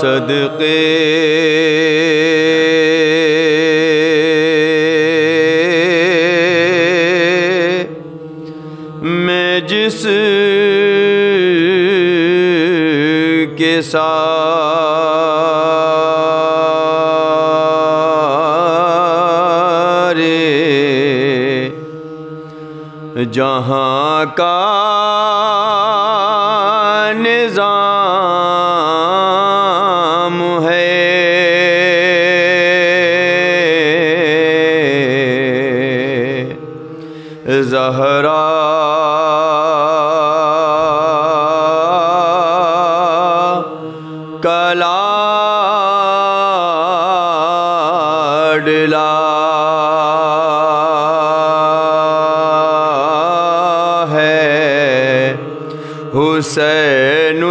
सदके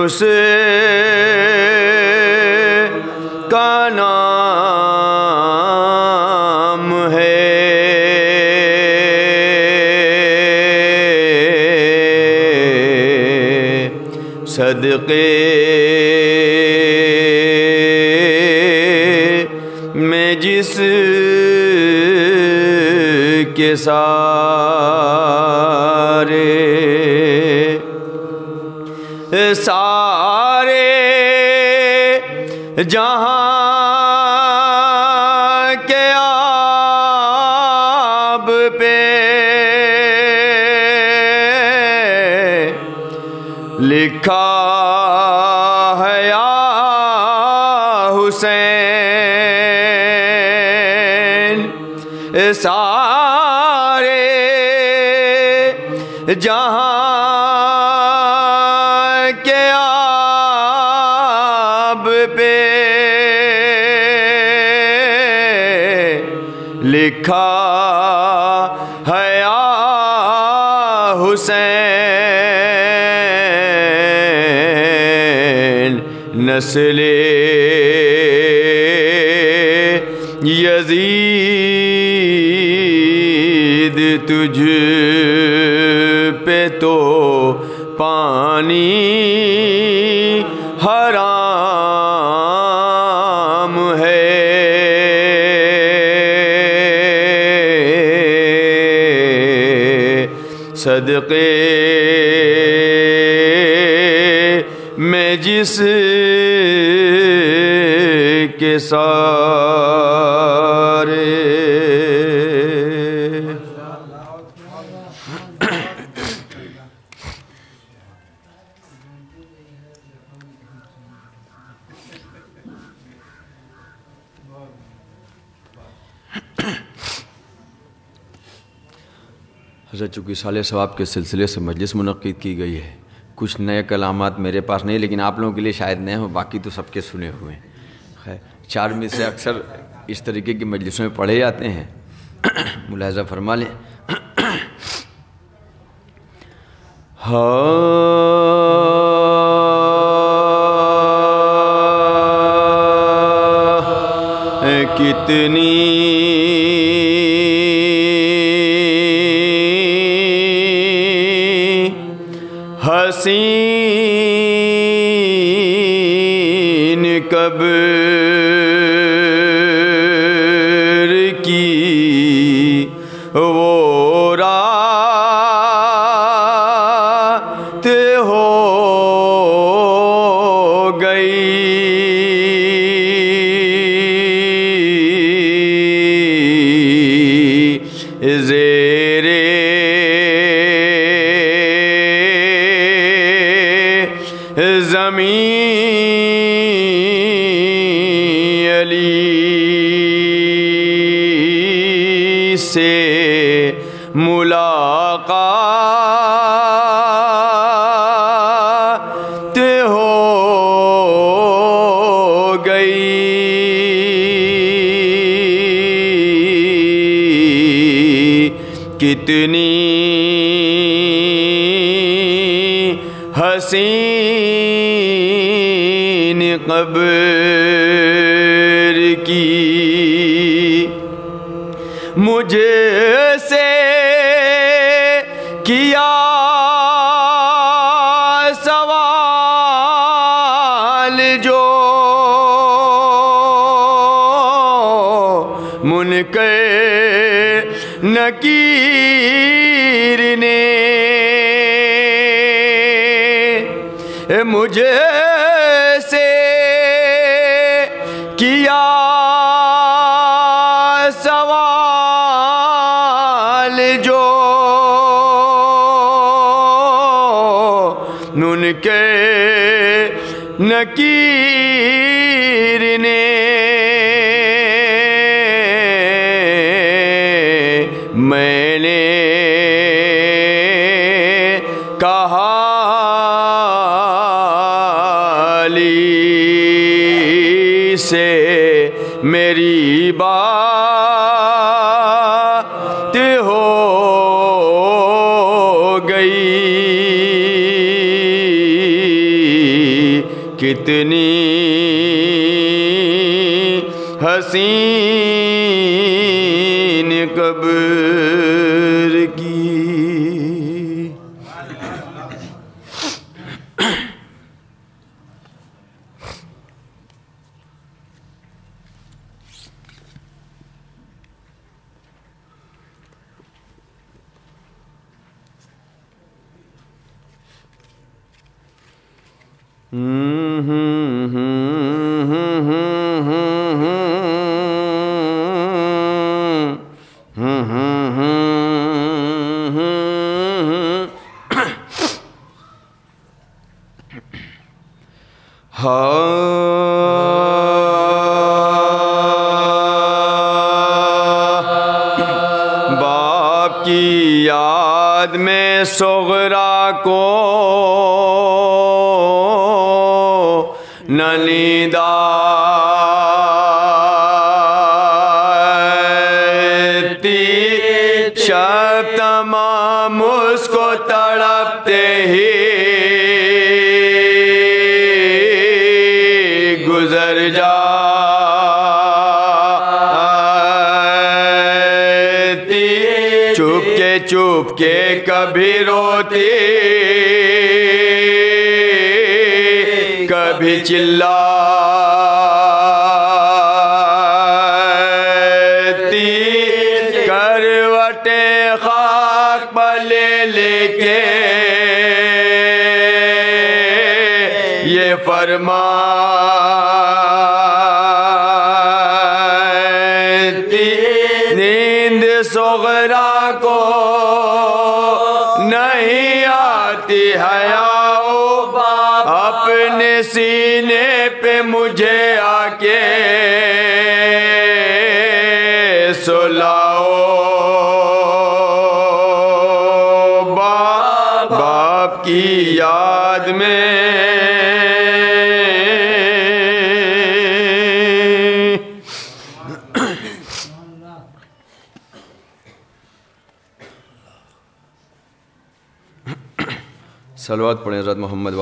से का नाम है। सदके में जिस के सारे जहाँ के पे लिखा है या हुसैन सारे जहाँ लिखा है हुसैन नस्ले यजीद तुझ पे तो पानी सदके। में जिस के सारे हज़रत चूँकि साल सवाब के सिलसिले से मजलिस मनद की गई है। कुछ नए कलाम मेरे पास नहीं, लेकिन आप लोगों के लिए शायद नए हो, बाकी तो सबके सुने हुए हैं। चार में से अक्सर इस तरीके की मजलिसों में पढ़े जाते हैं। मुलाजा फरमा लें। हाँ। कितनी हसीन कब्र की मुझे তিনি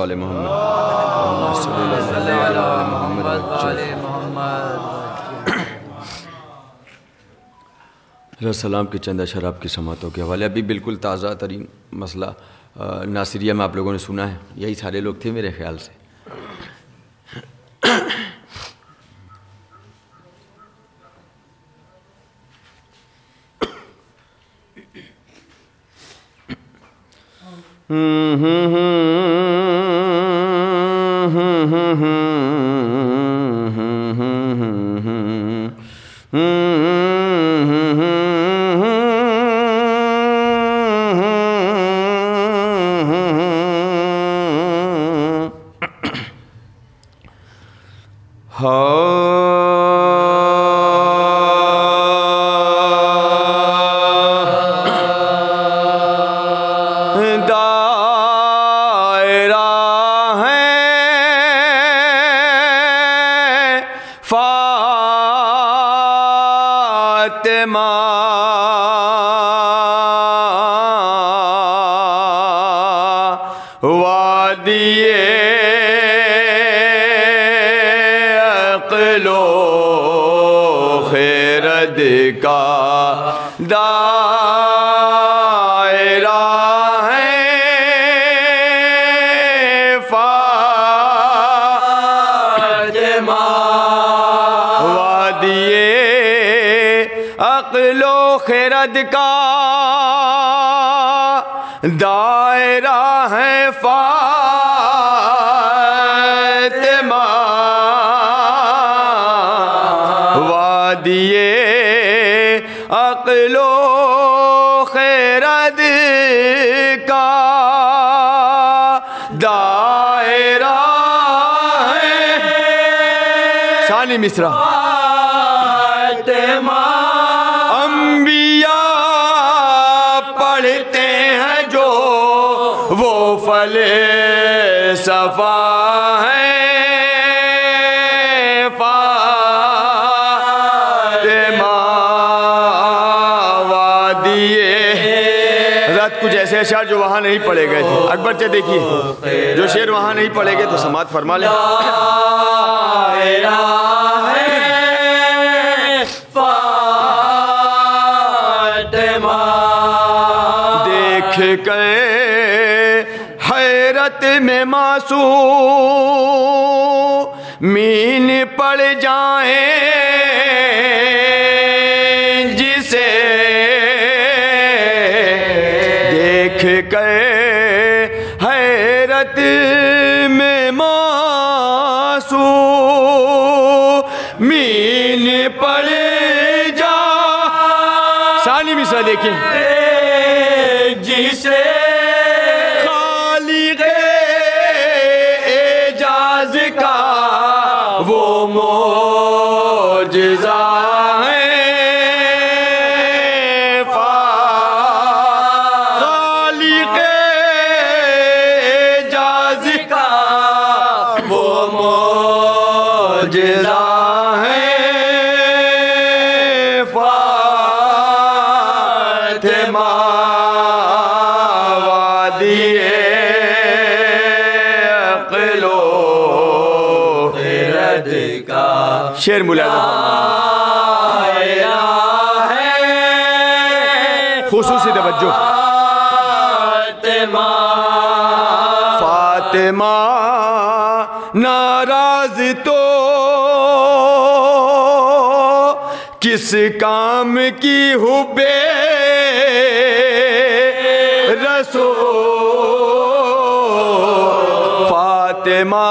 वाले मोहम्मद। सलाम के चंद अशर आपकी समातों के हवाले। अभी बिल्कुल ताज़ा तरीन मसला नासिरिया में आप लोगों ने सुना है। यही सारे लोग थे मेरे ख्याल से। Fatima. दायरा है फातिमा। वादिए अकलो खैरद का। दायरा है सानी मिश्रा। कुछ ऐसे अशार जो वहाँ नहीं पढ़े गए थे। अकबर से देखिए, जो शेर वहाँ नहीं पढ़े गए तो समाज फरमा लें। देख हैरत में मासू मीन पड़ जाए शेर मुलाजा आया है खुसूसी तवज्जो फातिमा नाराज़ तो किस काम की हुबे रसो फातिमा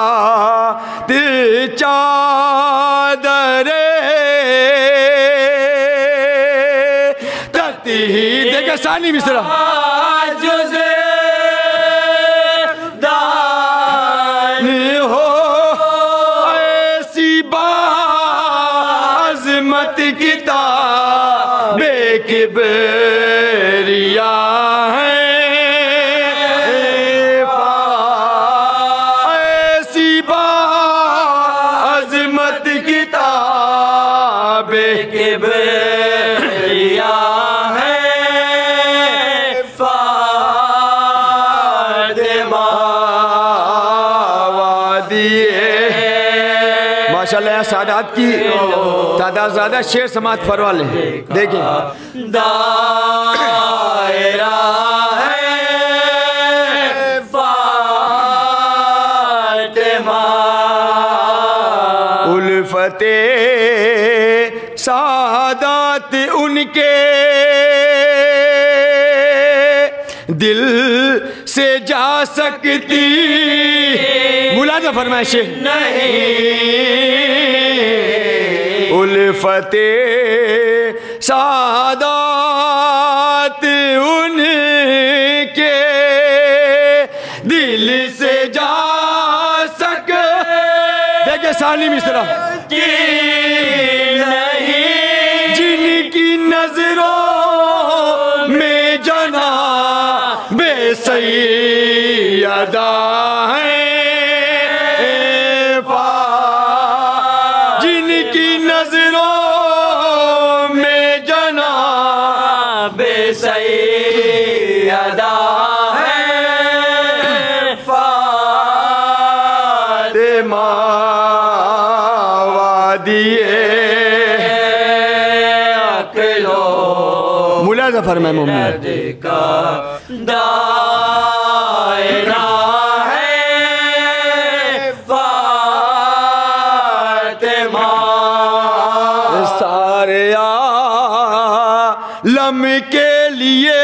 देखा सानी किता जुज़े हो। ऐसी बाजमत किताब किबरिया तादाद ज़्यादा शेर समाज फरवा ले देखिए दायरा उल्फते सादात उनके दिल से जा सकती। मुलाजा फरमाइश। नहीं। उल्फते सादात उनके दिल से जा सके। देखिए सानी मिश्रा में मोमिन। का दायरा आलम के लिए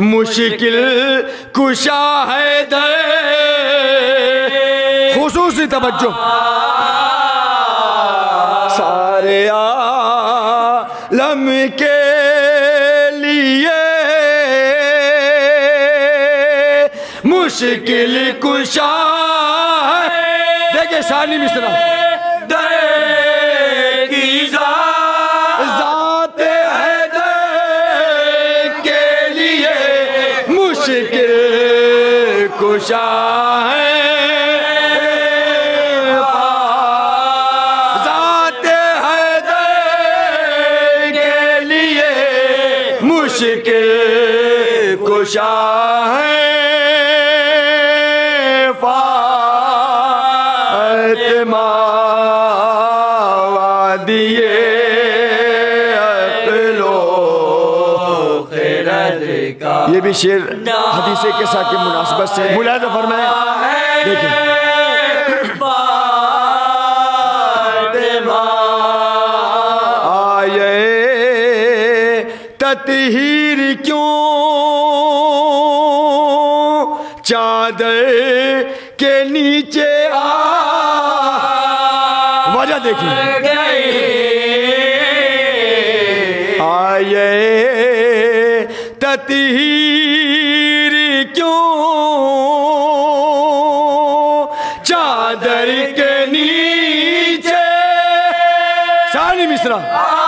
मुश्किल कुशा है दर। खसूसी तवज्जो। सारे आलम के लिए। मुश्किल कुशा देखे सानी मिश्रा। ये भी शेर हदीसे के साथ की मुनासिबत से मुलाजा फरमाए। देखिए। ततहीर क्यों? चादर सानी मिश्रा गई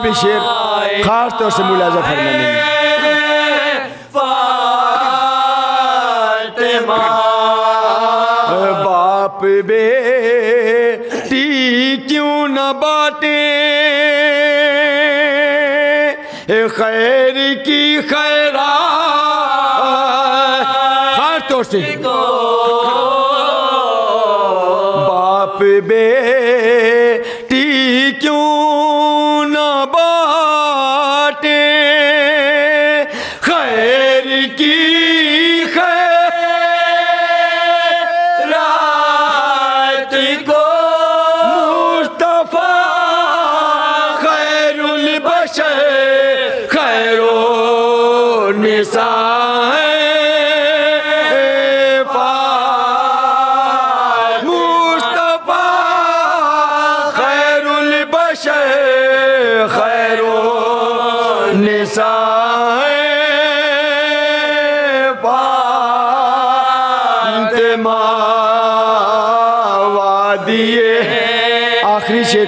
ये भी शेर खास तौर से मुलाजा फरमाने में बाप बेटी क्यों न बाटे खैर की खैरा खास तौर से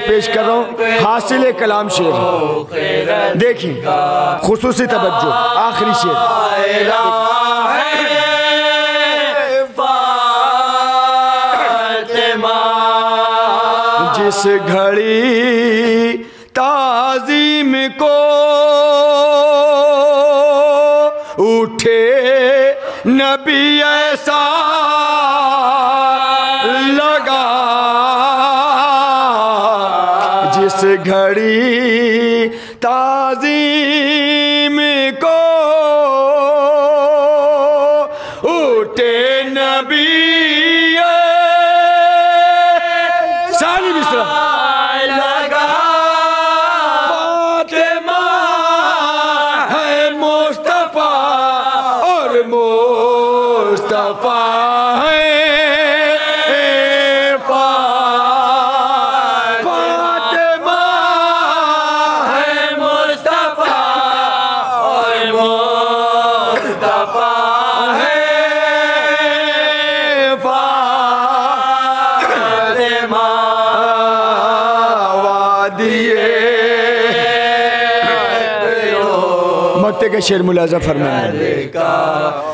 पेश कर रहा हूँ। हासिल कलाम शेर। देखिए खसूस तवज्जो आखिरी शेर। जिस घड़ी जिस के शेर मुलाजा फरमाना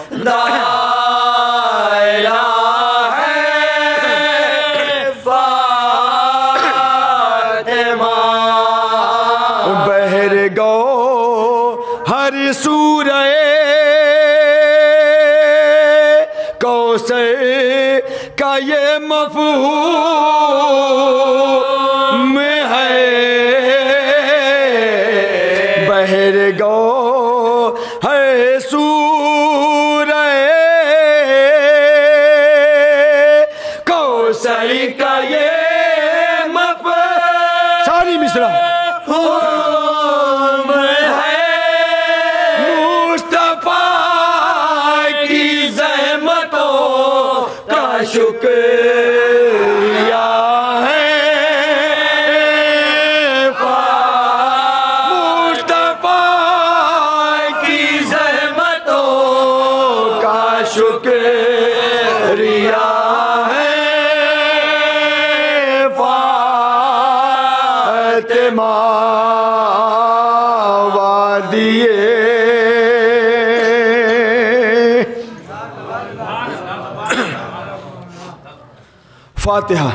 फातिहा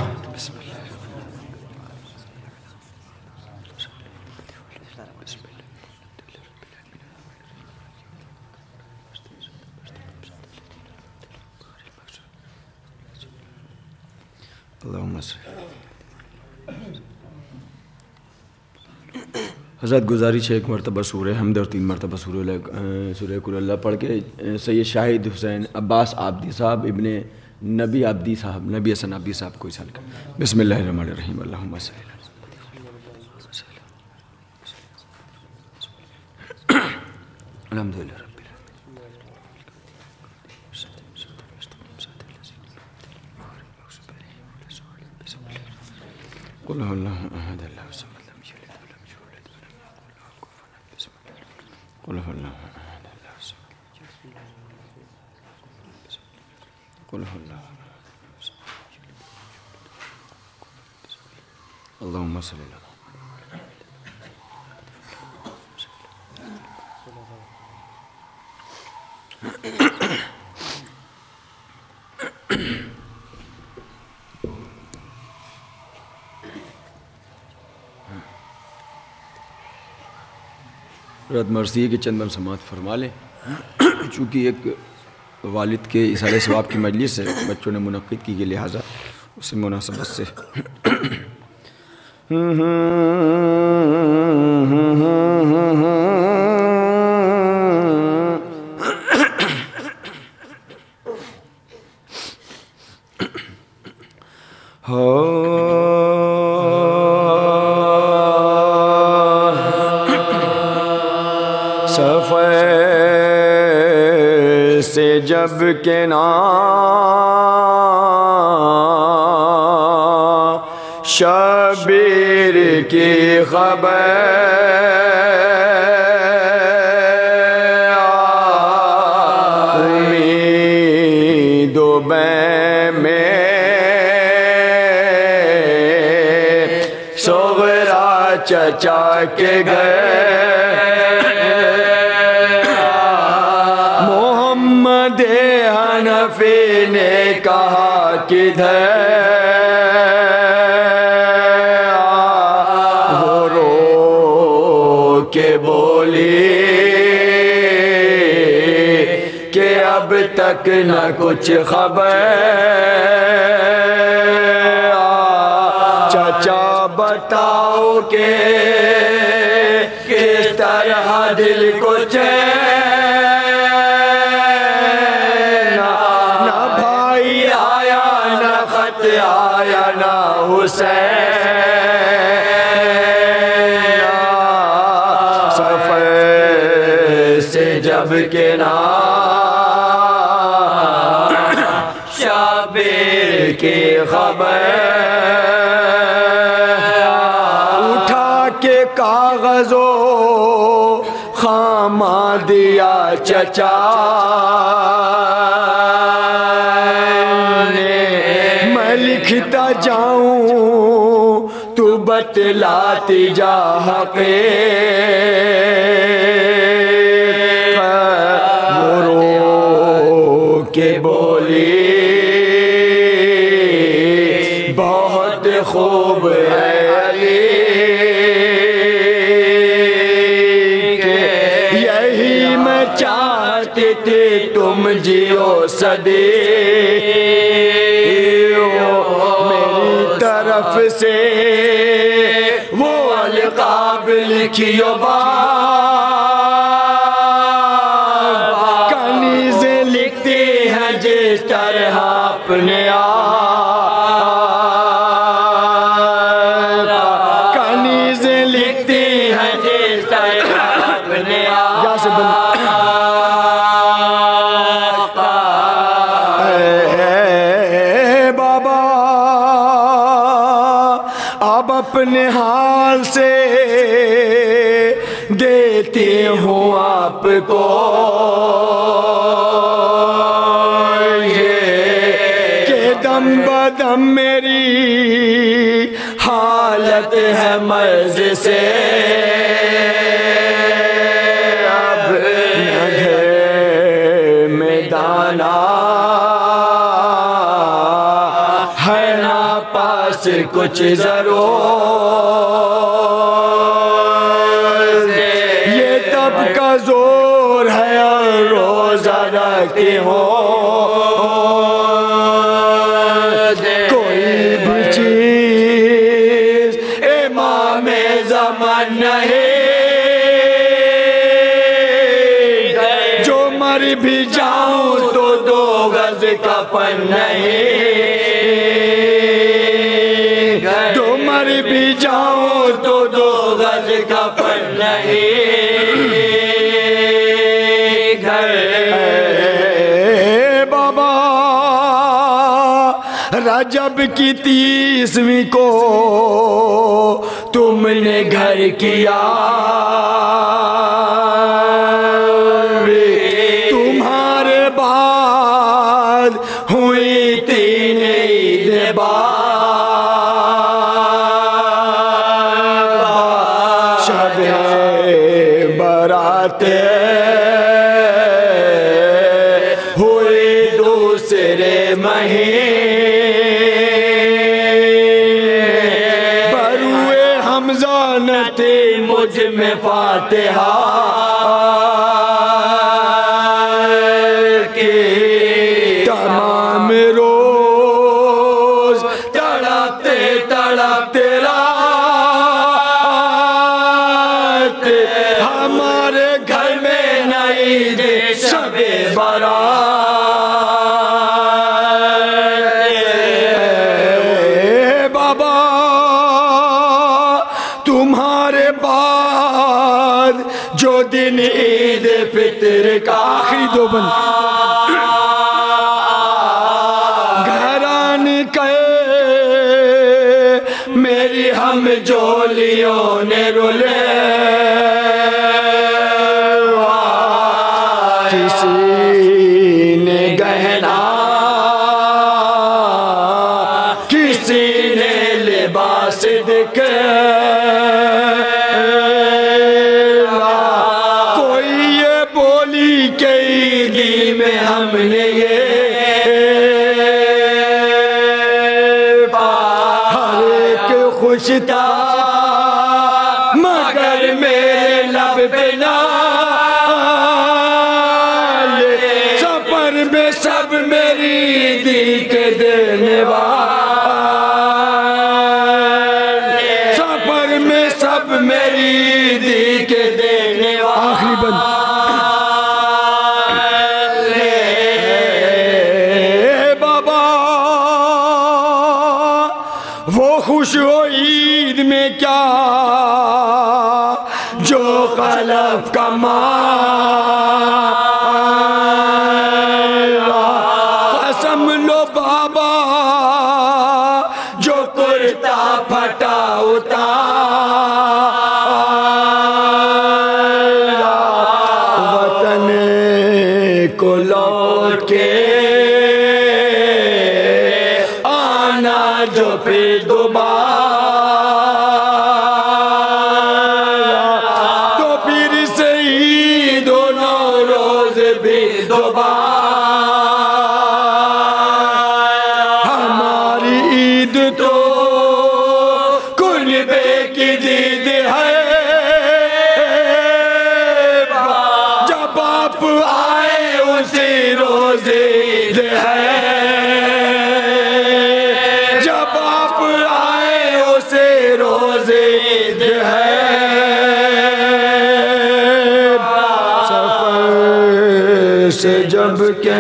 हज़रत गुजारिश है, एक मरतबा सूर हमद और तीन मरतबा सूर सूर्य कुल्ला पढ़ के सैयद शाहिद हुसैन अब्बास आबदी साहब, इब्ने नबी आबदी साहब नबी हसन आबदी साहब को इसाल कर बिस्मिल्लाहिर्रहमानिर्रहीम अल्लाहुम्मा सल्ली। रद मर्ज़ी है कि चंदन समात फरमा लें। चूँकि एक वालिद के इशारे सवाब की मजलिस से बच्चों ने मुनद की गई लिहाजा, उसी मुनासबत से। से जब के ना शबीर की खबर उम्मीदों में चचा के गए किधर? वो रो के बोली कि अब तक न कुछ खबर। चाचा बताओ के किस तरह दिल को चैन सफ़र से जब के ना खबर उठा के कागजों खामा दिया चचा। लिखता जाऊँ, तू बतलाती जा हके के बोली। बहुत खूब है यही मैं चाहती थी तुम जियो सदी। तरफ़ से वो अलकाब लिखियो बा दम बदम मेरी। हालत है मर्ज से। अब न घर में दाना है ना पास कुछ ज़रूर। नहीं। जो मर भी जाऊँ तो दो गज कफन नहीं। घर। बाबा, रजब की तीसवीं को तुमने घर किया। সেবা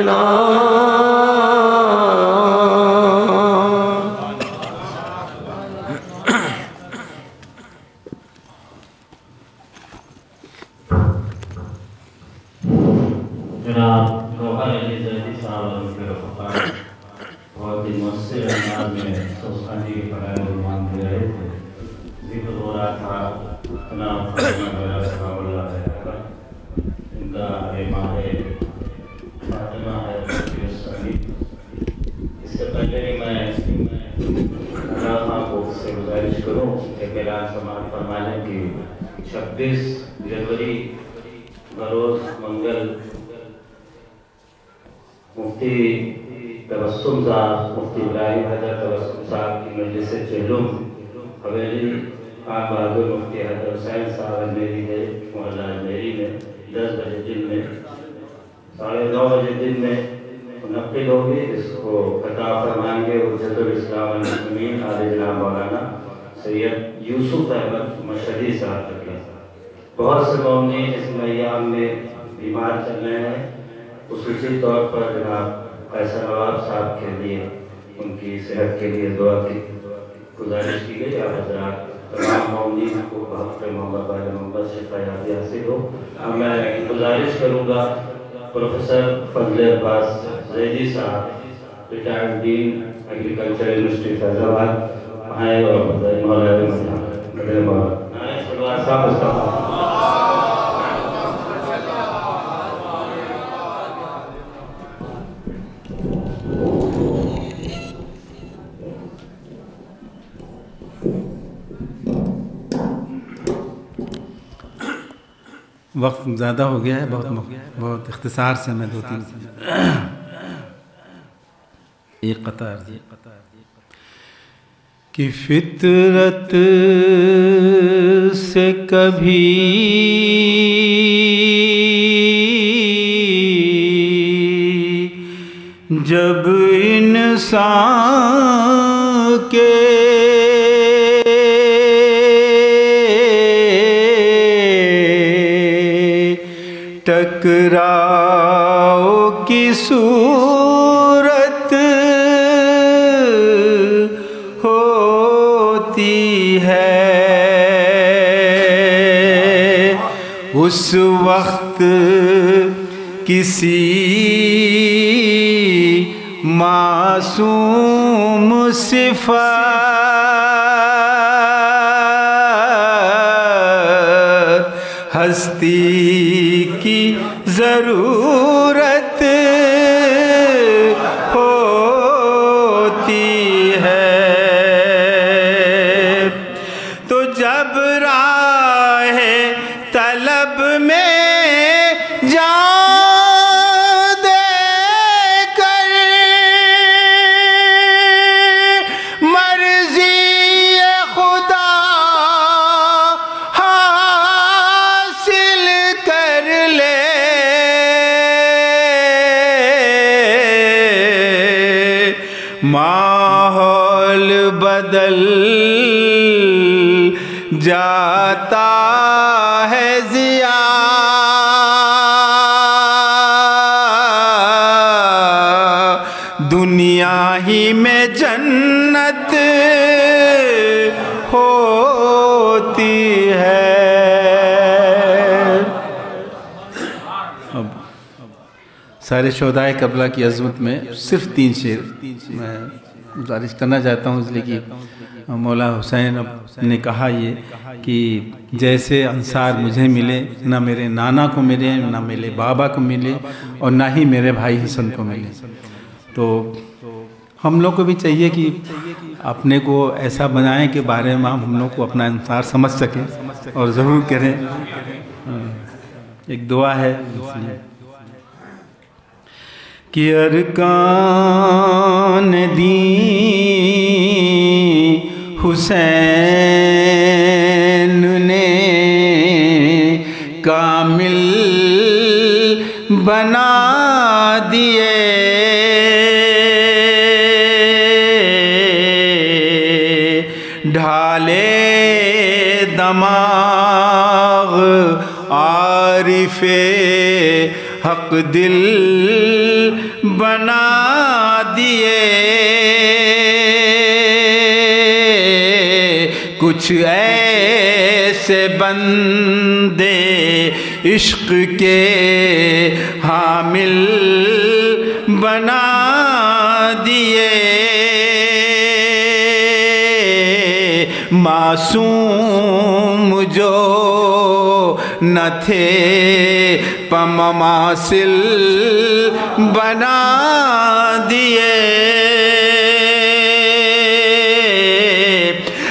love. अब्दुल अब्बास रेजी साहब retired dean agriculture university Faizabad. वक्त ज़्यादा हो गया है बहुत बहुत इख्तसार से मैं दो। तीन एक कतार कि फितरत से कभी जब इंसान के टकराओ की सूरत होती है। उस वक्त किसी मासूम सिफा हस्ती की जरूर सारे शोदाय कबला की अजमत में सिर्फ़ तीन शेर मैं गुजारिश करना चाहता हूँ इसलिए कि मौला हुसैन ने कहा ये कि जैसे अंसार मुझे मिले, ना मेरे नाना को मिले, ना मेरे बाबा को मिले और ना ही मेरे भाई हसन को मिले। तो हम लोग को भी चाहिए कि अपने को ऐसा बनाएँ कि बारे में हम लोग को अपना अंसार समझ सकें और ज़रूर करें। एक दुआ है इसलिए। कि अरकान दी हुसैन ने कामिल बना दिए। ढाले दमाग आरिफे हक दिल बना दिए। कुछ ऐसे बंदे इश्क के हामिल बना दिए। मासूम जो न थे पमासिल बना दिए।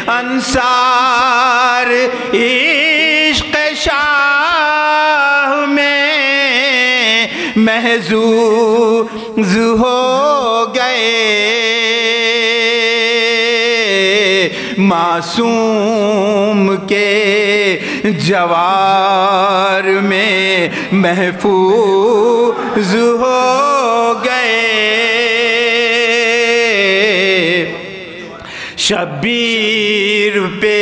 अंसार इश्क शाह में महजूज हो गए। मासूम के जवार में महफूज हो गए। शबीर पे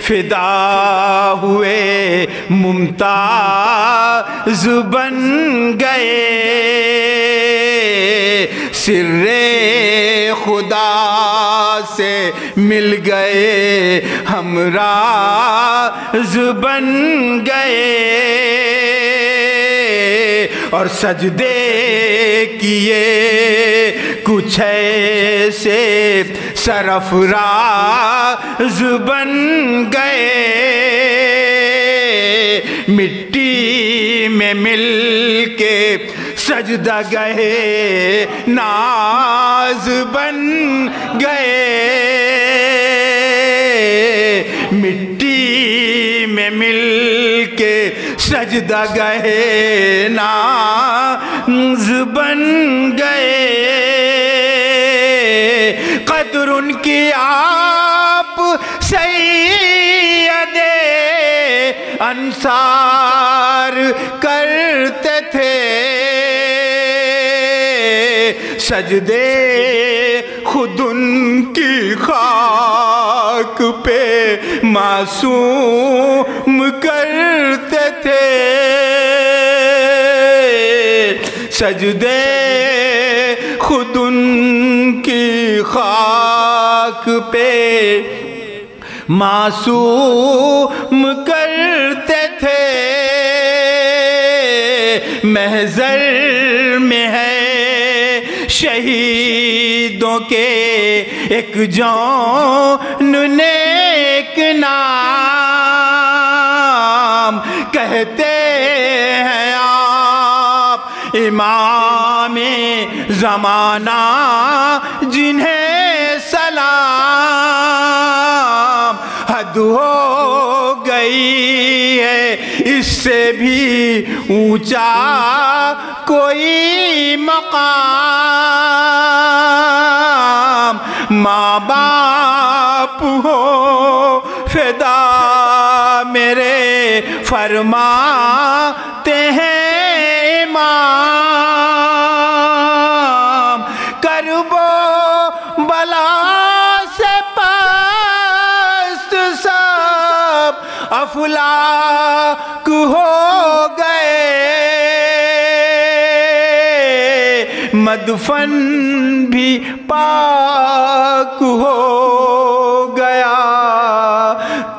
फिदा हुए मुमताज़ बन गए। सिर्रे खुदा से मिल गए हमरा बन गए। और सजदे किए कुछ ऐसे सरफराज बन गए। मिट्टी में मिल के सजदा गए, नाज बन गए। मिट्टी में मिल के सजदा गए नाज बन गए। कदर उनकी आप सैयदे अंसार करते थे। सजदे खुद उनकी पे मासूम करते थे। सजदे खुद उनकी खाक पे मासूम करते थे। महजर में है शहीदों के एक जौन नेक नाम कहते हैं आप, इमाम जमाना, जिन्हें सलाम हद हो गई है, इससे भी ऊँचा कोई मकाम माँ बाप हो, फिदा मेरे फरमाते हैं माँ करबो बला से पास सब अफुला हो गए। मदफन भी पाक हो गया।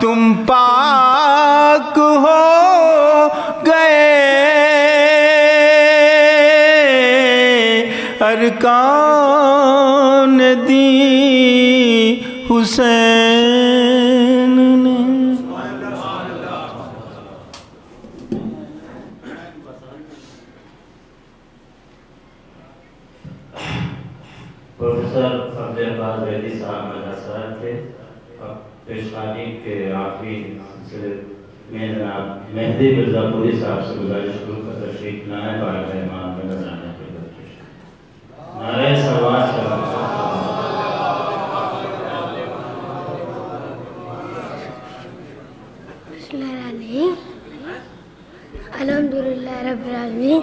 तुम पाक हो गए। अरकान दी हुसैन ने प्रोफेसर अब्दुल अब्बास रेड्डी साहब मेरा सर थे अब पेशवानी के आखिरी में जनाब मेहदी मिर्ज़ापुरी साहब से गुजारिश करूँ का तशरीफ़ लाए बारह इमाम में नजराने के लिए नारे सवाज अलहमदिल्ला रबालमीन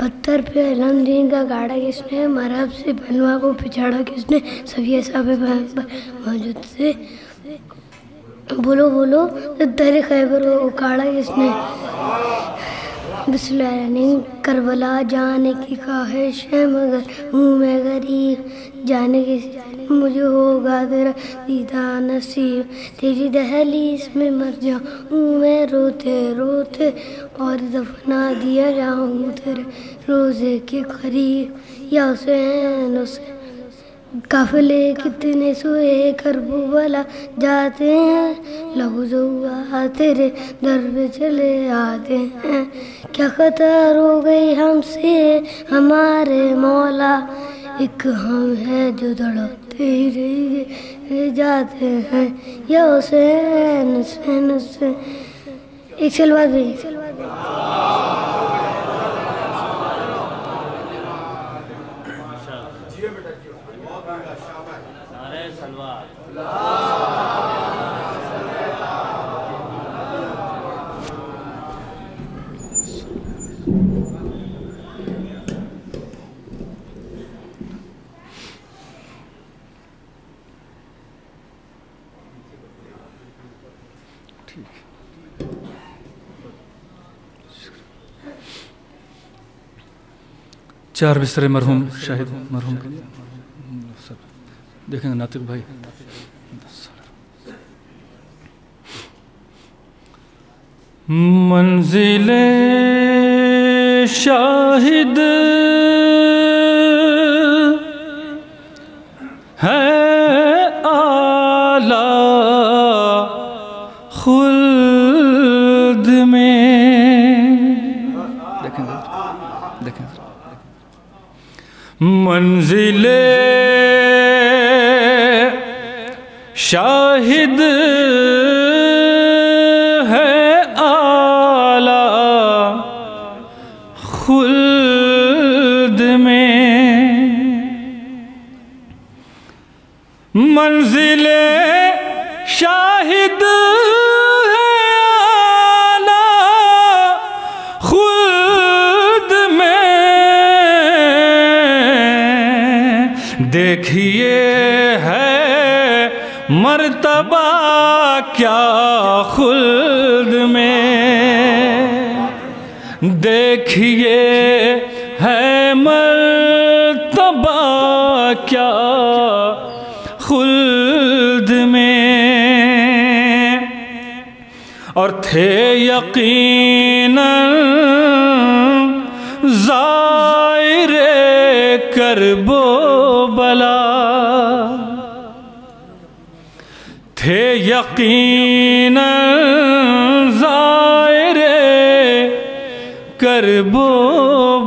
पत्थर पे अलमदीन का गाड़ा किसने मरहब से बनवा को पिछाड़ा किसने ये सब मौजूद से बोलो बोलो दर खैबर को उखाड़ा किसने बिस्मिल्लाहिर्रहमानिर्रहीम करबला जाने की ख्वाहिश है मगर हूँ मैं गरीब जाने की मुझे होगा तेरा दीदा नसीब। तेरी दहलीज में मर जाऊँ मैं, रोते रोते और दफना दिया जाऊँ तेरे रोज़े के करीब। या हुसैन हुसैन, काफिले कितने सोए करबला जाते हैं। लहू लहुआ तेरे दर पे चले आते हैं। क्या खतर हो गई हमसे, हमारे मौला? एक हम है जो दौड़ते ही जाते हैं। या हुसैन एक सलवार भी एक सलवार भी चार बिस्तरे मरहूम शाहिद मरहूम के लिए सब देखेंगे नातिक भाई मंजिल शाहिद है देखिए है मर्तबा क्या खुल्द में। और थे यकीन जायरे करबो बला। थे यकीन करबो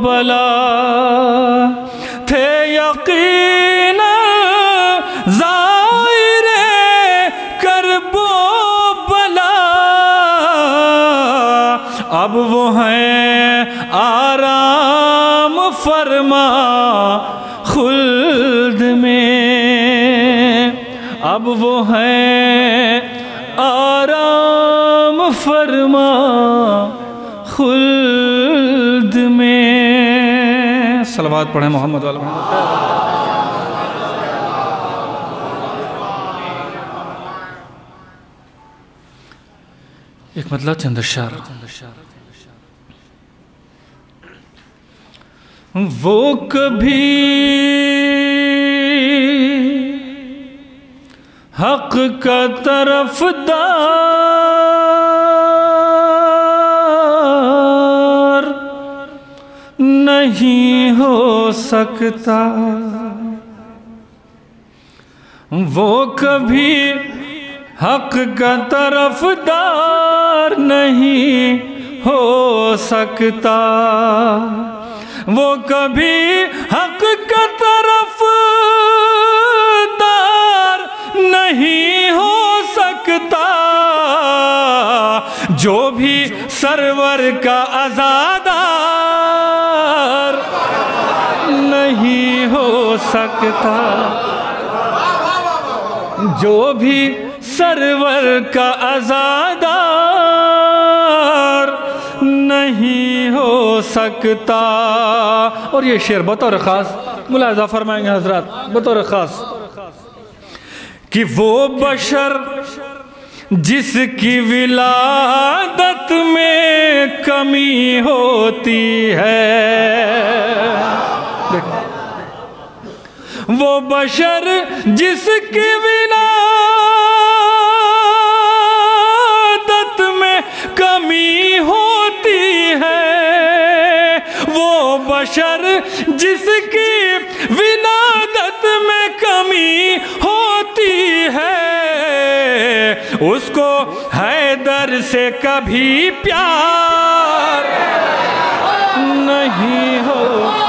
बला पढ़े मोहम्मद वाला एक मतलब चंद्रशार वो कभी हक का तरफदार नहीं हो सकता। वो कभी हक का तरफदार नहीं हो सकता। वो कभी हक का तरफदार नहीं हो सकता। जो भी सरवर का आजादार सकता। जो भी सरवर का आजादार नहीं हो सकता। और ये शेर बतौर ख़ास मुलाजा फरमाएँगे हज़रत, बतौर ख़ास। कि वो बशर जिसकी विलादत में कमी होती है। वो बशर जिसकी विलादत में कमी होती है। वो बशर जिसकी विलादत में कमी होती है। उसको हैदर से कभी प्यार नहीं हो।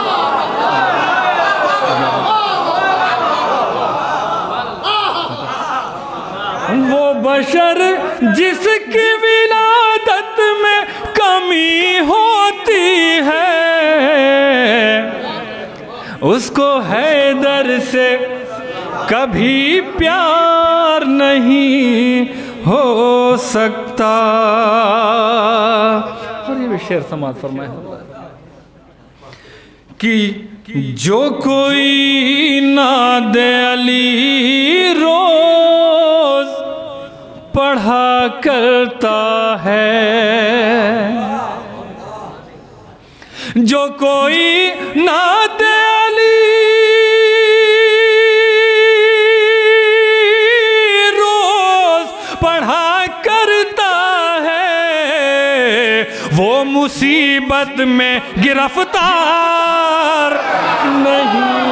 बशर जिसकी विलादत में कमी होती है। उसको हैदर से कभी प्यार नहीं हो सकता। और ये शेर समाज फरमाए कि जो कोई नाद अली रोज पढ़ा करता है। जो कोई नाद अली, रोज पढ़ा करता है। वो मुसीबत में गिरफ़्तार नहीं।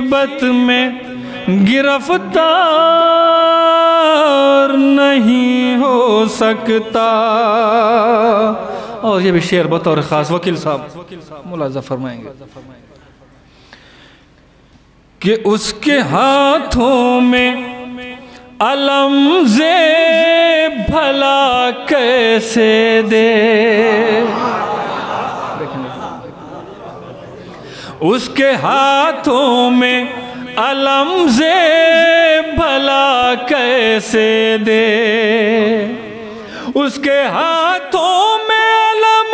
मुसीबत में गिरफ़्तार नहीं हो सकता। और ये भी शेर बतौर खास वकील साहब मुलाजा फरमाएँगे कि उसके हाथों में अलम जे भला कैसे दे। उसके हाथों में अलम जे भला कैसे दे? उसके हाथों में अलम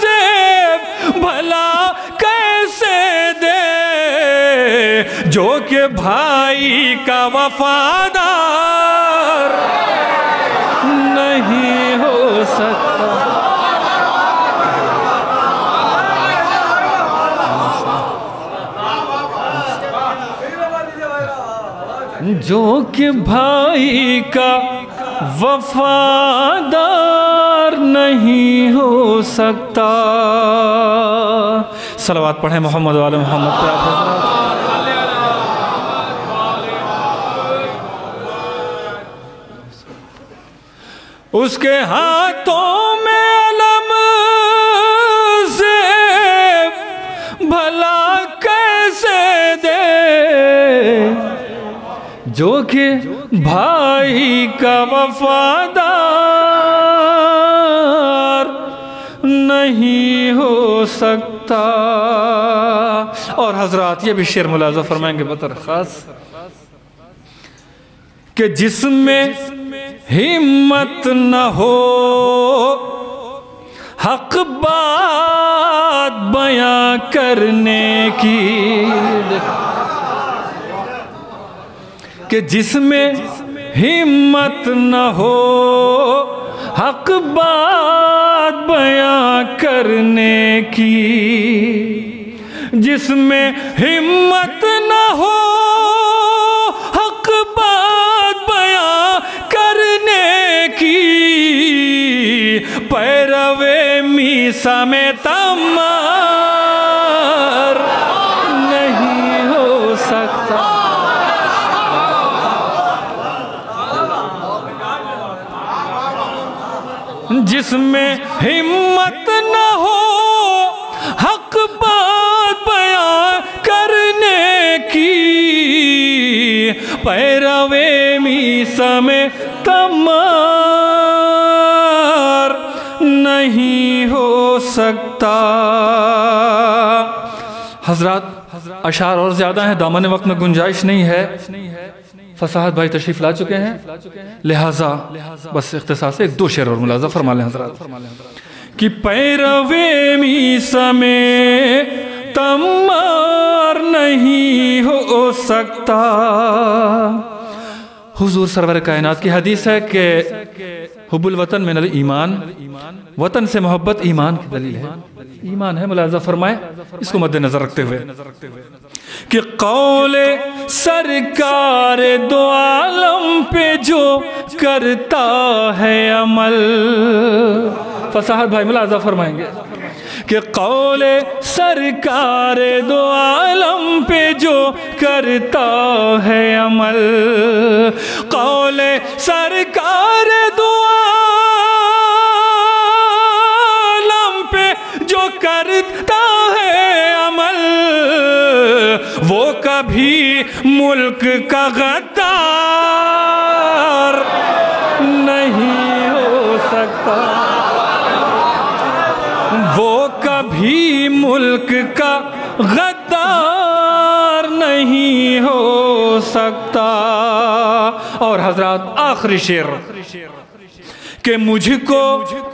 से भला कैसे दे? जो कि भाई का वफादार नहीं हो सकता। जो कि भाई का वफादार नहीं हो सकता सलवात पढ़े मोहम्मद वाले मोहम्मद। उसके हाथों जो कि भाई का वफादार नहीं हो सकता। और हज़रत ये भी शेर मुलाजा फरमाएँगे, बतर खास। कि जिसमें हिम्मत न हो, हक बात बयां करने की। कि जिसमें हिम्मत न हो, हक बात बयां करने की, जिसमें हिम्मत न हो, हक बात बयां करने की, पैरवे में तमार जिसमें हिम्मत न हो, हक बात बयां करने की। पैरवे मीसा समय तमार नहीं हो सकता। हज़रत अशार और ज़्यादा है, दामन वक्त में गुंजाइश नहीं है। फसाहत भाई तशरीफ़ ला चुके हैं। लिहाजा, बस इख्तिसार से एक दो शेर और मुलाजा फरमा लें हज़रत। कि पैरवे में तमार नहीं हो सकता। हुजूर सरवर कायनात की हदीस है कि हुबुल वतन में ईमान, वतन से मोहब्बत ईमान की दलील है। ईमान है, मुलाजा फरमाए, इसको मद्देनजर रखते हुए। कि कौले सरकार दो आलम पे जो करता है अमल। फसाहत भाई मुलाजा फरमाएँगे। कि कौले सरकार दो आलम पे जो करता है अमल। कौले सरकार दो आलम पे जो करता वो कभी मुल्क का गद्दार नहीं हो सकता। वो कभी मुल्क का गद्दार नहीं हो सकता। और हज़रत आखिरी शेर, कि मुझको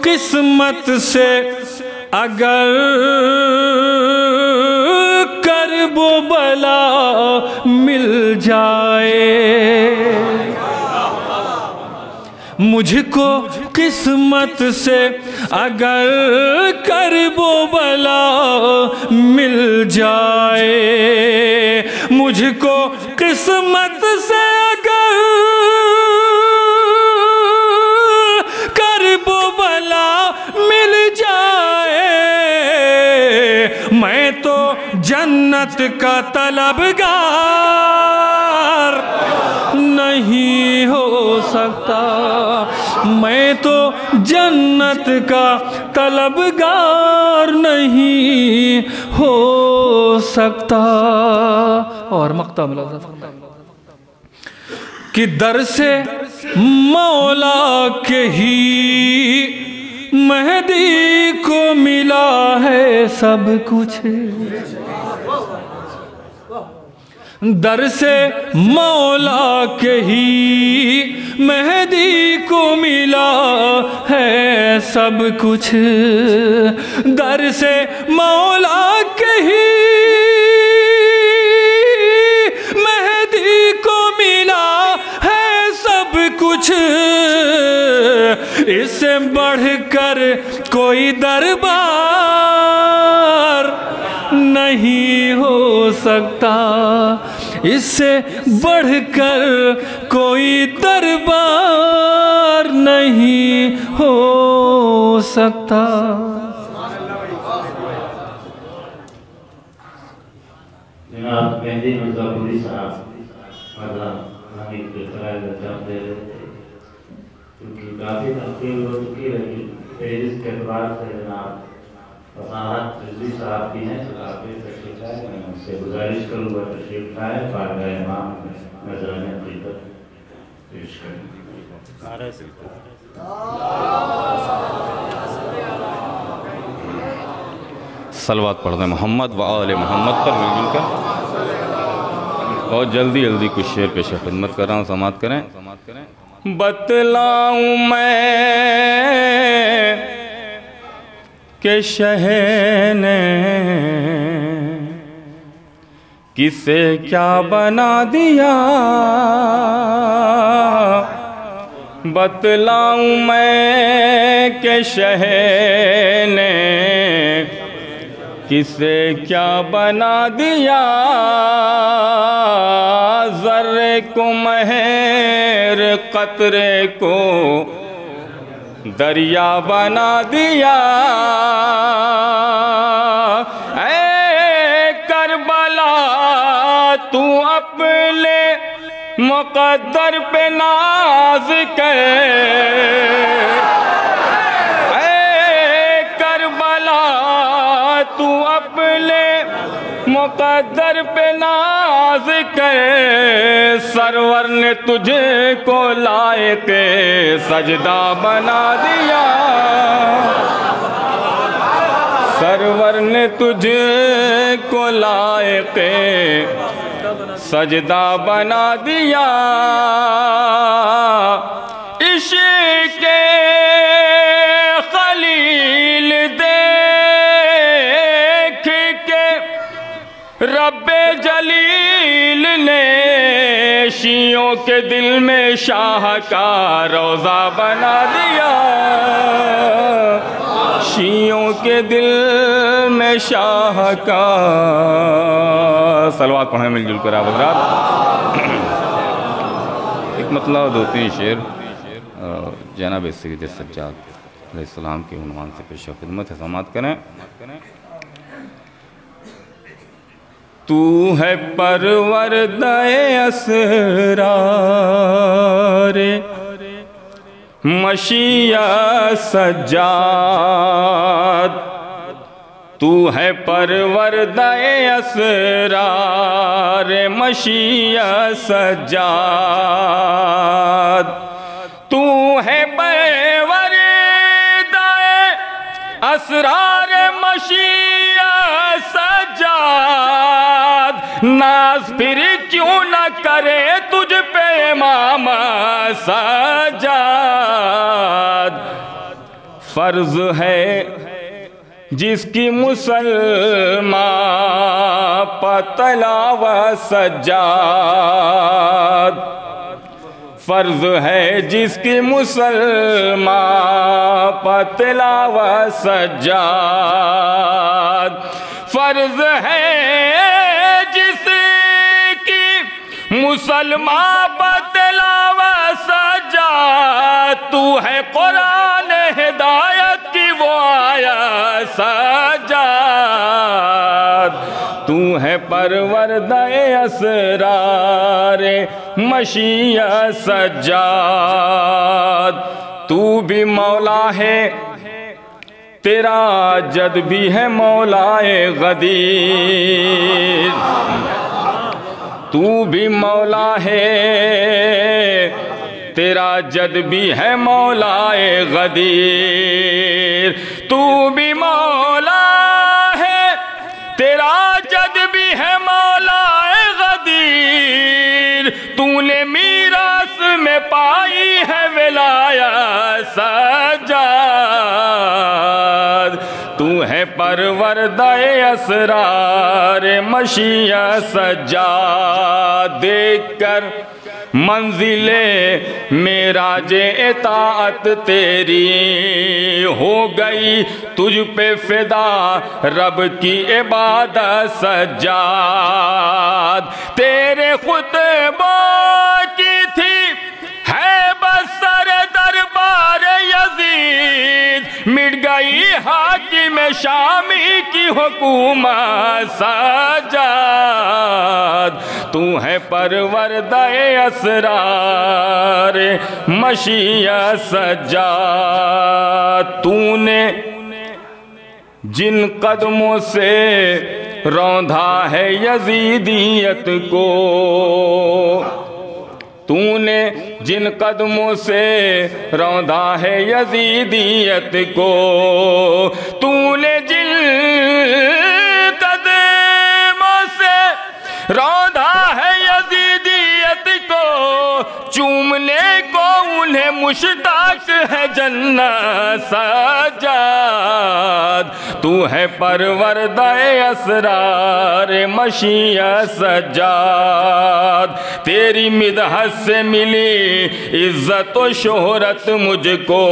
किस्मत से अगर करबो बला मिल जाए। मुझको किस्मत से अगर करबो बला मिल जाए। मुझको किस्मत से अगर करबो बला जन्नत का तलबगार नहीं हो सकता। मैं तो जन्नत का तलबगार नहीं हो सकता। और मक्ता मुलाजा कि दर से मौला के ही मेहदी को मिला है सब कुछ। दर से मौला के ही मेहदी को मिला है सब कुछ। दर से मौला के ही कुछ इससे बढ़कर कोई दरबार नहीं हो सकता इससे बढ़कर कोई दरबार नहीं हो सकता साहब मज़ा हामिद के कराए जवाब दे रहे थे क्योंकि काफ़ी तस्वीर हो चुकी है। लेकिन पेरिस के अखबार से जनाब फसाहत रिजवी साहब भी हैं जो काफ़ी तशरीफ़ जाए मैं उनसे गुजारिश करूँगा, तशरीफ़ लाए, बारगाह इमाम नजरान हकीकत पेश करें। सलवात पढ़ दें मोहम्मद आल मोहम्मद पर मिलजुल कर। और जल्दी जल्दी कुछ शेर पेश खिदमत कर रहा हूँ समात करें समात करें। बतलाऊँ मैं के शहर ने किसे क्या बना दिया? बतलाऊं मैं के शहर ने किसे क्या बना दिया? जर्रे को महर, कतरे को दरिया बना दिया। ऐ करबला, तू अपने मुकद्दर पे नाज कर। करबला, तू अपने मुकद्दर पे नाज कर सरवर ने तुझे को लायक सजदा बना दिया। सरवर ने तुझे को लायक सजदा बना दिया। इश्क खलील देख के रब्बे शियों के दिल में शाह का रोज़ा बना दिया। शियों के दिल में शाह का। सलवात पढ़े मिलजुल कर आप एक मतलब दो तीन शेर जनाब सईद सज्जाद सलाम के उनवान से पेश खिदमत है। समात करें। तू है परवर असरारे। मशिया सज्जाद तू है परवर असरार, मशिया सज्जाद तू है परवर दए असरार। नाज फिर क्यों न करे तुझ पे मामा सजाद? फ़र्ज़ है जिसकी मुसलमान व सज्जाद फ़र्ज़ है जिसकी मुसलमा पतला व सज्जाद फ़र्ज़ है मुसलमान बतलाव सजा। तू है कुरान हिदायत की वो आया सजा। तू है परवर दए असरार मशिया सजाद तू भी मौला है, तेरा जद भी है मौलाए गदीर। तू भी मौला है। तेरा जद भी है मौलाए गदीर। तू भी मौला है। तेरा जद भी है मौलाए गदीर। तूने मीरास में पाई है विलाया सजाद तू है परवर दए असरार मशिया सजा देख कर मंजिले मेरा जे इतात तेरी हो गई, तुझ पे फिदा रब की इबादत सजाद तेरे खुतबा की मिट गई हाकि में शामी की हुकूमत सजाद। तू है परवर दए असरार, मशिया सजा तूने जिन कदमों से रौंधा है यजीदियत को तूने जिन कदमों से रौदा है यजीदियत को तूने जिन कदमों से रौदा है चूमने को उन्हें मुश्ताक है जन्ना सजाद। तू है परवरदाए असरार मशिया सजाद तेरी मिदहत से मिली इज़्ज़त शोहरत मुझको।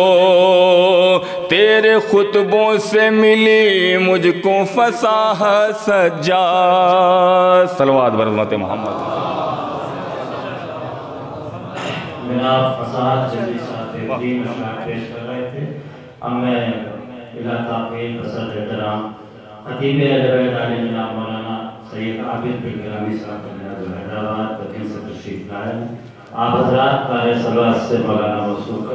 तेरे खुतबों से मिली मुझको फसाह सजा सलवाद बरमत मोहम्मद। जनाब फसाद जल्दी साहब बेहतरीन नशात पेश कर रहे थे। अब मैं इलाका के फ़सल एहतराम खतीब आली जनाब मौलाना सैयद आबिद बिन ग्रामी साहब का हैदराबाद तकरीर से तशरीफ़ लाए आप हजरात कार सलवा से मौलाना मसूद का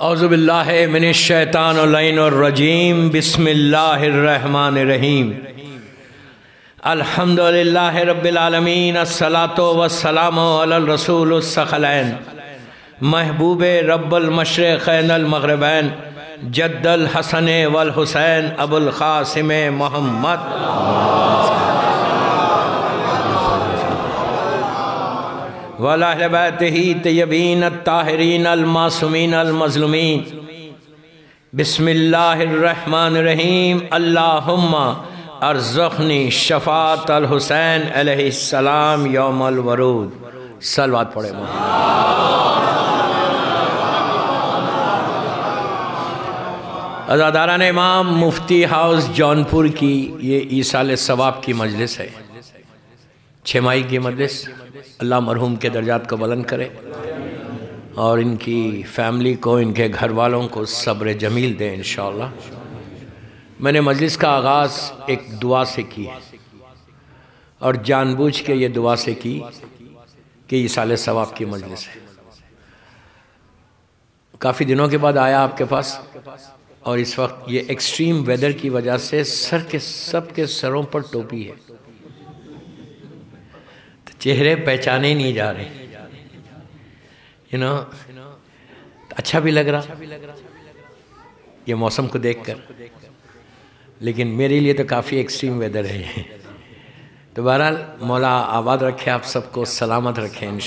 इसका कुरान फातिहा अज़बिल्लाशैतानरजीम बिसमीम अल्हम्दुलिल्लाह अलल रसूलुस्सखलैन महबूब रब्बुल मशरिक़ैन जद्दल हसन वल हुसैन मोहम्मद। वलाहबैत ही तयबीन ताहरीन अलमासूमीन अलमजलूमीन बिस्मिल्लाहिर्रहमानिर्रहीम। अल्लाहुम्मा अर्ज़नी शफ़ात अल हुसैन अलैहिस्सलाम यौमल वरूद। सलवात पढ़े अजादारान इमाम मुफ्ती हाउस जौनपुर की ये ईसाल सवाब की मजलिस है। छमाई की मजलिस। अल्लाह मरहूम के दर्जात को बुलंद करे और इनकी फैमिली को, इनके घर वालों को सब्र जमील दें इन मैंने मजलिस का आगाज़ एक दुआ से की है और जानबूझ के ये दुआ से की कि ये साल सवाब की मजलिस है। काफ़ी दिनों के बाद आया आपके पास और इस वक्त ये एक्सट्रीम वेदर की वजह से सर के सब के सरों पर टोपी है। चेहरे पहचाने नहीं जा रहे। यू नो अच्छा भी लग रहा। ये मौसम को देखकर। लेकिन मेरे लिए तो काफ़ी एक्सट्रीम वेदर है तो बहरहाल, मौला आबाद रखे आप सबको, सलामत रखें इन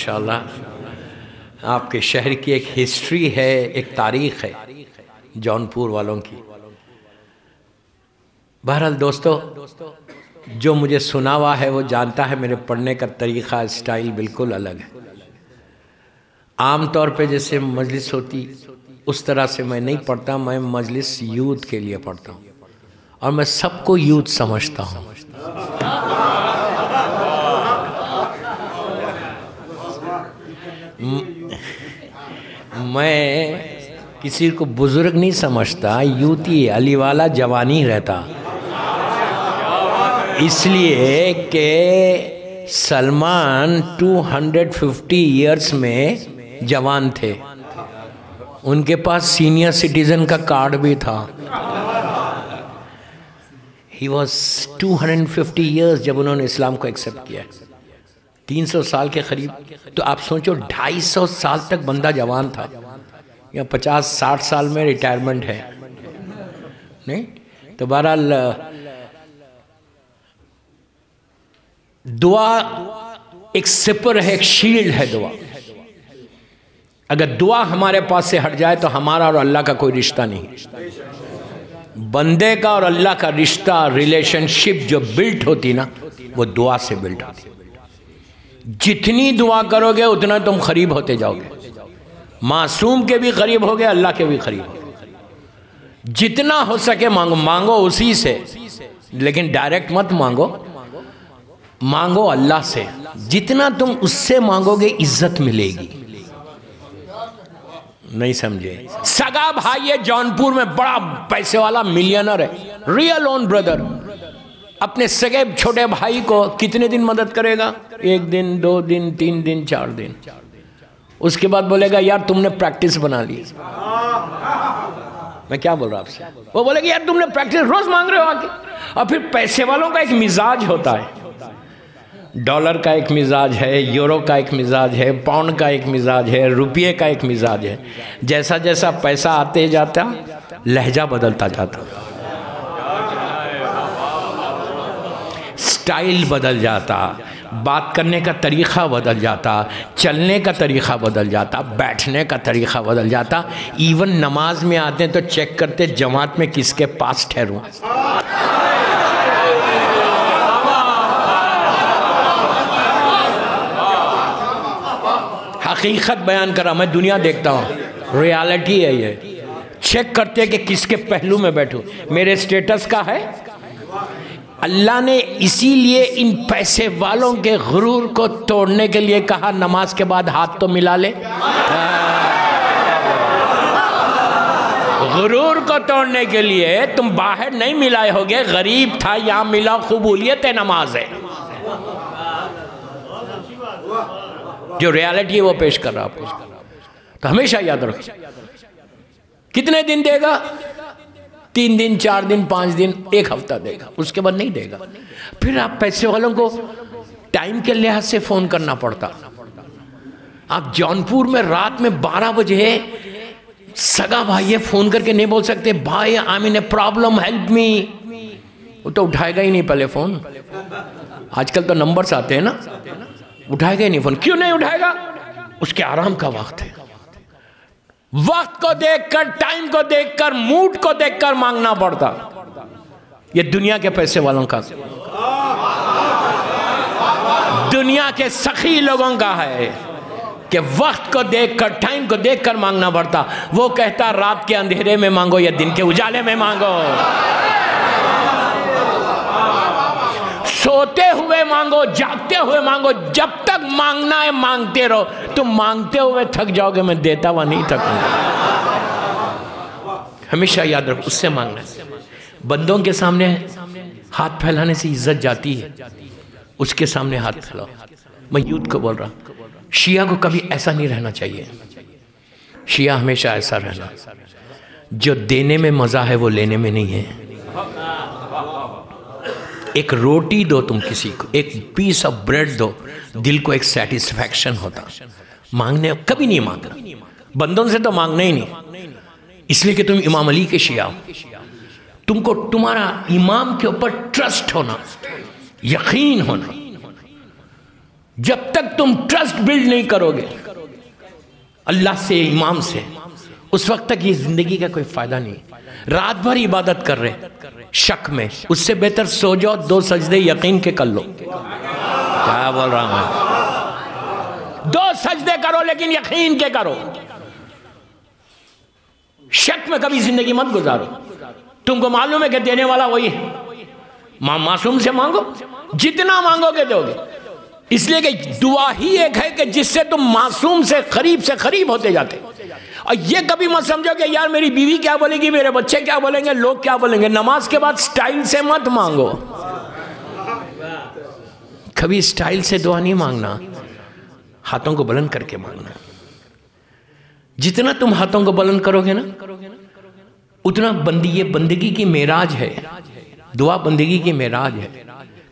आपके शहर की एक हिस्ट्री है, एक तारीख है, जौनपुर वालों की। बहरहाल दोस्तों दोस्तों जो मुझे सुना हुआ है, वो जानता है मेरे पढ़ने का तरीक़ा, स्टाइल बिल्कुल अलग है। आम तौर पे जैसे मजलिस होती, उस तरह से मैं नहीं पढ़ता, मैं मजलिस यूथ के लिए पढ़ता हूँ। और मैं सबको यूथ समझता हूँ। मैं किसी को बुज़ुर्ग नहीं समझता, यूथी अली वाला जवानी रहता। इसलिए कि सलमान 250 इयर्स में जवान थे। उनके पास सीनियर सिटीजन का कार्ड भी था। ही वॉज़ 250 इयर्स जब उन्होंने इस्लाम को एक्सेप्ट किया। 300 साल के करीब तो आप सोचो 250 साल तक बंदा जवान था। या 50-60 साल में रिटायरमेंट है। नहीं? तो बहरहाल दुआ, एक सिपर है, एक शील्ड है दुआ। अगर दुआ हमारे पास से हट जाए तो हमारा और अल्लाह का कोई रिश्ता नहीं। बंदे का और अल्लाह का रिश्ता रिलेशनशिप जो बिल्ट होती ना, वो दुआ से बिल्ट होती। जितनी दुआ करोगे, उतना तुम करीब होते जाओगे। मासूम के भी करीब होगे, अल्लाह के भी करीब होगे। जितना हो सके मांगो मांगो उसी से। लेकिन डायरेक्ट मत मांगो। मांगो अल्लाह से। जितना तुम उससे मांगोगे, इज़्ज़त मिलेगी। नहीं समझे। सगा भाई है, जौनपुर में बड़ा पैसे वाला मिलियनर है। रियल ओन ब्रदर अपने सगे छोटे भाई को कितने दिन मदद करेगा? एक दिन, दो दिन, तीन दिन, चार दिन। उसके बाद बोलेगा, यार, तुमने प्रैक्टिस बना ली। मैं क्या बोल रहा आपसे? वो बोलेगा, यार, तुमने प्रैक्टिस रोज मांग रहे हो आके? और फिर पैसे वालों का एक मिजाज होता है। डॉलर का एक मिजाज है, यूरो का एक मिजाज है, पाउंड का एक मिजाज है, रुपये का एक मिजाज है। जैसा जैसा पैसा आते जाता, लहजा बदलता जाता। स्टाइल बदल जाता, बात करने का तरीक़ा बदल जाता, चलने का तरीक़ा बदल जाता, बैठने का तरीक़ा बदल जाता। इवन नमाज़ में आते हैं तो चेक करते जमात में किसके पास ठहरूँ। हकीकत बयान करा, मैं दुनिया देखता हूँ। रियलिटी है ये। चेक करते हैं कि किसके पहलू में बैठूं। मेरे स्टेटस का है? अल्लाह ने इसीलिए इन पैसे वालों के गुरूर को तोड़ने के लिए कहा, नमाज़ के बाद हाथ तो मिला ले। गुरूर को तोड़ने के लिए तुम बाहर नहीं मिलाए होगे, गरीब था, यहाँ मिला कबूलियत नमाज़ है। जो रियलिटी है वो पेश कर रहा आपको। तो हमेशा याद रखो। कितने दिन देगा? तीन दिन, चार दिन, पाँच दिन, एक हफ़्ता देगा। उसके बाद नहीं देगा। फिर आप पैसे वालों को टाइम के लिहाज से फ़ोन करना पड़ता। आप जौनपुर में रात में बारह बजे सगा भाई है फ़ोन करके नहीं बोल सकते, भाई I mean a problem help me वो तो उठाएगा ही नहीं पहले फ़ोन आजकल तो नंबर्स आते हैं ना। उठाएगा नहीं, फ़ोन। क्यों नहीं उठाएगा? उसके आराम का वक्त है। वक्त को देखकर टाइम को देखकर मूड को देखकर मांगना पड़ता। ये दुनिया के पैसे वालों का। दुनिया के सखी लोगों का है कि वक्त को देखकर टाइम को देखकर मांगना पड़ता। वो कहता, रात के अंधेरे में मांगो या दिन के उजाले में मांगो। सोते हुए मांगो, जागते हुए मांगो, जब तक मांगना है मांगते रहो। तुम मांगते हुए थक जाओगे, मैं देता हुआ नहीं थकूँगा। हमेशा याद रखो, उससे मांगना बंदों के सामने हाथ फैलाने से इज़्ज़त जाती है। उसके सामने हाथ फैलाओ। मैं यूथ को बोल रहा शिया को कभी ऐसा नहीं रहना चाहिए। शिया हमेशा ऐसा रहना। जो देने में मज़ा है, वो लेने में नहीं है। एक रोटी दो तुम किसी को, एक पीस ऑफ़ ब्रेड दो, दिल को एक सेटिस्फैक्शन होता। मांगने कभी नहीं मांगना। बंदों से तो मांगना ही नहीं। इसलिए कि तुम इमाम अली के शिया हो। तुमको तुम्हारा इमाम के ऊपर ट्रस्ट होना, यकीन होना। जब तक तुम ट्रस्ट बिल्ड नहीं करोगे, अल्लाह से, इमाम से, उस वक्त तक ये ज़िंदगी का कोई फ़ायदा नहीं। रात भर इबादत कर रहे। शक में। उससे बेहतर सो जाओ दो सजदे यकीन के कर लो। क्या बोल रहा हूँ दो सजदे करो लेकिन यकीन के करो। शक में कभी ज़िंदगी मत गुजारो। तुमको मालूम है कि देने वाला वही है। मा, मासूम से मांगो जितना मांगोगे दोगे। इसलिए कि दुआ ही एक है कि जिससे तुम मासूम से करीब से करीब होते जाते। और ये कभी मत समझो कि यार मेरी बीवी क्या बोलेगी, मेरे बच्चे क्या बोलेंगे, लोग क्या बोलेंगे। नमाज़ के बाद स्टाइल से मत मांगो। कभी स्टाइल से दुआ नहीं मांगना। हाथों को बुलंद करके मांगना। जितना तुम हाथों को बुलंद करोगे ना, उतना बंदी ये बंदगी की मेराज है। दुआ बंदगी की मेराज है।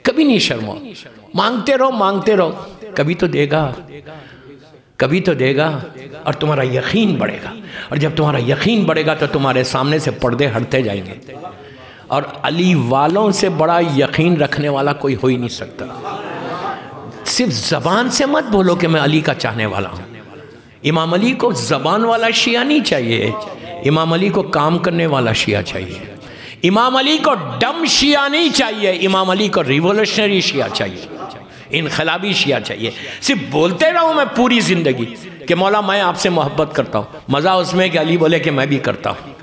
कभी नहीं शर्मा। मांगते रहो मांगते रहो। कभी तो देगा। कभी तो देगा और तुम्हारा यकीन बढ़ेगा। और जब तुम्हारा यकीन बढ़ेगा तो तुम्हारे सामने से पर्दे हटते जाएँगे। और अली वालों से बड़ा यकीन रखने वाला कोई हो ही नहीं सकता। सिर्फ़ जबान से मत बोलो कि मैं अली का चाहने वाला हूँ। इमाम अली को जबान वाला शिया नहीं चाहिए। इमाम अली को काम करने वाला शिया चाहिए। इमाम अली को डम शिया नहीं चाहिए। इमाम अली को रिवोल्यूशनरी शिया चाहिए। इनकलाबी शिया चाहिए। सिर्फ़ बोलते रहूँ मैं पूरी ज़िंदगी कि मौला मैं आपसे मोहब्बत करता हूँ। मज़ा उसमें कि अली बोले कि मैं भी करता हूँ।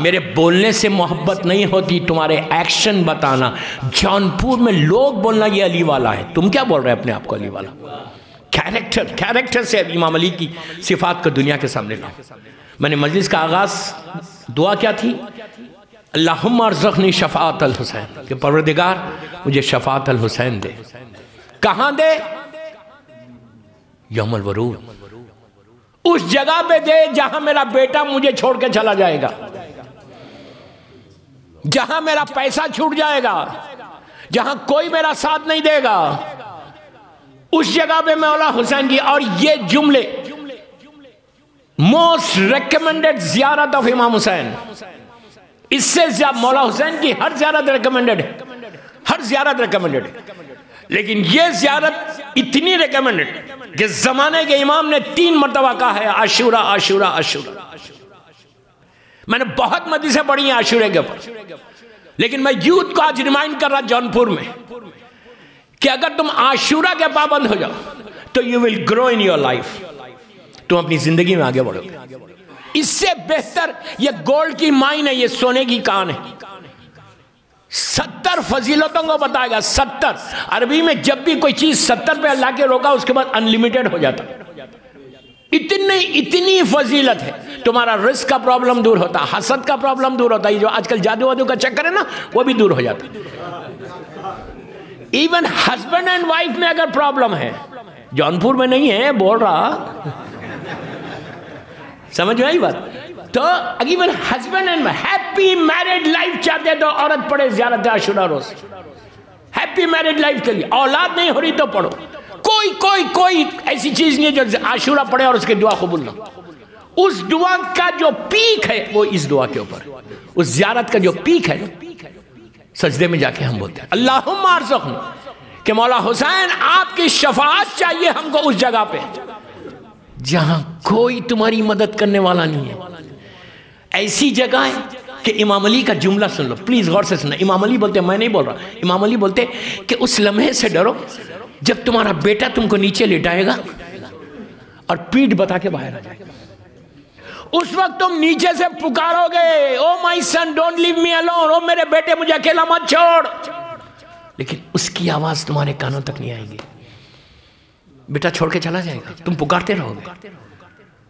मेरे बोलने से मोहब्बत नहीं होती, तुम्हारे एक्शन बताना। जौनपुर में लोग बोलना ये अली वाला है। तुम क्या बोल रहे हो अपने आप को अली वाला? कैरेक्टर कैरेक्टर से इमाम अली की सिफात को दुनिया के सामने लाओ। मैंने मजलिस का आगाज़, दुआ क्या थी? अल्लाहनी शफात अल हुसैन। के परवरदिगार, मुझे शफात अल हुसैन दे। कहाँ दे? यमल वरूर उस जगह पे दे जहाँ मेरा बेटा मुझे छोड़ के चला जाएगा। जहाँ मेरा पैसा छूट जाएगा। जहाँ कोई मेरा साथ नहीं देगा। उस जगह पे मौला हुसैन की और ये जुमले। मोस्ट रिकमेंडेड जियारत ऑफ़ इमाम हुसैन इससे ज़्यादा मौला हुसैन की हर जियारत रिकमेंडेड है। हर जियारत रिकमेंडेड है। लेकिन ये जियारत इतनी रिकमेंडेड कि जमाने के इमाम ने तीन मरतबा कहा है, आशूरा आशूरा आशूरा। मैंने बहुत मदी से पढ़ी है आशूरे के ऊपर। लेकिन मैं यूथ को आज रिमाइंड कर रहा जौनपुर में कि अगर तुम आशूरा के पाबंद हो जाओ तो you will grow in your life तुम अपनी ज़िंदगी में आगे बढ़ोगे। इससे बेहतर ये गोल्ड की माइन है, ये सोने की कान है। सत्तर फजीलतों को बताएगा, सत्तर। अरबी में जब भी कोई चीज़ सत्तर पे अल्लाह के रोका, उसके बाद अनलिमिटेड हो जाता। इतनी इतनी फजीलत है। तुम्हारा रिस्क का प्रॉब्लम दूर होता, हसद का प्रॉब्लम दूर होता। है जो आजकल जादू वादू का चक्कर है ना, वो भी दूर हो जाता। इवन हस्बैंड एंड वाइफ में अगर प्रॉब्लम है, जौनपुर में नहीं है, बोल रहा। समझ में आई बात? तो even husband and happy married life चाहते तो औरत पढ़े, ज़्यादा आशुरा रोज। हैप्पी मैरिड लाइफ के लिए। औलाद नहीं हो रही तो पढ़ो। कोई कोई कोई ऐसी चीज़ नहीं जो आशुरा पढ़े और उसके दुआ कबूल ना उस दुआ का जो पीक है, वो इस दुआ के ऊपर। उस जियारत का जो पीक है, सजदे में जाके हम बोलते हैं अल्लाह मार कि मौला हुसैन, आपकी शफात चाहिए हमको उस जगह पे। जहाँ कोई तुम्हारी मदद करने वाला नहीं है। ऐसी जगह है कि इमाम अली का जुमला सुन लो। प्लीज़ गौर से सुनना। इमाम अली बोलते, मैं नहीं बोल रहा। इमाम अली बोलते कि उस लम्हे से डरो जब तुम्हारा बेटा तुमको नीचे लिटाएगा और पीठ बता के बाहर आ जाएगा। उस वक्त तुम नीचे से पुकारोगे O my son don't leave me alone ओ मेरे बेटे, मुझे अकेला मत छोड़. लेकिन उसकी आवाज़ तुम्हारे कानों तक नहीं आएगी। बेटा छोड़ के चला जाएगा। तुम पुकारते रहोगे।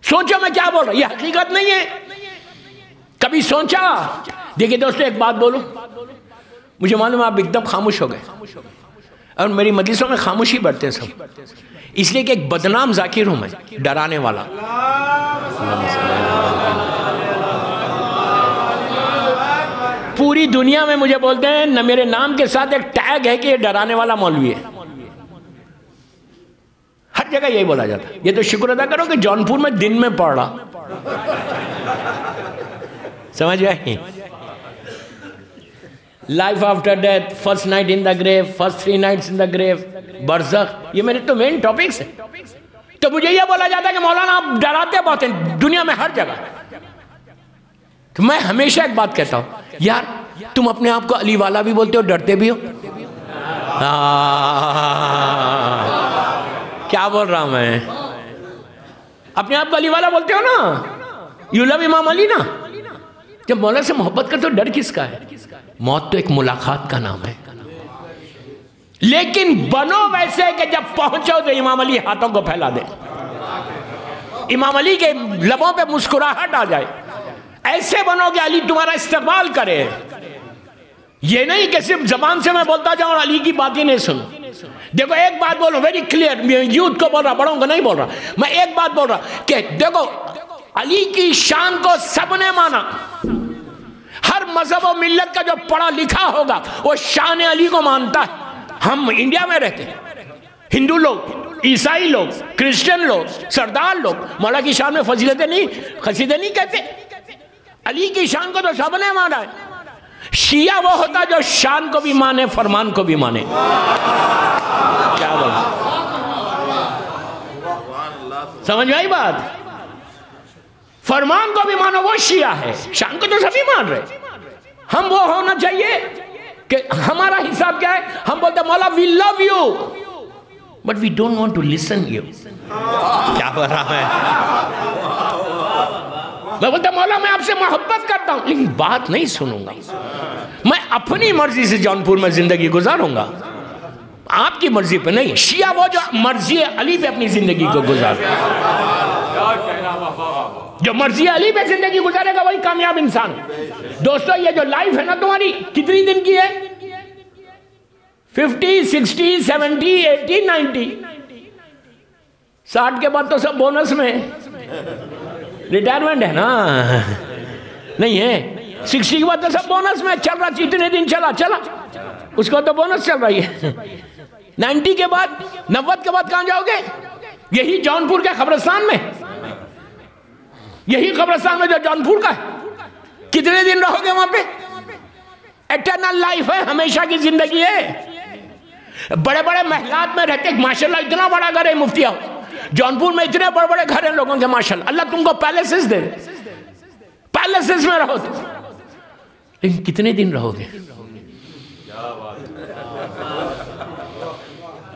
सोचो मैं क्या बोल रहा हूँ, यह हकीकत नहीं है। कभी सोचा? देखिए दोस्तों, एक बात बोलूँ। मुझे मालूम आप एकदम खामोश हो गए। और मेरी मजलिसों में खामोशी बढ़ते सब। इसलिए कि एक बदनाम जाकिर हूँ मैं, डराने वाला। पूरी दुनिया में मुझे बोलते हैं, न मेरे नाम के साथ एक टैग है कि ये डराने वाला मौलवी है। हर जगह यही बोला जाता। है ये तो शुक्र अदा करो कि जौनपुर में दिन में पढ़ रहा समझ गए? Life after death first night in the grave first three nights in the grave बरसक ये मेरे तो मेन टॉपिक्स है। तो मुझे ये बोला जाता है कि मौलाना, आप डराते बहुत हैं, दुनिया में हर जगह। तो मैं हमेशा एक बात कहता हूँ, यार, तुम अपने आप को अली वाला भी बोलते हो, डरते भी हो। क्या बोल रहा हूँ मैं? अपने आप को अली वाला बोलते हो ना? यू लव इमाम अली ना? जब मौला से मोहब्बत करते हो, डर किसका है? मौत तो एक मुलाकात का नाम है। लेकिन बनो वैसे कि जब पहुंचो तो इमाम अली हाथों को फैला दे। इमाम अली के लबों पे मुस्कुराहट आ जाए। ऐसे बनो कि अली तुम्हारा इस्तेमाल करे। ये नहीं कि सिर्फ़ जबान से मैं बोलता जाऊँ और अली की बात नहीं सुनो। देखो, एक बात बोलो वेरी क्लियर यूथ को बोल रहा बड़ों को नहीं बोल रहा। मैं एक बात बोल रहा कि देखो, अली की शान को सबने माना। हर मज़हब और मिल्लत का जो पढ़ा लिखा होगा, वो शान अली को मानता है। हम इंडिया में रहते हैं। हिंदू लोग, ईसाई लोग, क्रिश्चियन लोग, सरदार लोग, मौला की शान में फजीलतें नहीं, खसीदे नहीं कहते। अली की शान को तो सबने माना है। शिया वो होता जो शान को भी माने, फरमान को भी माने। क्या बोल? समझ में आई बात? फरमान को भी मानो, वो शिया है। शान को तो सभी मान रहे। हम वो होना चाहिए कि हमारा हिसाब क्या है? हम बोलते मौला we love you but we don't want to listen you क्या हो रहा है? मैं बोलता मौला, मैं आपसे मोहब्बत करता हूँ। लेकिन बात नहीं सुनूँगा। मैं अपनी मर्ज़ी से जौनपुर में ज़िंदगी गुजारूँगा। आपकी मर्ज़ी पे नहीं, शिया वो जो मर्ज़ी अली पे अपनी ज़िंदगी को गुजार। जो मर्ज़ी अली पे ज़िंदगी गुजारेगा, वही कामयाब इंसान दोस्तों, ये जो लाइफ है ना तुम्हारी, कितनी दिन की है? Fifty sixty seventy eighty ninety साठ के बाद तो सब बोनस में रिटायरमेंट है ना? नहीं है? सिक्सटी के बाद तो सब बोनस में चल रहा इतने दिन चला चला। उसको तो बोनस चल रही है नाइन्टी के बाद, नब्बे के बाद कहाँ जाओगे? यही जौनपुर के कब्रस्तान में। यही कब्रस्तान में जो जौनपुर का है। कितने दिन रहोगे वहाँ पे? एटर्नल लाइफ है, हमेशा की ज़िंदगी है। बड़े बड़े महलात में रहते, माशाल्लाह इतना बड़ा घर है मुफ्ती जौनपुर में इतने बड़े बड़े घर हैं लोगों के, माशाल्लाह। अल्लाह तुमको पैलेसेस दे। पैलेसेस में रहो। लेकिन कितने दिन रहोगे?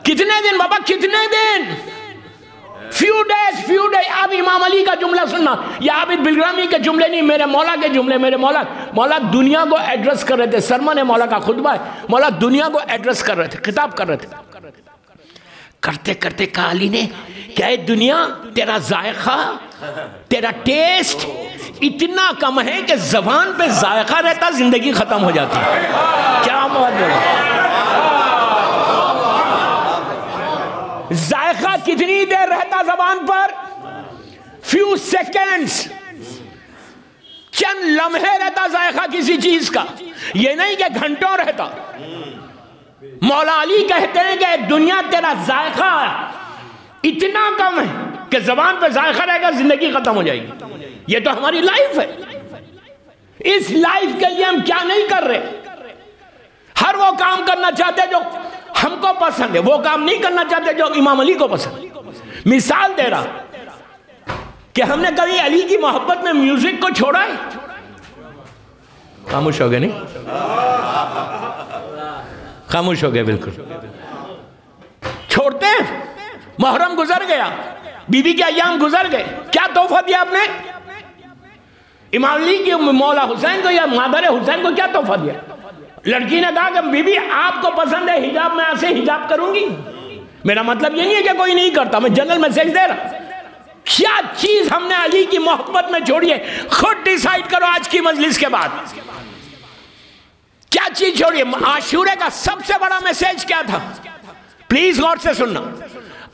कितने दिन बाबा? कितने दिन? फ्यू डेज़ फ्यू डे अब इमाम अली का जुमला सुनना। या आबिद बिलग्रामी के जुमले नहीं, मेरे मौला के जुमले, मेरे मौला। मौला दुनिया को एड्रेस कर रहे थे। सरमा ने मौला का खुतबा है। मौला दुनिया को एड्रेस कर रहे थे, खिताब कर रहे थे। करते करते कहा अली ने, क्या है दुनिया तेरा जायका, तेरा टेस्ट इतना कम है कि जबान पे जायका रहता, ज़िंदगी खत्म हो जाती है। क्या बात जायका कितनी देर रहता जबान पर? फ्यू सेकेंड्स चंद लम्हे रहता जायका किसी चीज़ का। ये नहीं कि घंटों रहता। मौला अली कहते हैं कि दुनिया तेरा जायका इतना कम है कि जबान पे जायका रहेगा, ज़िंदगी खत्म हो जाएगी। ये तो हमारी लाइफ है। इस लाइफ के लिए हम क्या नहीं कर रहे? हर वो काम करना चाहते जो हमको पसंद है, वो काम नहीं करना चाहते जो इमाम अली को पसंद मिसाल दे रहा कि हमने कभी अली की मोहब्बत में म्यूज़िक को छोड़ा है? खामोश हो गए नहीं? खामोश हो गए, बिल्कुल। छोड़ते मुहर्रम गुजर गया। बीबी के अयाम गुजर गए। क्या तोहफा दिया आपने? इमाम अली की मौला हुसैन को या मादर हुसैन को क्या तोहफा दिया? लड़की ने कहा कि बीबी आपको पसंद है हिजाब, मैं ऐसे हिजाब करूँगी। मेरा मतलब ये नहीं है कि कोई नहीं करता, मैं जनरल मैसेज दे रहा क्या चीज़ हमने अली की मोहब्बत में छोड़ी है? खुद डिसाइड करो आज की मजलिस के बाद। क्या चीज़ छोड़िए आशूरे का सबसे बड़ा मैसेज क्या था? प्लीज़ गौर से सुनना।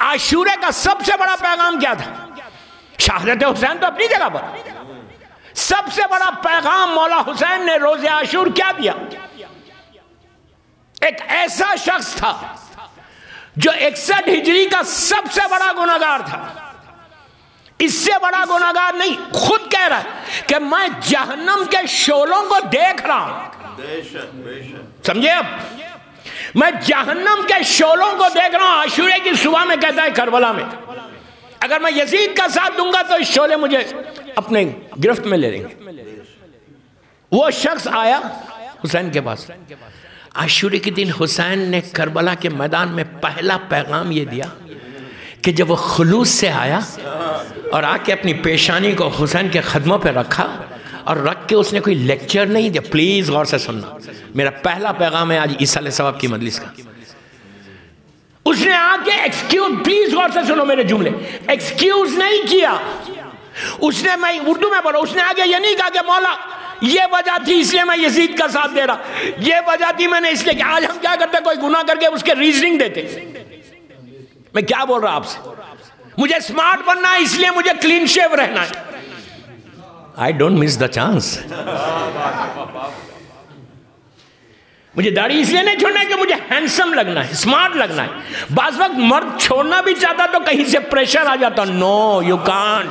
आशूरे का सबसे बड़ा पैगाम क्या था? शहादत हुसैन तो अपनी जगह पर। सबसे बड़ा पैगाम मौला हुसैन ने रोज़े आशूर क्या दिया? एक ऐसा शख्स था जो इकसठ हिजरी का सबसे बड़ा गुनागार था। इससे बड़ा गुनागार नहीं, खुद कह रहा है कि मैं जहन्नम के शोलों को देख रहा हूँ। समझे अब मैं जहन्नम के शोलों को देख रहा हूँ, आशुरे की सुबह में कहता है करबला में। अगर मैं यजीद का साथ दूँगा तो इस शोले मुझे अपने गिरफ्त में ले लेंगे। वो शख्स आया हुसैन के पास। आशुरे के दिन हुसैन ने करबला के मैदान में पहला पैगाम ये दिया कि जब वो खलूस से आया और आके अपनी पेशानी को हुसैन के खदमों पर रखा और रख के उसने कोई लेक्चर नहीं दिया। प्लीज़ गौर से सुनना। मेरा पहला पैगाम है आज ईसा सवाब की मजलिस का। उसने आके एक्सक्यूज प्लीज़ गौर से सुनो मेरे जुमले। एक्सक्यूज नहीं किया। उसने मैं उर्दू में बोला, उसने आगे ये नहीं कहा कि मौला, ये वजह थी इसलिए मैं यजीद का साथ दे रहा। ये वजह थी मैंने इसलिए आज हम क्या करते, कोई गुना करके उसके रीजनिंग देते। मैं क्या बोल रहा आपसे? मुझे स्मार्ट बनना है, इसलिए मुझे क्लीन शेव रहना है। I don't miss the chance मुझे दाढ़ी इसलिए नहीं छोड़ना है कि मुझे हैंडसम लगना है स्मार्ट लगना है। बाज वक्त मर्द छोड़ना भी चाहता तो कहीं से प्रेशर आ जाता। नो यू कांट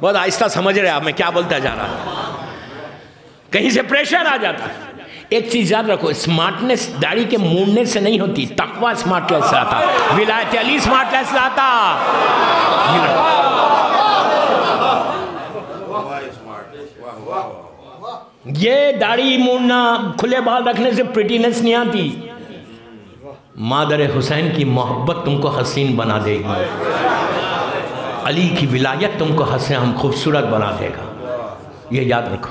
बहुत आहिस्ता समझ रहे आप, मैं क्या बोलता जा रहा कहीं से प्रेशर आ जाता। एक चीज़ याद रखो स्मार्टनेस दाढ़ी के मूडने से नहीं होती, तकवा स्मार्टनेस लाता विलायत अली स्मार्टनेस लाता ये दाढ़ी मुड़ना, खुले बाल रखने से प्रिटीनेस नहीं आती। मादर हुसैन की मोहब्बत तुमको हसीन बना देगी। अली की विलायत तुमको हसन खूबसूरत बना देगा। ये याद रखो।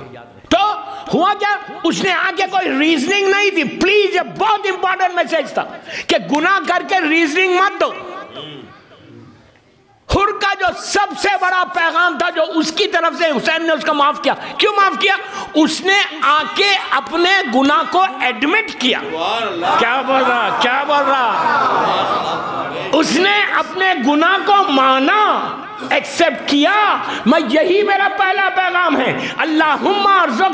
तो हुआ क्या? उसने आके कोई रीजनिंग नहीं थी। प्लीज़ ये बहुत इंपॉर्टेंट मैसेज था कि गुनाह करके रीजनिंग मत दो। जो सबसे बड़ा पैगाम था जो उसकी तरफ़ से हुसैन ने उसका माफ़ किया। क्यों माफ़ किया? उसने आके अपने गुनाह को एडमिट किया। क्या बोल रहा? क्या बोल रहा? उसने अपने गुनाह को माना एक्सेप्ट किया। मैं यही मेरा पहला पैगाम है। अल्लाह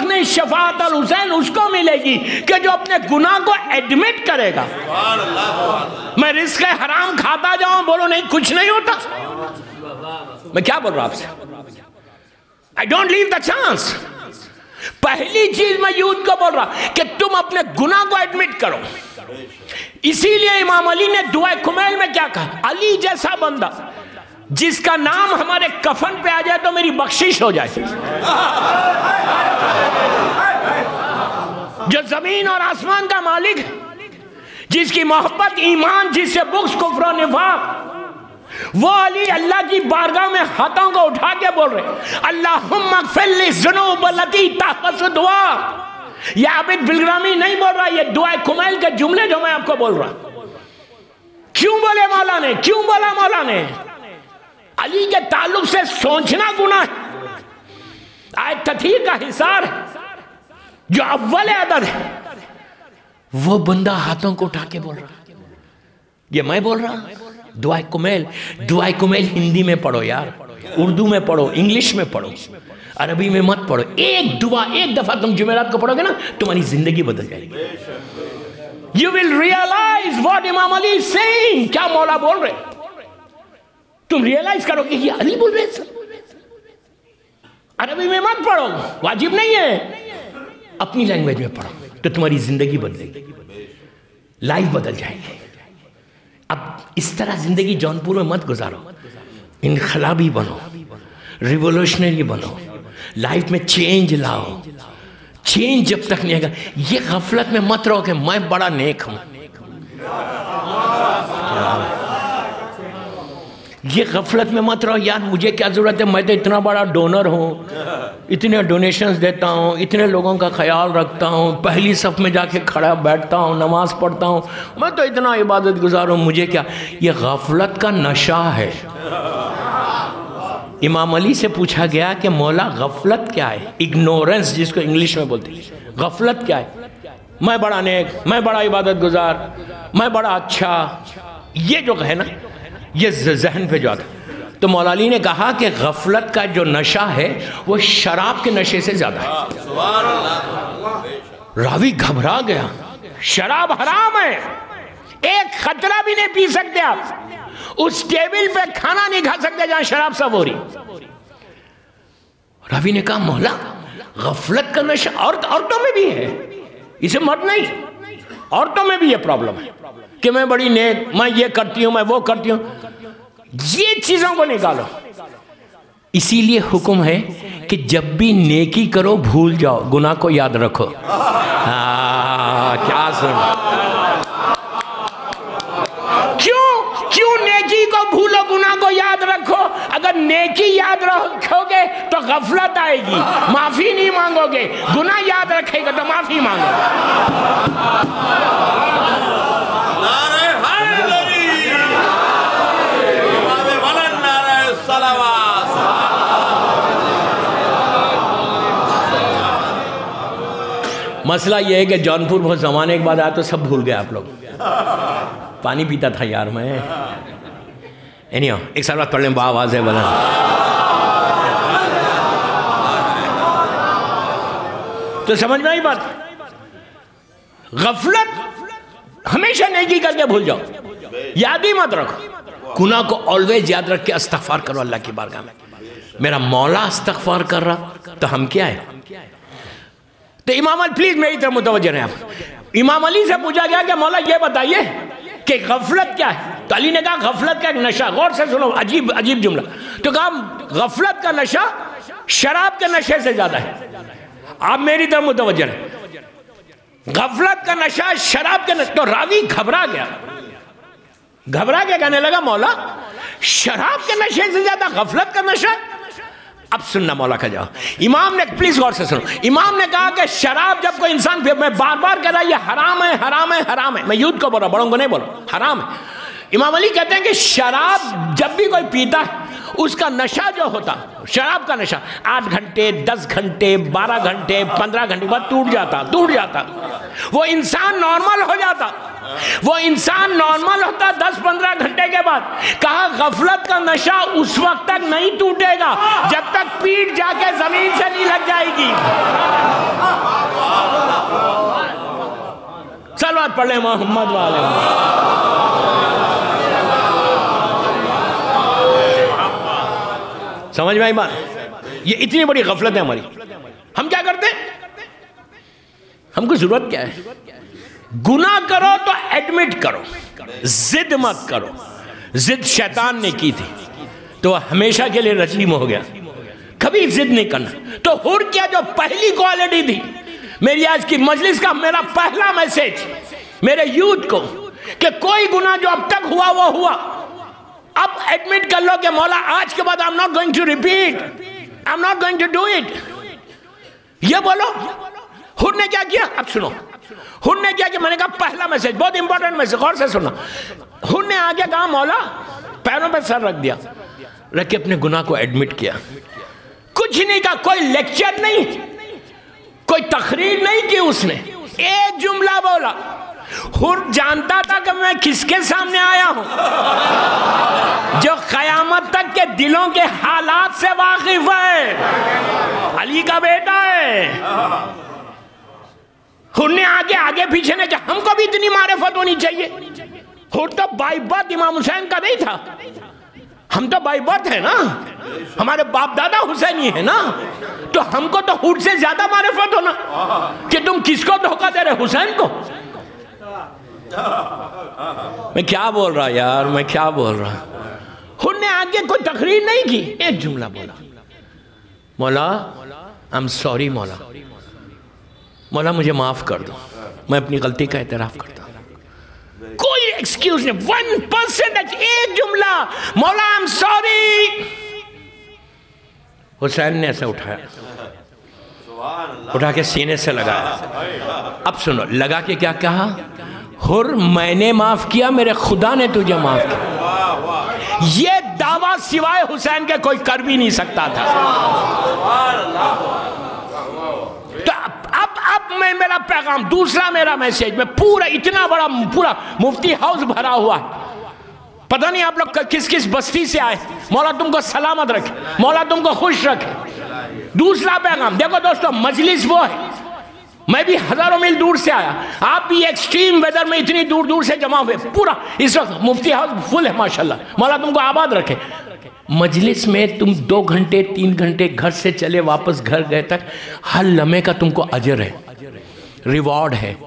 ने शफात अल हुसैन, उसको मिलेगी कि जो अपने गुनाह को एडमिट करेगा। मैं रिस्क हराम खाता जाऊँ, बोलो, नहीं, कुछ नहीं होता। मैं क्या बोल रहा आपसे? I don't leave the chance पहली चीज़ मैं यूथ को बोल रहा कि तुम अपने गुना को एडमिट करो। इसीलिए इमाम अली ने दुआ कुमैल में क्या कहा? अली जैसा बंदा, जिसका नाम हमारे कफन पे आ जाए तो मेरी बख्शिश हो जाए। जो ज़मीन और आसमान का मालिक, जिसकी मोहब्बत, ईमान, जिससे बुक्स, कुफर निफाक वो अली अल्लाह की बारगाह में हाथों को उठा के बोल रहे अल्लाह दुआ। बिलग्रामी नहीं बोल रहा, ये दुआ कुमैल के जुमले जो मैं आपको बोल रहा क्यों बोले मौला ने क्यों बोला मौला ने अली के ताल्लुक से सोचना गुना है। आय तथीर का हिसार है। जो अव्वल अदद है, वो बंदा हाथों को उठा के बोल रहा। ये मैं बोल रहा दुआ कुमेल दुआ कुमेल हिंदी में पढ़ो यार, उर्दू में पढ़ो, इंग्लिश में पढ़ो, अरबी में मत पढ़ो, एक दुआ, एक दफ़ा तुम जुमेरात को पढ़ोगे ना, तुम्हारी ज़िंदगी बदल जाएगी। यू विल रियलाइज़ वॉट इमाम अली सेइंग क्या मौला बोल रहे तुम रियलाइज़ करोगे ये अली बोल रहे अरबी में मत पढ़ो, वाजिब नहीं है। अपनी लैंग्वेज में पढ़ो तो तुम्हारी ज़िंदगी बदलेगी। लाइफ बदल जाएगी। अब इस तरह ज़िंदगी जौनपुर में मत गुजारो। इनखलाबी बनो। रिवोल्यूशनरी बनो। लाइफ में चेंज लाओ। चेंज जब तक नहीं आएगा। ये गफलत में मत रहो कि मैं बड़ा नेक हूँ। ये गफलत में मत रहो, यार, मुझे क्या ज़रूरत है? मैं तो इतना बड़ा डोनर हूँ। इतने डोनेशंस देता हूँ, इतने लोगों का ख्याल रखता हूँ, पहली सफ में जाके खड़ा बैठता हूँ, नमाज़ पढ़ता हूँ। मैं तो इतना इबादत गुजार हूँ, मुझे क्या? ये गफलत का नशा है। इमाम अली से पूछा गया कि मौला, गफलत क्या है? इग्नोरेंस जिसको इंग्लिश में बोलते गफलत क्या है? मैं बड़ा नेक, मैं बड़ा इबादत गुजार, मैं बड़ा अच्छा। ये जो है ना ये जहन पे जो आता तो मौलाली ने कहा कि गफलत का जो नशा है, वो शराब के नशे से ज़्यादा है। रावी घबरा गया। शराब हराम है। एक खतरा भी नहीं पी सकते आप। उस टेबल पे खाना नहीं खा सकते जहाँ शराब सब हो रही। रवि ने कहा, मौला, गफलत का नशा और औरतों में भी है। इसे मत नहीं। औरतों में भी ये प्रॉब्लम है कि मैं बड़ी नेक मैं ये करती हूँ मैं वो करती हूँ। ये चीज़ों को निकालो। इसीलिए हुक्म है कि जब भी नेकी करो भूल जाओ। गुनाह को याद रखो। आ, क्या सुन। भूलो गुना को याद रखो। अगर नेकी याद रखोगे तो गफलत आएगी। माफ़ी नहीं मांगोगे। गुना याद रखेगा तो माफ़ी मांगोगे। मसला यह है कि जौनपुर बहुत जमाने के बाद आया तो सब भूल गए आप लोग। पानी पीता था यार मैं। एनी एक साल बाद पढ़ लें आवाज़ है बना तो समझ में आई बात गफलत हमेशा नेकी करके भूल जाओ। याद ही मत रखो। गुनाह को ऑलवेज याद रख के अस्तगफार करो अल्लाह की बारगाह में। मेरा मौला अस्तफार कर रहा तो हम क्या है? तो इमाम अली प्लीज़ मेरी तरफ़ रहे आप। इमाम अली से पूछा गया कि मौला ये बताइए कि गफलत क्या है? तो अली ने कहा, गफलत का एक नशा। गौर से सुनो, अजीब अजीब जुमला। तो कहा, गफलत का नशा शराब के नशे से ज़्यादा है। आप मेरी तरफ़ मुतवजह रहे। गफलत का नशा शराब के नशा तो रावी घबरा गया। घबरा के कहने लगा, मौला, शराब के नशे से ज़्यादा गफलत का नशा? अब सुनना, मौला का जाओ। इमाम ने प्लीज़ गौर से सुनो। इमाम ने कहा कि शराब जब कोई इंसान मैं बार बार कह रहा, ये हराम है हराम है हराम है। मैं यूथ को बोल बड़ों को नहीं बोल हराम है। इमाम अली कहते हैं कि शराब जब भी कोई पीता उसका नशा जो होता, शराब का नशा, आठ घंटे, दस घंटे, बारह घंटे, पंद्रह घंटे बाद टूट जाता टूट जाता। वो इंसान नॉर्मल हो जाता। वो इंसान नॉर्मल होता दस पंद्रह घंटे के बाद। कहा, गफलत का नशा उस वक्त तक नहीं टूटेगा, जब तक पीठ जाके ज़मीन से नहीं लग जाएगी। सलवार पढ़े मोहम्मद वाले। समझ में आई बात? ये इतनी बड़ी गफलत है हमारी। हम क्या करते हमको ज़रूरत क्या है? गुना करो तो एडमिट करो। जिद मत करो। जिद शैतान ने की थी। तो हमेशा के लिए रजीम हो गया। कभी जिद नहीं करना। तो हुर क्या जो पहली क्वालिटी थी। मेरी आज की मजलिस का मेरा पहला मैसेज मेरे यूथ को कि कोई गुना जो अब तक हुआ, वो हुआ। अब एडमिट कर लो कि मौला, आज के बाद I am not going to repeat I am not going to do it ये बोलो। हुर ने क्या किया? अब सुनो। हुर ने क्या किया? मैंने कहा, पहला मैसेज बहुत इंपॉर्टेंट मैसेज गौर से सुनो। हुर ने आगे कहा, मौला, पैरों पर सर रख दिया। रख के अपने गुनाह को एडमिट किया। कुछ नहीं कहा, कोई लेक्चर नहीं, कोई तकरीर नहीं की उसने। एक जुमला बोला हुर जानता था कि मैं किसके सामने आया हूँ? जो कयामत तक के दिलों के हालात से वाकिफ है। अली का बेटा है। हुर ने आगे आगे पीछे ने हमको भी इतनी मारेफत होनी चाहिए। हुर तो बर्थ इमाम हुसैन का नहीं था। हम तो बर्थ है ना। हमारे बाप दादा हुसैनी है ना। तो हमको तो हुर से ज़्यादा मारेफत होना। कि तुम किसको धोखा दे रहे हुसैन को? मैं क्या बोल रहा यार, मैं क्या बोल रहा? हुन ने आगे कोई तकरीर नहीं की, एक जुमला बोला। मौला आई एम सॉरी मौला। मौला, मुझे माफ़ कर दो। मैं अपनी गलती का एतराफ करता हूँ। कोई एक्सक्यूज नहीं। वन परसेंट एक जुमला। मौला आई एम सॉरी हुसैन ने ऐसे उठाया। उठा के सीने से लगाया। अब सुनो, लगा के क्या कहा? हुर, मैंने माफ़ किया, मेरे खुदा ने तुझे माफ़ किया। ये दावा सिवाय हुसैन के कोई कर भी नहीं सकता था। तो अब अब मैं, मेरा पैगाम, दूसरा मेरा मैसेज, में पूरा, इतना बड़ा, पूरा मुफ्ती हाउस भरा हुआ है। पता नहीं आप लोग किस किस बस्ती से आए। मौला तुमको सलामत रखे, मौला तुमको खुश रखे। दूसरा पैगाम, देखो दोस्तों, मजलिस वो है। मैं भी हज़ारों मील दूर से आया। आप भी एक्सट्रीम वेदर में इतनी दूर दूर से जमा हुए। पूरा इस वक्त मुफ्ती हाउस फुल है माशाल्लाह। मौला तुमको आबाद रखे। मजलिस में तुम दो घंटे तीन घंटे घर से चले वापस घर गए तक हर लम्हे का तुमको अजर है। रिवॉर्ड है।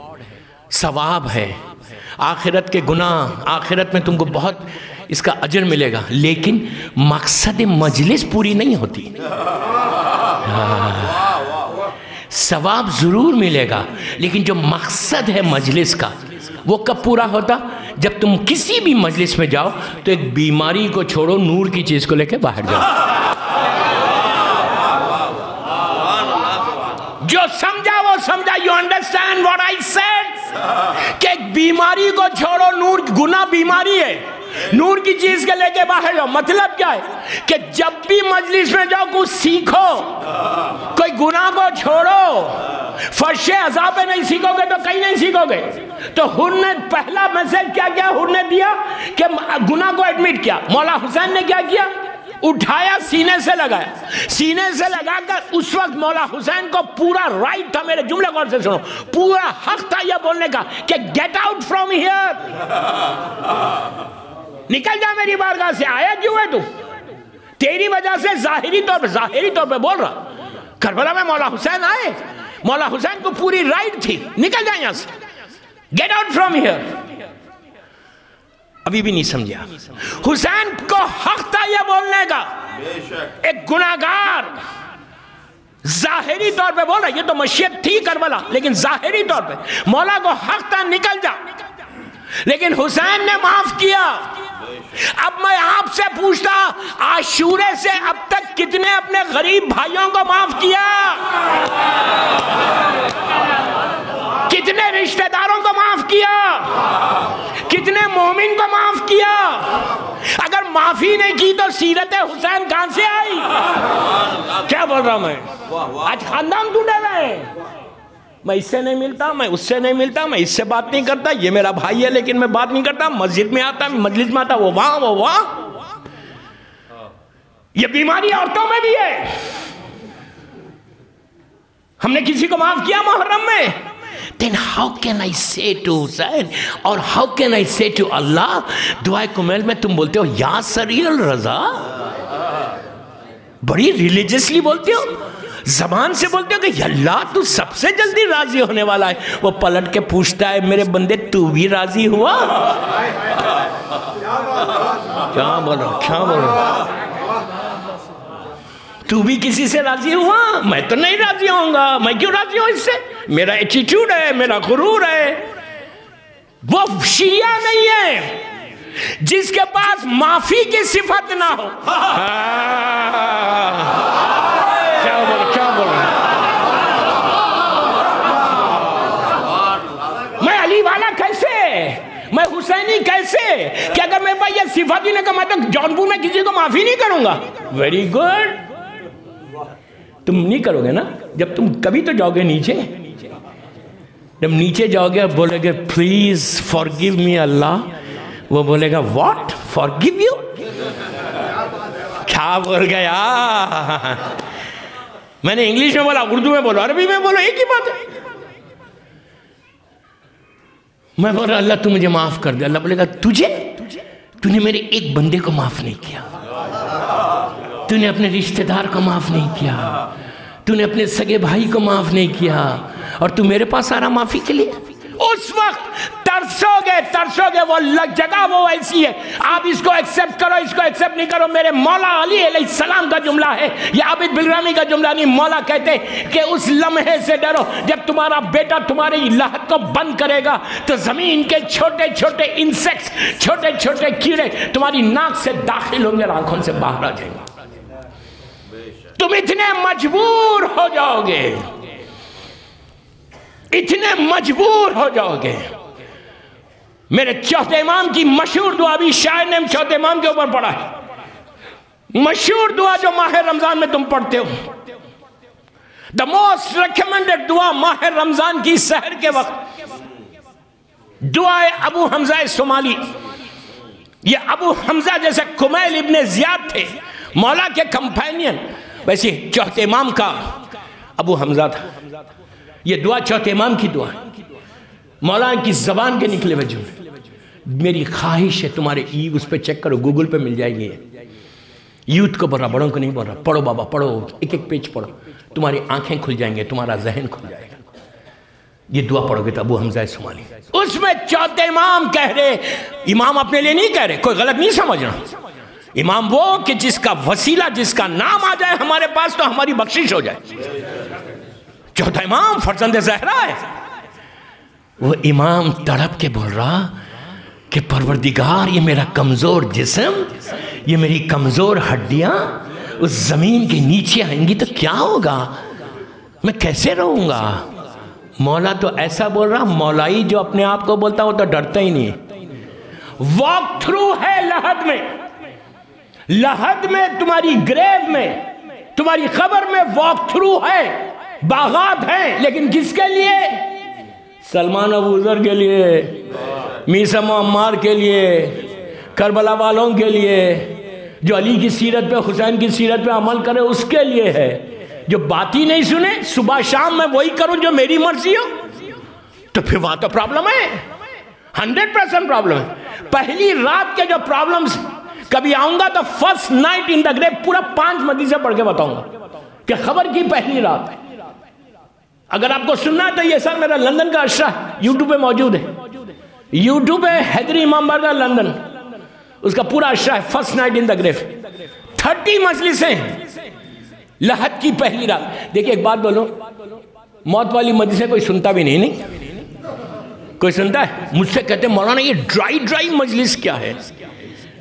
सवाब है। आखिरत के गुनाह आखिरत में तुमको बहुत इसका अजर मिलेगा। लेकिन मकसद मजलिस पूरी नहीं होती। सवाब ज़रूर मिलेगा। लेकिन जो मकसद है मजलिस का, वो कब पूरा होता? जब तुम किसी भी मजलिस में जाओ तो एक बीमारी को छोड़ो, नूर की चीज़ को लेकर बाहर जाओ। जो समझा, वो समझा। You understand what I said कि एक बीमारी को छोड़ो, नूर गुना बीमारी है। नूर की चीज़ के लेके बाहर जाओ। मतलब क्या है? कि जब भी मजलिस में जाओ, कुछ सीखो। कोई गुनाह को छोड़ो। फर्श अजाब नहीं सीखोगे तो कहीं नहीं सीखोगे। तो हुर ने पहला मैसेज क्या किया? हुर ने दिया कि गुना को एडमिट किया। मौला हुसैन ने क्या किया? उठाया, सीने से लगाया। सीने से लगाकर उस वक्त मौला हुसैन को पूरा राइट था मेरे जुमले गौर से सुनो। पूरा हक था यह बोलने का कि गेट आउट फ्रॉम हियर निकल जा मेरी बारगाह से आया क्यों है तू? तेरी वजह से जाहिरी तौर पर जाहिरी तौर पर बोल रहा। करबला में मौला हुसैन आए। मौला हुसैन को पूरी राइट थी। निकल जाए यहाँ से। गेट आउट फ्रॉम हियर अभी भी नहीं समझा। हुसैन को हक था यह बोलने का। एक गुनागार जाहिरी तौर पे बोल रहा ये तो मशीयत थी करबला लेकिन जाहिरी तौर पे। मौला को हक था निकल जा। लेकिन हुसैन ने माफ़ किया। अब मैं आपसे पूछता, आशूरे से अब तक कितने अपने गरीब भाइयों को माफ़ किया? कितने रिश्तेदारों को माफ़ किया? कितने मोमिन को माफ़ किया? अगर माफ़ी नहीं की तो सीरत हुसैन कहाँ से आई? क्या बोल रहा हूँ मैं? आज खानदान टूटे हुए मैं इससे नहीं मिलता, मैं उससे नहीं मिलता, मैं इससे बात नहीं करता, ये मेरा भाई है लेकिन मैं बात नहीं करता, मस्जिद में आता मस्जिद में आता, वो वहाँ वो वहाँ। ये बीमारी औरतों में भी है। हमने किसी को माफ़ किया मोहर्रम में? Then how can I say to Hussein और how can I say to Allah दुआ कुमेल में तुम बोलते हो, या सरियल रजा? बड़ी रिलीजियसली बोलते हो। जबान से बोलते हो कि अल्लाह तू सबसे जल्दी राज़ी होने वाला है। वो पलट के पूछता है मेरे बंदे तू भी राज़ी हुआ? क्या बोलो क्या बोलो? तू भी किसी से राज़ी हुआ? मैं तो नहीं राज़ी होऊँगा। मैं क्यों राज़ी हूँ इससे? मेरा एटीट्यूड है मेरा गुरूर है। वो शिया नहीं है जिसके पास माफ़ी की सिफत ना हो क्या बोल क्या बोल मैं अली वाला कैसे मैं हुसैनी कैसे पास ये सिफत ही नहीं मैं तो जौनपुर में किसी को माफ़ी नहीं करूँगा। वेरी गुड तुम नहीं करोगे ना? जब तुम कभी तो जाओगे नीचे। जब नीचे जाओगे बोलेगे प्लीज़ फॉर गिव मी अल्लाह वो बोलेगा वॉट फॉर गिव यू क्या बोल गया? मैंने इंग्लिश में बोला, उर्दू में बोलो, अरबी में बोलो, एक ही बात है। मैं बोल रहा, अल्लाह, तू मुझे माफ़ कर दे। अल्लाह बोलेगा, तुझे? तूने मेरे एक बंदे को माफ़ नहीं किया। तूने अपने रिश्तेदार को माफ़ नहीं किया। तूने अपने सगे भाई को माफ़ नहीं किया। और तू मेरे पास आ रहा माफ़ी के लिए? उस वक्त तरसोगे तरसोगे, वो लग जगह वो ऐसी है। आप इसको एक्सेप्ट करो, इसको एक्सेप्ट नहीं करो। मेरे मौला अली सलाम का जुमला है। या आबिद बिलरामी का जुमला नहीं, मौला कहते कि उस लम्हे से डरो। जब तुम्हारा बेटा तुम्हारी लहत को बंद करेगा तो ज़मीन के छोटे छोटे इंसेक्ट्स छोटे छोटे कीड़े तुम्हारी नाक से दाखिल होंगे आँखों से बाहर आ जाएँगे। तुम इतने मजबूर हो जाओगे। इतने मजबूर हो जाओगे। मेरे चौथे इमाम की मशहूर दुआ भी शायद ने चौथे इमाम के ऊपर पढ़ा है। मशहूर दुआ जो माह रमज़ान में तुम पढ़ते हो। द मोस्ट रिकमेंडेड दुआ माह रमज़ान की शहर के वक्त। दुआ अबू हमजा सोमाली। ये अबू हमजा जैसे कुमैल इब्ने जियाद थे, मौला के कंपेनियन वैसे चौथे इमाम का अबू हमजा था। ये दुआ चौथे इमाम की दुआ मौलाना की जबान के निकले हुए मेरी ख्वाहिश है, तुम्हारे ई उस पर चेक करो, गूगल पे मिल जाएगी यूथ को बोल रहा बड़ों को नहीं बोल रहा पढ़ो बाबा, पढ़ो। एक एक पेज पढ़ो। तुम्हारी आँखें खुल जाएँगे, तुम्हारा जहन खुल जाएगा। ये दुआ पढ़ोगे तो अबू हमजा सुमानी उसमें चौथे इमाम कह रहे इमाम अपने लिए नहीं कह रहे, कोई गलत नहीं समझना। इमाम वो कि जिसका वसीला, जिसका नाम आ जाए हमारे पास तो हमारी बख्शिश हो जाए। चौथा इमाम फरजंद जहरा है। वो इमाम तड़प के बोल रहा कि परवरदिगार, ये मेरा कमज़ोर जिसम, ये मेरी कमज़ोर हड्डियाँ, उस ज़मीन के नीचे आएँगी तो क्या होगा? मैं कैसे रहूँगा? मौला तो ऐसा बोल रहा, मौलाई जो अपने आप को बोलता वो तो डरता ही नहीं। वॉक थ्रू है लहद में। लहद में, तुम्हारी ग्रेव में, तुम्हारी खबर में वॉक थ्रू है। बागात हैं, लेकिन किसके लिए? सलमान अबूजर के लिए, मीसा अम्मार के लिए, करबला वालों के लिए, जो अली की सीरत पे, हुसैन की सीरत पे अमल करे, उसके लिए है। जो बात ही नहीं सुने, सुबह शाम मैं वही करूँ जो मेरी मर्ज़ी हो। तो फिर वहाँ तो प्रॉब्लम है। हंड्रेड परसेंट प्रॉब्लम है। पहली रात के जो प्रॉब्लम्स कभी आऊँगा तो first night in the grave पूरा पाँच मदी से पढ़ के बताऊँगा कि खबर की पहली रात अगर आपको सुनना है तो ये सर मेरा लंदन का अशरा यूट्यूब पे मौजूद है। यूट्यूब हैदरी इमाम बर्गर लंदन। उसका पूरा अशरा है first night in the grave thirty मजलिसें लहत की पहली रात। देखिए, एक बात बोलो, मौत वाली मजलिसें कोई सुनता भी नहीं नहीं? कोई सुनता है? मुझसे कहते मौलाना, ये ड्राई ड्राई मजलिस क्या है?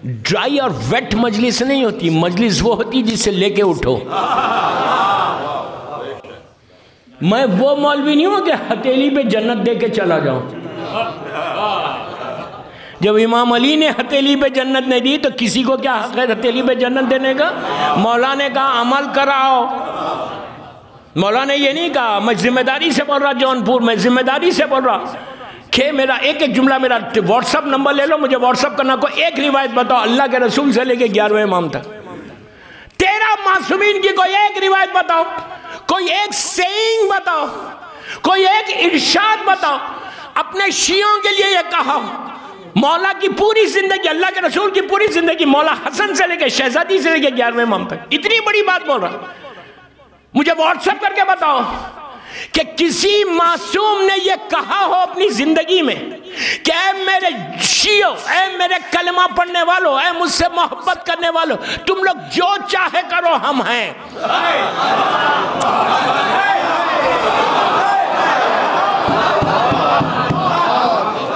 ड्राई और वेट मजलिस नहीं होती, मजलिस वो होती जिससे लेके उठो। मैं वो मौलवी नहीं हूँ कि हथेली पे जन्नत दे के चला जाऊँ। जब इमाम अली ने हथेली पे जन्नत नहीं दी तो किसी को क्या हक है हथेली पे जन्नत देने का? मौला ने कहा, अमल कराओ। मौला ने ये नहीं कहा, मैं ज़िम्मेदारी से बोल रहा, जौनपुर, मैं ज़िम्मेदारी से बोल रहा। खे, मेरा एक एक जुमला, मेरा व्हाट्सअप नंबर ले लो, मुझे व्हाट्सअप करना को एक रिवायत बताओ, अल्लाह के रसूल से लेके ग्यारहवें इमाम तक। तेरह मासूमीन की कोई एक रिवायत बताओ, कोई एक सेइंग बताओ, कोई एक इर्शाद बताओ, अपने शियों के लिए यह कहा, मौला की पूरी ज़िंदगी, अल्लाह के रसूल की पूरी ज़िंदगी मौला हसन से लेके शहजादी से लेके ग्यारहवें माम तक। इतनी बड़ी बात बोल रहा। मुझे व्हाट्सएप करके बताओ कि किसी मासूम ने यह कहा हो अपनी ज़िंदगी में कि ऐ मेरे शियो ऐ मेरे कलमा पढ़ने वालों, ऐ मुझसे मोहब्बत करने वालों, तुम लोग जो चाहे करो हम हैं।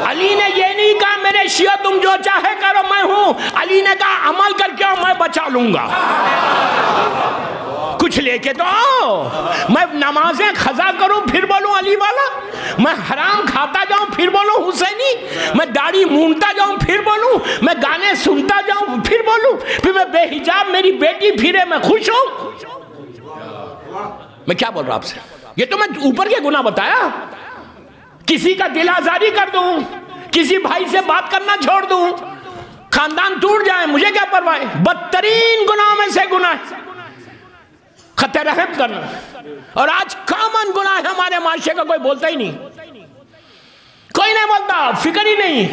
अली ने ये नहीं कहा, मेरे शियो तुम जो चाहे करो, मैं हूँ। अली ने कहा, अमल करके मैं बचा लूँगा। कुछ लेके तो आओ। मैं नमाजें खजा करूँ, फिर बोलूँ अली वाला। मैं हराम खाता जाऊँ, फिर बोलूँ हुसैनी। मैं दाढ़ी मूंढता जाऊँ, फिर बोलूँ। मैं गाने सुनता जाऊँ, फिर बोलूँ। फिर मैं बेहिजाब मेरी बेटी फिरे, मैं खुश हूँ। मैं क्या बोल रहा आपसे? ये तो मैं ऊपर के गुना बताया। किसी का दिल आजारी कर दूँ, किसी भाई से बात करना छोड़ दूँ। खानदान टूट जाए, मुझे क्या परवाह बदतरीन गुनाह में से गुनाह खत रहम करना। और आज कॉमन गुना है, हमारे माशरे का कोई बोलता ही नहीं। कोई नहीं बोलता, फ़िक्र ही नहीं।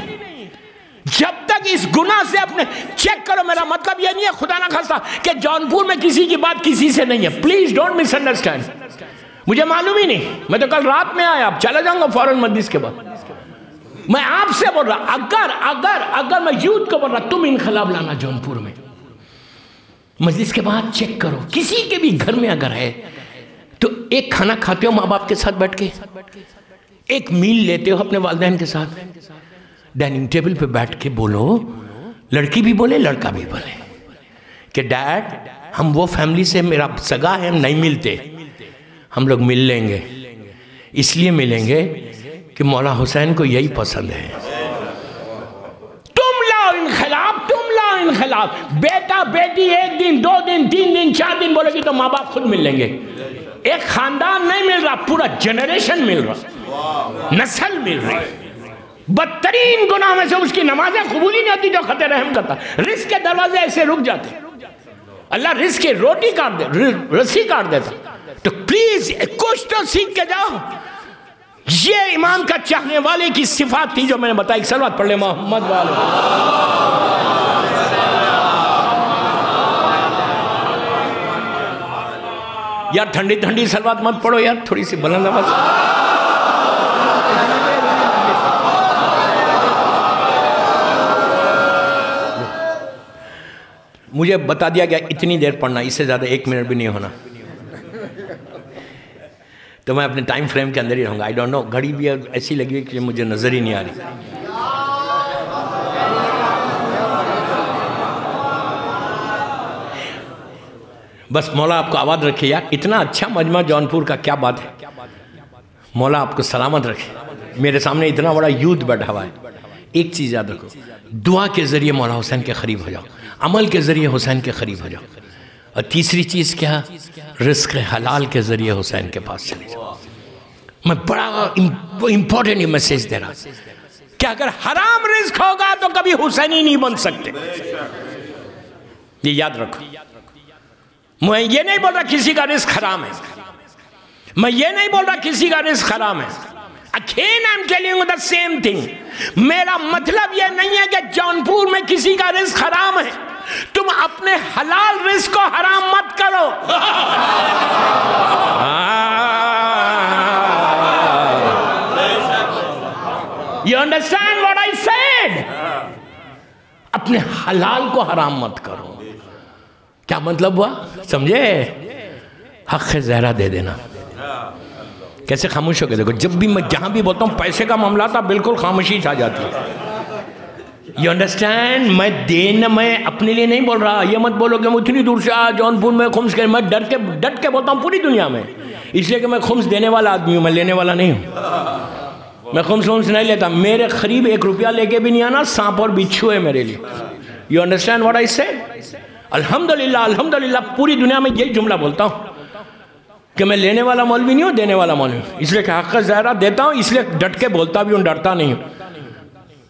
जब तक इस गुना से अपने चेक करो, मेरा मतलब यह नहीं है खुदा ना खासा कि जौनपुर में किसी की बात किसी से नहीं है। प्लीज़ डोंट मिसअंडरस्टैंड मुझे मालूम ही नहीं। मैं तो कल रात में आया आप चला जाऊँगा फ़ौरन मस्जिद के बाद। मैं आपसे बोल रहा, अगर अगर अगर मैं यूथ को बोल रहा, तुम इनकलाब लाना जौनपुर में। मजलिस के बाद चेक करो, किसी के भी घर में अगर है तो एक खाना खाते हो माँ बाप के साथ बैठ के? एक मील लेते हो अपने वालदेन के साथ? डाइनिंग टेबल पे बैठ के बोलो, लड़की भी बोले, लड़का भी बोले, कि डैड, हम वो फैमिली से मेरा सगा है, हम नहीं मिलते। हम लोग मिल लेंगे। इसलिए मिलेंगे कि मौला हुसैन को यही पसंद है तुम लाओ इनखिलाफ तुम इनखिलाफ बेटा बेटी एक दिन, दो दिन, तीन दिन, चार दिन बोलेगी तो माँ बाप खुद मिल लेंगे। एक खानदान नहीं मिल रहा, पूरा जनरेशन मिल रहा। नस्ल मिल रही। बदतरीन गुनाह में से उसकी नमाजें कबूल ही नहीं होती जो खते रहम करता। रिस्क के दरवाजे ऐसे रुक जाते। अल्लाह रिस्क की रोटी काट दे रस्सी काट देता। तो प्लीज़ कुछ तो सीख के जाओ। ये इमाम का चाहने वाले की सिफात थी जो मैंने बताई, सलवात पढ़ ले मोहम्मद वाले। यार, ठंडी ठंडी सलवात मत पढ़ो यार थोड़ी सी बुलंद आवाज़। मुझे बता दिया गया, इतनी देर पढ़ना, इससे ज़्यादा एक मिनट भी नहीं होना। तो मैं अपने टाइम फ्रेम के अंदर ही रहूँगा। आई डोंट नो घड़ी भी ऐसी लगी कि मुझे नज़र ही नहीं आ रही। बस मौला आपको आवाज़ रखे यार। इतना अच्छा मजमा जौनपुर का क्या बात है? मौला आपको सलामत रखे। मेरे सामने इतना बड़ा यूथ बैठा हुआ है। एक चीज़ याद रखो, दुआ के ज़रिए मौला हुसैन के करीब हो जाओ, अमल के ज़रिए हुसैन के करीब हो जाओ। और तीसरी चीज़ क्या? रिस्क हलाल के ज़रिए हुसैन के पास चले जाओ। मैं बड़ा इंपॉर्टेंट ये मैसेज दे रहा कि अगर हराम रिस्क होगा तो कभी हुसैनी नहीं बन सकते। ये याद रखो। मैं ये नहीं बोल रहा किसी का रिस्क हराम है। मैं ये नहीं बोल रहा किसी का रिस्क हराम है। अखेन I am telling the same thing मेरा मतलब यह नहीं है कि जौनपुर में किसी का रिस्क हराम है। तुम अपने हलाल रिस्क को हराम मत करो। You understand what I said अपने हलाल को हराम मत करो। क्या मतलब हुआ? समझे? हक जहरा दे देना। कैसे खामोश हो गए? देखो, जब भी मैं जहाँ भी बोलता हूँ, पैसे का मामला था, बिल्कुल खामोशी छा जाती है। यू अंडरस्टैंड मैं देन, मैं अपने लिए नहीं बोल रहा। ये मत बोलो कि मैं इतनी दूर से आ जौनपुर में खुम्स कर मैं डर के, डट के बोलता हूँ पूरी दुनिया में। इसलिए कि मैं खुम्स देने वाला आदमी हूँ, मैं लेने वाला नहीं हूँ। मैं खुम्स खुम्स नहीं लेता। मेरे करीब एक रुपया लेके भी नहीं आना, सांप और बिच्छू है मेरे लिए। यू अंडरस्टैंड व्हाट आई से अल्हम्दुलिल्लाह अल्हम्दुलिल्लाह, पूरी दुनिया में यही जुमला बोलता हूँ कि मैं लेने वाला मौलवी नहीं हूँ, देने वाला मौलवी इसलिए कि हक ज़ायरा देता हूँ, इसलिए डट के बोलता भी हूँ, डरता नहीं हूँ।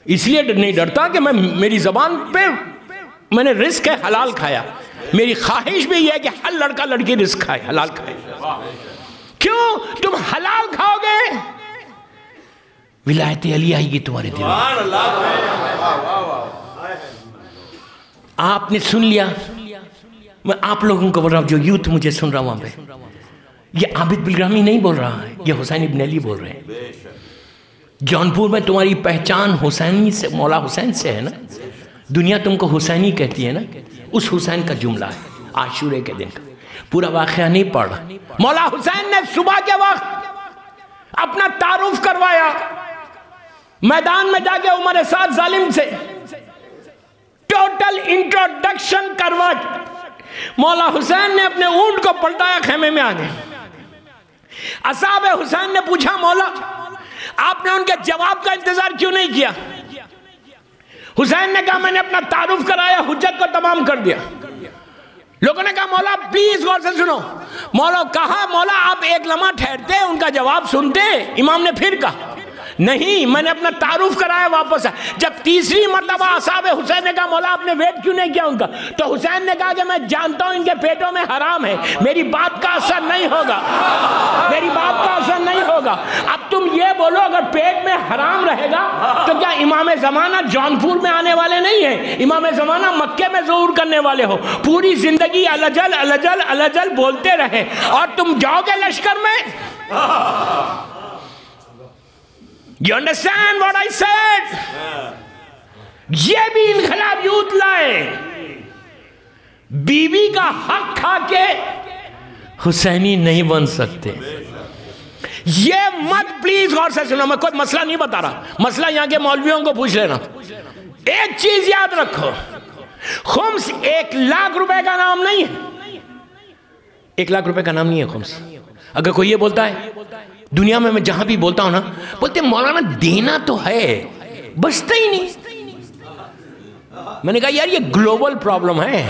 इसलिए नहीं डरता कि मैं, मेरी जबान पे मैंने रिस्क है, हलाल खाया। मेरी ख्वाहिश भी यह है कि हर लड़का लड़की रिस्क खाए, हलाल खाए। क्यों? तुम हलाल खाओगे? विलायत अली आएगी तुम्हारे दिल आपने सुन लिया? मैं आप लोगों को बोल रहा हूँ, जो यूथ मुझे सुन रहा हूँ वहाँ पे। ये आबिद बिलग्रामी नहीं बोल रहा है, ये हुसैन इब्न अली बोल रहे हैं। जौनपुर में तुम्हारी पहचान हुसैनी से, मौला हुसैन से है ना? दुनिया तुमको हुसैनी कहती है ना? उस हुसैन का जुमला है, आशूरे के दिन का। पूरा वाकया नहीं पढ़ मौला हुसैन ने सुबह के वक्त अपना तारुफ करवाया। मैदान में जाके उमर साथ जालिम से टोटल इंट्रोडक्शन करवा के, मौला हुसैन ने अपने ऊँट को पलटाया खेमे में आगे। असाब हुसैन ने पूछा, मौला, आपने उनके जवाब का इंतज़ार क्यों नहीं किया? हुसैन ने कहा, मैंने अपना तारुफ कराया, हुज्जत को तमाम कर दिया। लोगों ने कहा, मौला, प्लीज़ गौर से सुनो। मौला कहा, मौला, आप एक लम्हा ठहरते, उनका जवाब सुनते, इमाम ने फिर कहा। नहीं, मैंने अपना तारुफ कराया वापस। जब तीसरी मरतबा असाब हुसैन ने कहा, मौला, आपने वेट क्यों नहीं किया उनका? तो हुसैन ने कहा कि मैं जानता हूँ इनके पेटों में हराम है। मेरी बात का असर नहीं होगा। मेरी बात का असर नहीं होगा। अब तुम ये बोलो, अगर पेट में हराम रहेगा तो क्या इमाम जमाना जौनपुर में आने वाले नहीं है? इमाम जमाना मक्के में ज़रूर करने वाले हो। पूरी ज़िंदगी अलजल अलजल अलजल बोलते रहे। और तुम जाओगे लश्कर में? You understand what I said? ये भी इनकलाब यूथ लाए। बीवी का हक खा के हुसैनी नहीं बन सकते। ये मत प्लीज़ गौर से सुनो, मैं कोई मसला नहीं बता रहा। मसला यहाँ के मौलवियों को पूछ लेना। एक चीज़ याद रखो, खुम्स एक लाख रुपए का नाम नहीं है। एक लाख रुपए का नाम नहीं है खुम्स। अगर कोई ये बोलता है दुनिया में मैं जहाँ भी बोलता हूँ ना बोलते मौलाना देना तो है बचता ही नहीं। मैंने कहा यार ये ग्लोबल प्रॉब्लम है।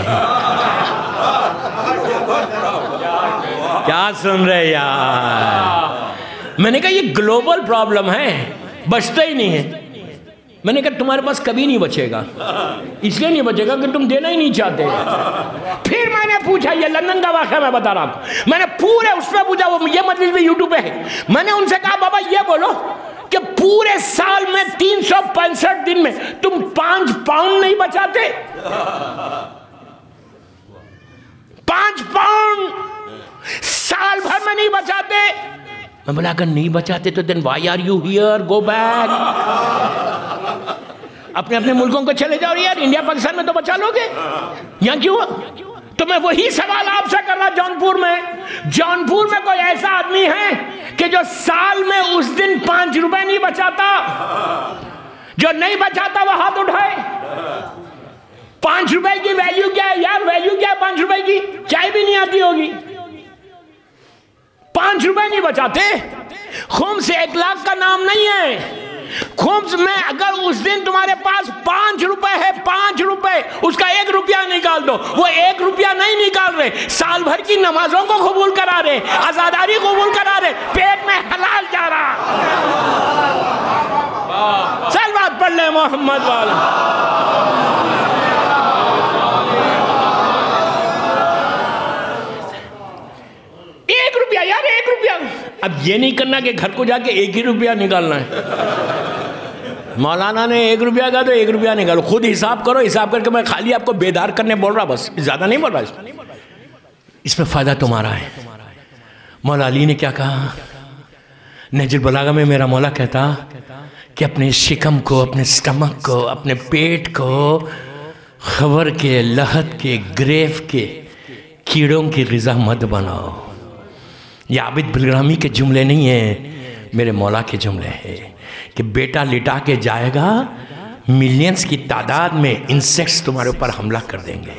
क्या सुन रहे यार? मैंने कहा ये ग्लोबल प्रॉब्लम है बचता ही नहीं है। मैंने कहा, तुम्हारे पास कभी नहीं बचेगा। इसलिए नहीं बचेगा कि तुम देना ही नहीं चाहते। फिर मैंने पूछा, ये लंदन का वाक्य मैं बता रहा हूँ। मैंने पूरे उसमें पूछा, वो ये मजलिस भी यूट्यूब पे है? मैंने उनसे कहा, बाबा, ये बोलो कि पूरे साल में तीन सौ पैंसठ दिन में तुम पाँच पाउंड नहीं बचाते? पाँच पाउंड साल भर में नहीं बचाते। मैं बोला अगर नहीं बचाते तो then why are you here go back अपने अपने मुल्कों को चले जाओ यार। इंडिया पाकिस्तान में तो बचा लोगे। यहाँ क्यों तो मैं वही सवाल आपसे कर रहा जौनपुर में। जौनपुर में कोई ऐसा आदमी है कि जो साल में उस दिन पाँच रुपए नहीं बचाता। जो नहीं बचाता, वो हाथ उठाए। पाँच रुपए की वैल्यू क्या है? यार वैल्यू क्या है पाँच रुपए की? चाय भी नहीं आती होगी। पाँच रुपए नहीं बचाते। खून से एक लाख का नाम नहीं है। खुम्स, में अगर उस दिन तुम्हारे पास पाँच रुपए है, पाँच रुपए, उसका एक रुपया निकाल दो। वो एक रुपया नहीं निकाल रहे, साल भर की नमाजों को कबूल करा रहे, आजादारी कबूल करा रहे, पेट में हलाल जा रहा। चल बात पढ़ ले मोहम्मद वाला। अब ये नहीं करना कि घर को जाके एक ही रुपया निकालना है। मौलाना ने एक रुपया कहा तो एक रुपया निकालो। खुद हिसाब करो, हिसाब करके मैं खाली आपको बेदार करने बोल रहा बस। ज़्यादा नहीं बोल रहा इसमें। इसमें फ़ायदा तुम्हारा है। मौला अली ने क्या कहा? नज़र बलागा में मेरा मौला कहता कि अपने शिकम को, अपने स्टमक को, अपने पेट को, खबर के, लहत के ग्रेफ के, कीड़ों की रिजा मत बनाओ। ये आबिद बिलग्रामी के जुमले नहीं हैं। मेरे मौला के जुमले हैं कि बेटा लिटा के जाएगा मिलियंस की तादाद में इंसेक्ट्स तुम्हारे ऊपर हमला कर देंगे।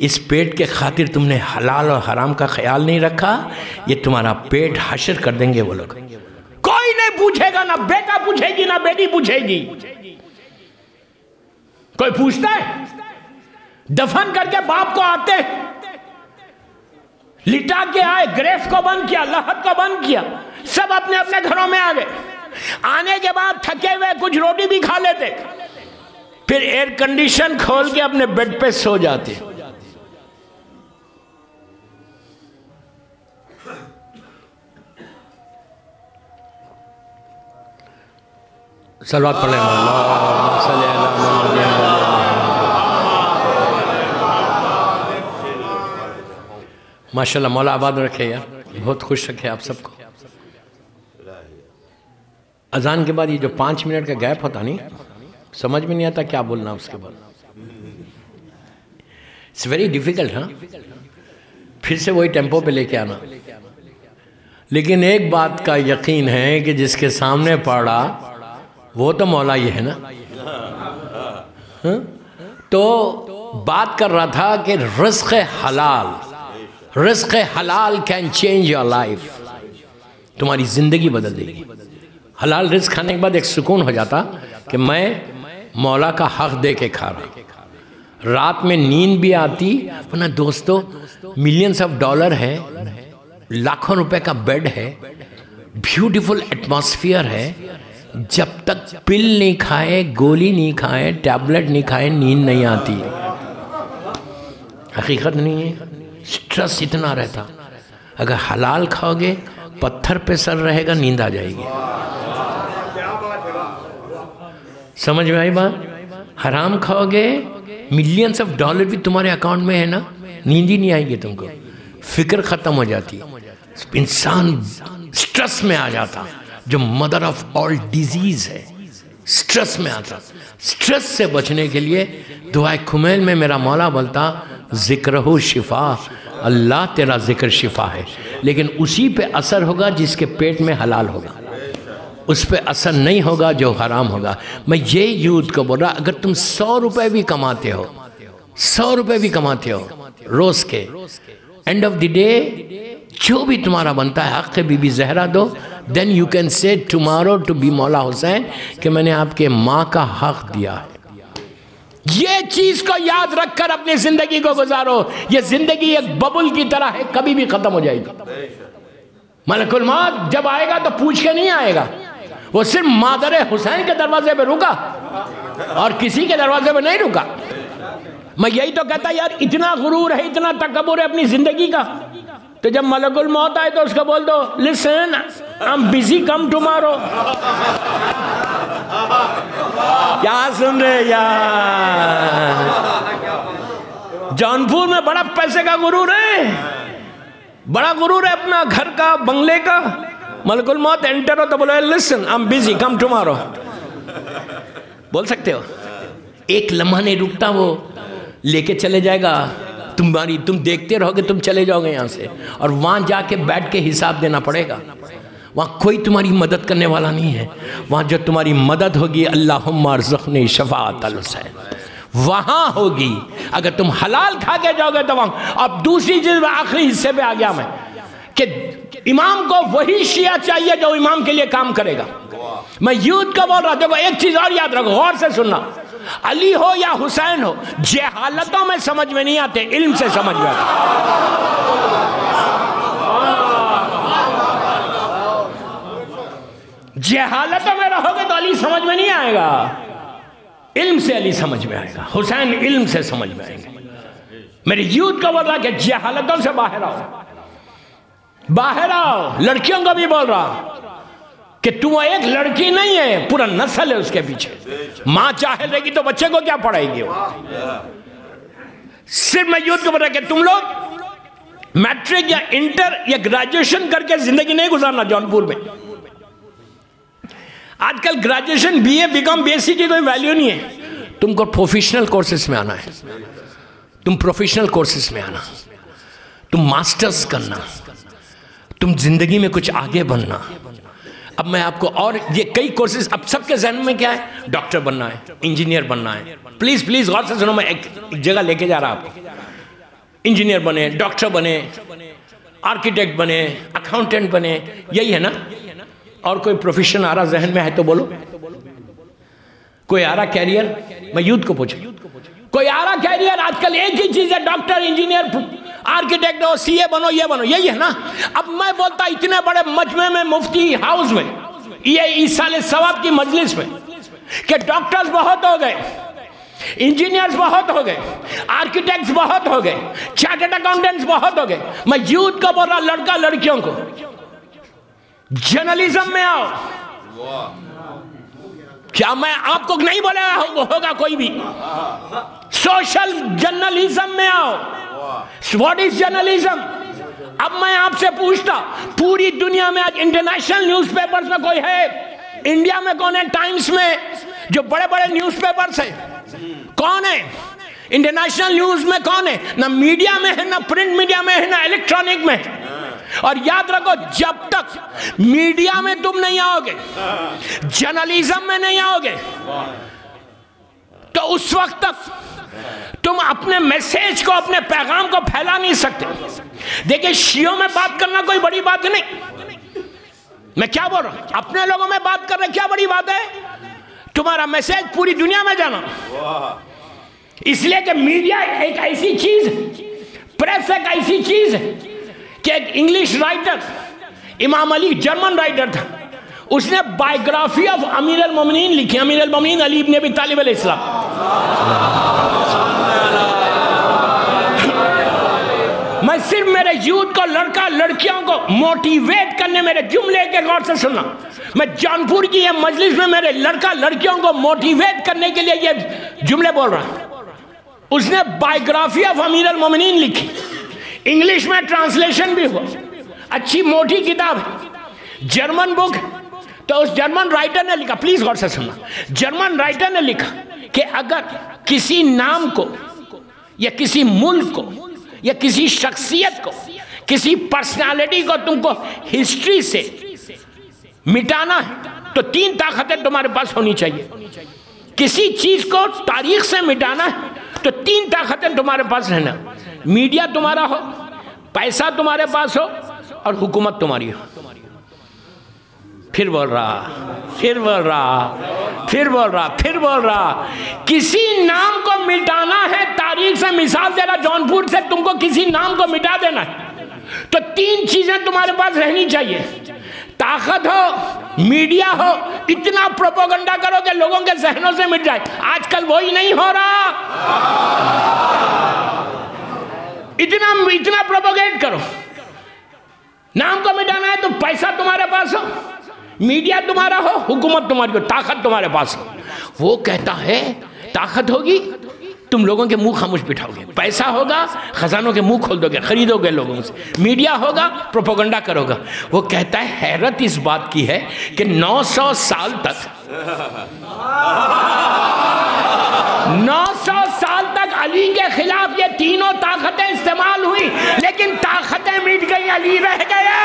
इस पेट के खातिर तुमने हलाल और हराम का ख्याल नहीं रखा? ये तुम्हारा पेट हशर कर देंगे वो लोग। कोई नहीं पूछेगा, ना बेटा पूछेगी, ना बेटी पूछेगी। कोई पूछता है? दफन करके बाप को आते लिटा के आए, ग्रेफ को बंद किया, लहत को बंद किया। सब अपने अपने घरों में आ गए। आने के बाद थके हुए कुछ रोटी भी खा लेते। फिर एयर कंडीशन खोल के अपने बेड पे सो जाते। सलवात पढ़े माशाल्लाह, मौला आबाद रखे यार। बहुत खुश रखे आप सबको। अजान के बाद ये जो पाँच मिनट का गैप होता नहीं, समझ में नहीं आता क्या बोलना उसके बाद। इट्स वेरी डिफ़िकल्ट हाँ। फिर से वही टेंपो पे लेके आना। लेकिन एक बात का यकीन है कि जिसके सामने पड़ा, वो तो मौला ही है ना। हाँ? तो बात कर रहा था कि रिस्क हलाल रिस्क हलाल कैन चेंज योर लाइफ तुम्हारी ज़िंदगी बदल देगी। हलाल रिस्क खाने के बाद एक सुकून हो जाता कि मैं मौला का हक दे के खा रहा। रात में नींद भी आती, वरना दोस्तों मिलियंस ऑफ़ डॉलर है, लाखों रुपए का बेड है ब्यूटीफुल एटमॉस्फियर है, जब तक पिल नहीं खाए, गोली नहीं खाए टैबलेट नहीं खाए, नींद नहीं आती। हकीकत नहीं है। स्ट्रेस इतना रहता। अगर हलाल खाओगे, पत्थर पे सर रहेगा, नींद आ जाएगी। समझ में आई बात? हराम खाओगे मिलियंस ऑफ़ डॉलर भी तुम्हारे अकाउंट में है ना? नींद ही नहीं आएगी तुमको। फ़िक्र खत्म हो जाती। इंसान स्ट्रेस में आ जाता, जो मदर ऑफ़ ऑल डिज़ीज़ है। स्ट्रेस में आता। स्ट्रेस से बचने के लिए दुआ खुमेल में मेरा मौला बोलता ज़िक्र हो शिफा। अल्लाह तेरा ज़िक्र शिफा है। लेकिन उसी पे असर होगा जिसके पेट में हलाल होगा। उस पर असर नहीं होगा जो हराम होगा। मैं ये यूथ को बोल रहा, अगर तुम सौ रुपए भी कमाते हो, सौ रुपए भी कमाते हो, रोज के एंड ऑफ़ द डे जो भी तुम्हारा बनता है, हक बीबी जहरा दो। Then you can say tomorrow to be मौला हुसैन कि मैंने आपके माँ का हक दिया है। ये चीज़ को याद रखकर अपनी ज़िंदगी को गुजारो। ये ज़िंदगी एक बबुल की तरह है, कभी भी खत्म हो जाएगी। मलकुल मौत जब आएगा तो पूछ के नहीं आएगा। वो सिर्फ़ मादर हुसैन के दरवाजे पे रुका और किसी के दरवाजे पे नहीं रुका। मैं यही तो कहता, यार, इतना गुरूर है, इतना तकबूर है अपनी ज़िंदगी का। तो जब मलकुल मौत आए तो उसको बोल दो listen I am busy come tomorrow क्या सुन रहे जौनपुर में बड़ा पैसे का गुरूर है बड़ा गुरूर है अपना घर का, बंगले का। मलकुल मौत एंटर हो तो बोलो listen I am busy come tomorrow बोल सकते हो? एक लम्हा नहीं रुकता वो। लेके चले जाएगा। तुम्हारी तुम देखते रहोगे, तुम चले जाओगे यहाँ से। और वहाँ जाके बैठ के हिसाब देना पड़ेगा। वहाँ कोई तुम्हारी मदद करने वाला नहीं है। वहाँ जो तुम्हारी मदद होगी अल्लाह जख्न शफात वहाँ होगी। अगर तुम हलाल खा के जाओगे तो वहाँ। अब दूसरी चीज़, आखिरी हिस्से पे आ गया मैं, कि इमाम को वही शिया चाहिए जो इमाम के लिए काम करेगा। मैं यूथ का बोल रहा देखो एक चीज़ और याद रखो, गौर से सुनना। अली हो या हुसैन हो, जहालतों में समझ में नहीं आते, इल्म से समझ में आते। जहालतों में रहोगे तो अली समझ में नहीं आएगा। इल्म से अली समझ में आएगा, हुसैन इल्म से समझ में आएँगे। मेरे यूथ का बोल रहा कि जहालतों से बाहर आओ। बाहर आओ, लड़कियों को भी बोल रहा कि तू एक लड़की नहीं है, पूरा नस्ल है उसके पीछे। माँ चाहे रहेगी तो बच्चे को क्या पढ़ाएगी वो? सिर्फ़ मैं बोल रहा कि तुम लोग मैट्रिक या इंटर या ग्रेजुएशन करके ज़िंदगी नहीं गुजारना जौनपुर में। आजकल ग्रेजुएशन बीए बीकॉम बीएससी की कोई वैल्यू नहीं है। तुमको प्रोफेशनल कोर्सेज में आना है। तुम प्रोफेशनल कोर्सेज में आना। तुम मास्टर्स करना। तुम ज़िंदगी में कुछ आगे बनना अब मैं आपको और ये कई कोर्सेज अब सबके जहन में क्या है? डॉक्टर बनना है इंजीनियर बनना है। प्लीज़ प्लीज़ गौर से सुनो मैं एक, जगह लेके जा रहा आपको इंजीनियर बने डॉक्टर बने आर्किटेक्ट बने अकाउंटेंट बने यही है ना? और कोई प्रोफेशन आ रहा जहन में है तो बोलो। कोई आ रहा कैरियर मैं यूथ को पूछू। कोई आ रहा कैरियर आजकल एक ही चीज़ है, डॉक्टर, इंजीनियर, आर्किटेक्ट हो सीए बनो, ये बनो, यही है ना? अब मैं बोलता इतने बड़े मजमे में मुफ्ती हाउस में, ये इस साल सवाब की मजलिस में, कि डॉक्टर्स बहुत हो गए, इंजीनियर्स बहुत हो गए, आर्किटेक्ट्स बहुत हो गए, चार्टर्ड अकाउंटेंट्स बहुत हो गए। मैं यूथ को बोल रहा, लड़का लड़कियों को, जर्नलिज्म में आओ। क्या मैं आपको नहीं बोला होगा कोई भी? सोशल जर्नलिज्म में आओ। व्हाट इज़ जर्नलिज्म अब मैं आपसे पूछता, पूरी दुनिया में आज इंटरनेशनल न्यूज़पेपर्स में कोई है? इंडिया में कौन है? टाइम्स में, जो बड़े बड़े न्यूज़पेपर्स है। कौन है? इंटरनेशनल न्यूज़ में कौन है? ना मीडिया में है, ना प्रिंट मीडिया में है, ना इलेक्ट्रॉनिक में और याद रखो, जब तक मीडिया में तुम नहीं आओगे जर्नलिज्म में नहीं आओगे तो उस वक्त तक तुम अपने मैसेज को, अपने पैगाम को फैला नहीं सकते। देखिए, शियों में बात करना कोई बड़ी बात नहीं। मैं क्या बोल रहा हूँ? अपने लोगों में बात कर रहे क्या बड़ी बात है? तुम्हारा मैसेज पूरी दुनिया में जाना। इसलिए कि मीडिया एक ऐसी चीज़ प्रेस एक ऐसी चीज़ कि एक इंग्लिश राइटर इमाम अली जर्मन राइटर था। उसने बायोग्राफी ऑफ़ अमीर अल मोमिनीन लिखी। अमीर अल मोमिनीन अली इब्न अबी तालिब इस्लाम मैं सिर्फ़ मेरे यूथ को, लड़का, लड़कियों को मोटिवेट करने, मेरे जुमले के गौर से सुनना। मैं जौनपुर की ये मजलिस में मेरे लड़का, लड़कियों को मोटिवेट करने के लिए ये जुमले बोल रहा हूँ। उसने बायोग्राफी ऑफ़ अमीर अल मोमिनीन लिखी। इंग्लिश में ट्रांसलेशन भी हुआ। अच्छी मोटी किताब है। जर्मन बुक तो उस जर्मन राइटर ने लिखा प्लीज़ गौर से सुनना। जर्मन राइटर ने लिखा कि अगर किसी नाम को, या किसी मुल्क को, या किसी शख्सियत को, किसी पर्सनालिटी को तुमको हिस्ट्री से मिटाना है तो तीन ताकतें तुम्हारे पास होनी चाहिए। किसी चीज़ को तारीख से मिटाना है तो तीन ताकतें तुम्हारे पास रहना। मीडिया तुम्हारा हो, पैसा तुम्हारे पास हो, और हुकूमत तुम्हारी हो। फिर बोल रहा, फिर बोल रहा, फिर बोल रहा, फिर बोल रहा, किसी नाम को मिटाना है तारीख से मिसाल दे रहा जौनपुर से तुमको किसी नाम को मिटा देना है। तो तीन चीज़ें तुम्हारे पास रहनी चाहिए। ताकत हो, मीडिया हो, इतना प्रोपोगंडा करो कि लोगों के जहनों से मिट जाए। आजकल वही नहीं हो रहा। इतना इतना प्रोपोगेट करो। नाम को मिटाना है तो पैसा तुम्हारे पास हो। मीडिया तुम्हारा हो, हुकूमत तुम्हारी हो, ताकत तुम्हारे पास हो। वो कहता है, ताकत होगी, तुम लोगों के मुँह खामोश बिठाओगे। पैसा होगा, खजानों के मुँह खोल दोगे, खरीदोगे लोगों से। मीडिया होगा, प्रोपोगंडा करोगे। वो कहता है, हैरत इस बात की है कि 900 साल तक 900 साल तक अली के खिलाफ ये तीनों ताकतें इस्तेमाल हुई, लेकिन ताकतें मिट गई, अली रह गया।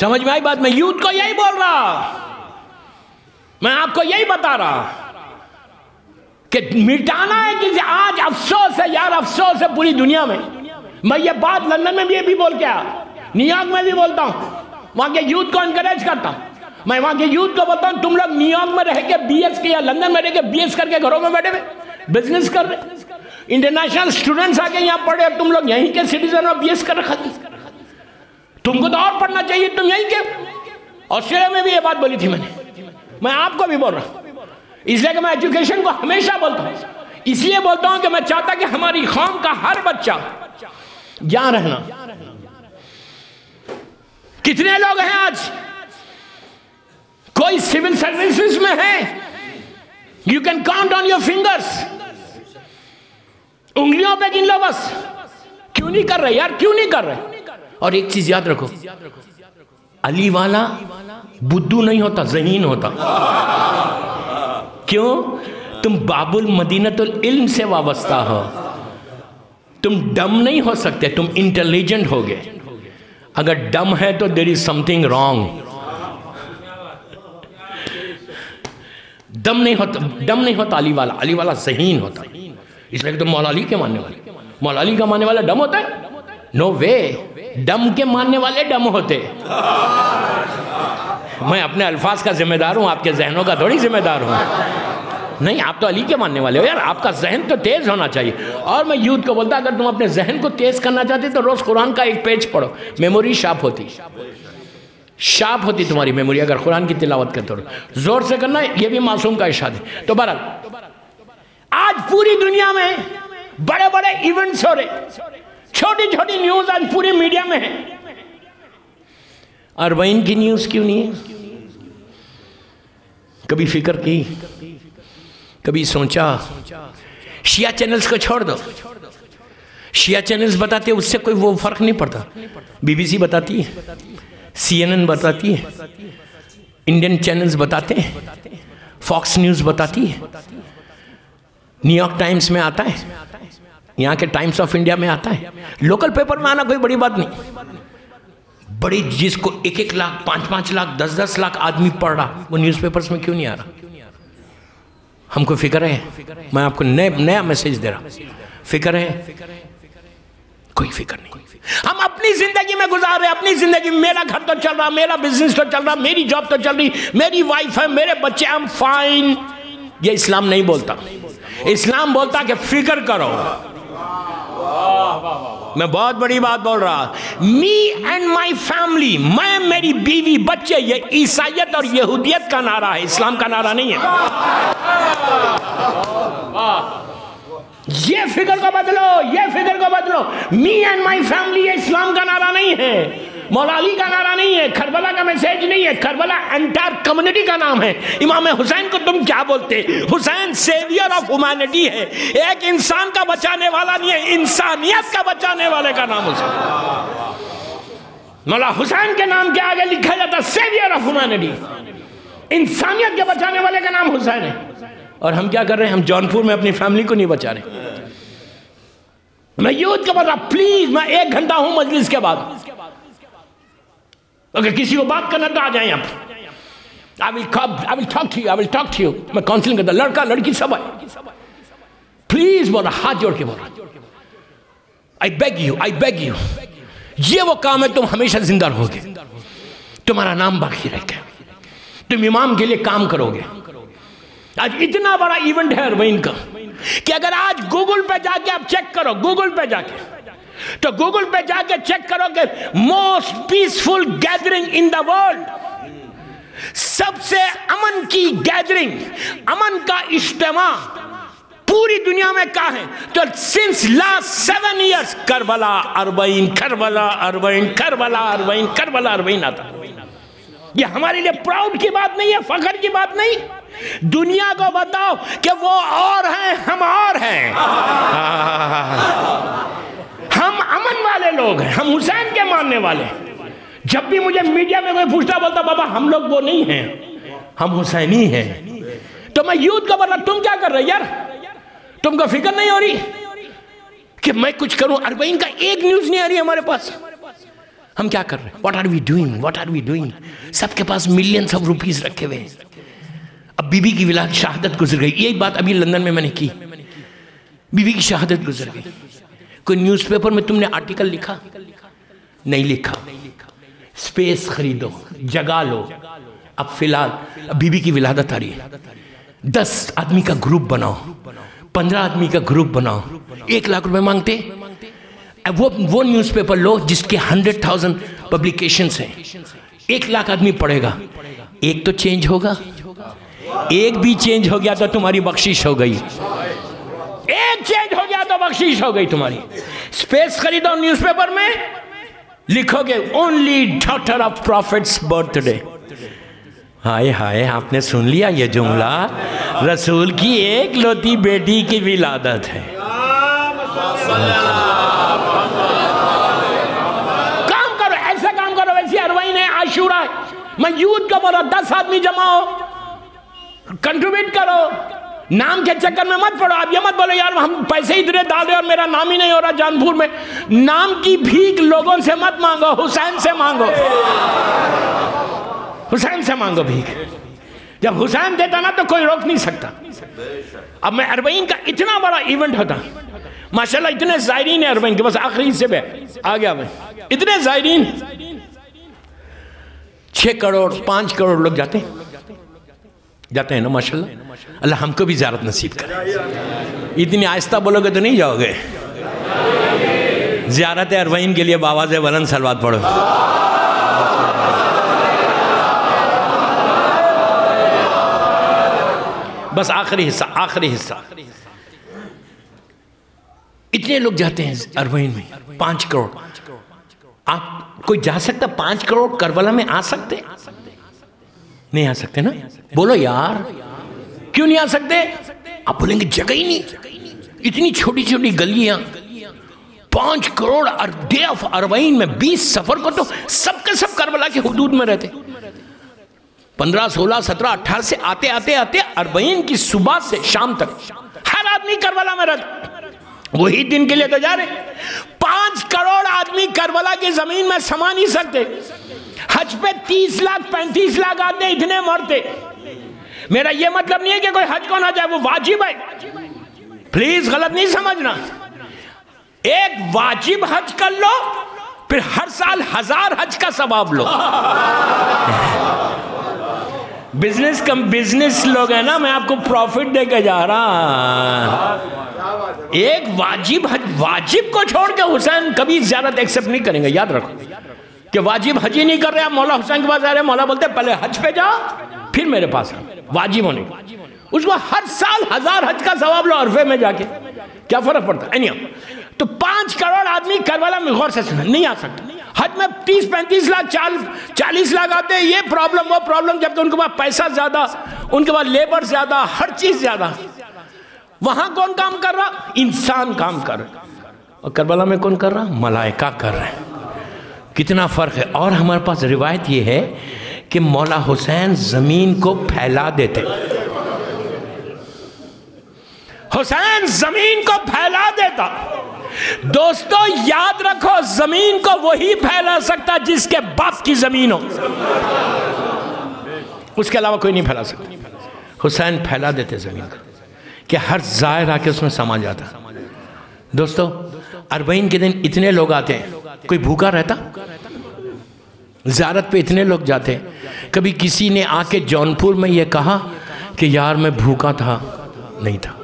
समझ में आई बात? मैं यूथ को यही बोल रहा। मैं आपको यही बता रहा कि मिटाना है कि आज अफसोस है यार अफसोस है पूरी दुनिया में। मैं ये बात लंदन में भी, भी बोल के आया। न्यूयॉर्क में भी बोलता हूँ। वहाँ के यूथ को इंकरेज करता हूँ। मैं वहाँ के यूथ को बोलता हूँ तुम लोग न्यूयॉर्क में रह के बीएस के या लंदन में रह के बीएस करके घरों में बैठे हुए। बिज़नेस कर रहे। इंटरनेशनल स्टूडेंट्स आके यहाँ पढ़े तुम लोग यहीं के सिटीजन और बीएस कर रखा। तुमको तो और पढ़ना चाहिए, तुम यही के। ऑस्ट्रेलिया में भी ये बात बोली थी मैंने। मैं आपको भी बोल रहा हूँ। इसलिए कि मैं एजुकेशन को हमेशा बोलता हूँ। इसलिए बोलता हूँ कि मैं चाहता कि हमारी कौम का हर बच्चा यहाँ रहना। कितने लोग हैं आज? कोई सिविल सर्विसेज़ में है? You can count on your fingers उंगलियों पे गिन लो बस। क्यों नहीं कर रहे? यार, क्यों नहीं कर रहे? और एक चीज़ याद रखो अली वाला बुद्धू नहीं होता जहीन होता। क्यों? तुम बाबुल मदीनतुल इल्म से वाबस्ता हो। तुम डम नहीं हो सकते, तुम इंटेलिजेंट हो गए अगर डम है तो देर इज़ समथिंग रॉन्ग दम नहीं होता, डम नहीं होता अली वाला अली वाला जहीन होता। इसलिए तो मौला अली के मानने वाले। मौला अली का मानने वाला डम होता है। नो वे डम के मानने वाले डम होते। मैं अपने अल्फाज का जिम्मेदार हूँ, आपके जहनों का थोड़ी जिम्मेदार हूँ। नहीं, आप तो अली के मानने वाले हो यार, आपका जहन तो तेज होना चाहिए। और मैं यूथ को बोलता, अगर तुम अपने जहन को तेज करना चाहते तो रोज कुरान का एक पेज पढ़ो। मेमोरी शार्प होती। शार्प होती तुम्हारी मेमोरी, अगर कुरान की तिलावत करते हो। ज़ोर से करना, ये भी मासूम का इशाद है। तो बहरहाल, आज पूरी दुनिया में बड़े बड़े इवेंट्स हो रहे। छोटी छोटी न्यूज़ आज पूरी मीडिया में है। अरबईन की न्यूज़ क्यों नहीं है? कभी फ़िक्र की, कभी सोचा शिया चैनल्स को छोड़ दो। शिया चैनल्स बताते उससे कोई वो फ़र्क नहीं पड़ता। बीबीसी बताती है सीएनएन बताती है इंडियन चैनल्स बताते हैं फॉक्स न्यूज़ बताती है न्यूयॉर्क टाइम्स में आता है। यहाँ के टाइम्स ऑफ़ इंडिया में आता है। लोकल पेपर में आना कोई बड़ी बात नहीं। बड़ी जिसको एक एक लाख पाँच पाँच लाख दस दस लाख आदमी पढ़ रहा, वो न्यूज़पेपर्स में क्यों नहीं आ रहा? हमको फ़िक्र है। मैं आपको नया मैसेज दे रहा। फ़िक्र है? कोई फ़िक्र नहीं। हम अपनी ज़िंदगी में गुजार रहे, अपनी ज़िंदगी में मेरा घर तो चल रहा, मेरा बिज़नेस तो चल रहा, मेरी जॉब तो चल रही, मेरी वाइफ है, मेरे बच्चे एम फाइन ये इस्लाम नहीं बोलता। इस्लाम बोलता कि फ़िक्र करो। मैं बहुत बड़ी बात बोल रहा मी एंड माई फैमिली मैं, मेरी बीवी, बच्चे, ये ईसाइत और यहूदियत का नारा है, इस्लाम का नारा नहीं है। ये फिगर को बदलो, ये फिगर को बदलो। मी एंड माई फैमिली ये इस्लाम का नारा नहीं है। मौलाली का नारा नहीं है, खरबला का मैसेज नहीं है, खरबला एंटायर कम्युनिटी का नाम है। इमाम हुसैन को तुम क्या बोलते? हुसैन सेवियर ऑफ़ ह्यूमैनिटी है। एक इंसान का बचाने वाला नहीं है, इंसानियत का बचाने वाले का नाम हुसैन। मौला हुसैन के नाम के आगे लिखा जाता सेवियर ऑफ़ ह्यूमैनिटी इंसानियत के बचाने वाले का नाम हुसैन है। और हम क्या कर रहे हैं? हम जौनपुर में अपनी फैमिली को नहीं बचा रहे। मैं यूथ के बता प्लीज़ मैं एक घंटा हूँ मजलिस के बाद। अगर किसी को बात करना तो आ जाए आप। I will I will talk to you I will talk to you मैं काउंसलिंग करता लड़का, लड़की सब है प्लीज़ बोला, हाथ जोड़ के बोला। I beg you I beg you ये वो काम है, तुम हमेशा ज़िंदा रहोगे। तुम्हारा नाम बाकी रहेगा तुम इमाम के लिए काम करोगे। आज इतना बड़ा इवेंट है अरबईन का कि अगर आज गूगल पे जाके आप चेक करो गूगल पे जाके। तो गूगल पे जाके चेक करो कि most peaceful gathering in the world सबसे अमन की गैदरिंग अमन का इज्तमा पूरी दुनिया में कहा है? तो since last seven years Karbala Arbaeen Karbala Arbaeen Karbala Arbaeen Karbala Arbaeen आता। ये हमारे लिए प्राउड की बात नहीं है फखर की बात नहीं। दुनिया को बताओ कि वो और हैं हम और हैं। हम अमन वाले लोग हैं, हम हुसैन के मानने वाले जब भी मुझे मीडिया में कोई पूछता बोलता, बाबा, हम लोग वो नहीं हैं, हम हुसैनी हैं। तो मैं यूथ को बोला तुम क्या कर रहे यार? तुमको फ़िक्र नहीं हो रही कि मैं कुछ करूँ? अरबईन का एक न्यूज़ नहीं आ रही हमारे पास। हम क्या कर रहे हैं? What are we doing what are we doing सबके पास मिलियंस ऑफ़ रुपीज़ रखे हुए हैं। अब बीबी की विलाद शहादत गुजर गई। यही बात अभी लंदन में मैंने की। बीबी की शहादत गुजर गई। कोई न्यूज़पेपर में तुमने आर्टिकल लिखा? नहीं लिखा। स्पेस खरीदो, जगा लो। अब फ़िलहाल बीबी की विलादत आ रही है। दस आदमी का ग्रुप बनाओ, पंद्रह आदमी का ग्रुप बनाओ। एक लाख रुपए मांगते। वो वो न्यूज़पेपर लो जिसके हंड्रेड थाउज़ेंड पब्लिकेशन हैं। एक लाख आदमी पढ़ेगा। एक तो चेंज होगा। एक भी चेंज हो गया तो तुम्हारी बख्शिश हो गई। एक चेंज बख्शिश हो गई तुम्हारी। स्पेस खरीदो न्यूज़पेपर में, लिखोगे only daughter of prophets birthday हाय हाय, आपने सुन लिया ये जुमला? रसूल की एक लोती बेटी की विलादत है। काम करो, ऐसा काम करो, वैसे अरवाइन है, आशूरा मैं यूथ का बोला, दस आदमी जमाओ। कंट्रीब्यूट करो। नाम के चक्कर में मत पड़ो, आप ये मत बोलो, यार, हम पैसे इतने डाल रहे और मेरा नाम ही नहीं हो रहा जानपुर में। नाम की भीख लोगों से मत मांगो, हुसैन से मांगो। हुसैन से मांगो भीख। जब हुसैन देता ना तो कोई रोक नहीं सकता। अब मैं अरबईन का इतना बड़ा इवेंट होता। माशाल्लाह, इतने जायरीन है अरबईन के, बस आखिरी से पे। आ गया मैं। इतने जायरीन। छह करोड़, पाँच करोड़ लोग जाते हैं। जाते हैं ना, माशाल्लाह। अल्लाह हमको भी ज्यारत नसीब करे। इतनी आहिस्ता बोलोगे तो नहीं जाओगे। जियारत अरवैन के लिए बाबा से वलन सलवात पढ़ो। बस आखिरी हिस्सा आखिरी हिस्सा। इतने लोग जाते हैं अरवैन में, पाँच करोड़। आप कोई जा सकता, पाँच करोड़ करबला में आ सकते नहीं आ सकते ना? बोलो यार, क्यों नहीं आ सकते? आप बोलेंगे जगह ही नहीं। इतनी छोटी छोटी गलियाँ, पाँच करोड़ डे ऑफ़ अरबईन में बीस सफ़र को तो सबके सब करबला के हदूद में रहते। पंद्रह, सोलह, सत्रह, अठारह से आते आते आते अरबईन की सुबह से शाम तक हर आदमी करबला में रहता। वही दिन के लिए तो जा रहे। पाँच करोड़ आदमी करबला की ज़मीन में समा नहीं सकते। हज पे तीस लाख, पैंतीस लाख आते, इतने मरते। मेरा ये मतलब नहीं है कि कोई हज को ना जाए, वो वाजिब है। प्लीज़ गलत नहीं समझना। एक वाजिब हज कर लो, फिर हर साल हज़ार हज का सवाब लो। बिज़नेस कम बिज़नेस लोग है ना, मैं आपको प्रॉफिट दे के जा रहा एक वाजिब हज, वाजिब को छोड़ के हुसैन कभी ज़्यादा एक्सेप्ट नहीं करेंगे, याद रखो। कि वाजिब हज ही नहीं कर रहे आप। मौला हुसैन के पास आ रहे मौला बोलते पहले हज पे जाओ फिर मेरे पास वाजिब होने उसको हर साल हज़ार हज का सवाब लो अरफे में जाके। क्या फ़र्क पड़ता? है तो पाँच करोड़ आदमी करवाला में गौर से सुना, नहीं आ सकता। हज में तीस, पैंतीस लाख, चाल, चालीस लाख आते हैं, ये प्रॉब्लम वो प्रॉब्लम जब तो उनके पास पैसा ज़्यादा, उनके पास लेबर ज़्यादा, हर चीज़ ज़्यादा। वहाँ कौन काम कर रहा? इंसान काम कर रहा और करबला में कौन कर रहा? मलाइका कर रहे हैं। कितना फ़र्क है? और हमारे पास रिवायत ये है कि मौला हुसैन ज़मीन को फैला देते। हुसैन ज़मीन को फैला देता। दोस्तों, याद रखो, ज़मीन को वही फैला सकता जिसके बाप की ज़मीन हो। उसके अलावा कोई नहीं फैला सकता। हुसैन फैला देते ज़मीन को कि हर जायर आके उसमें समा जाता। दोस्तों, अरबईन के दिन इतने लोग आते हैं। कोई भूखा रहता? ज़्यारत पे इतने लोग जाते कभी किसी ने आके जौनपुर में ये कहा कि यार मैं भूखा था, नहीं था।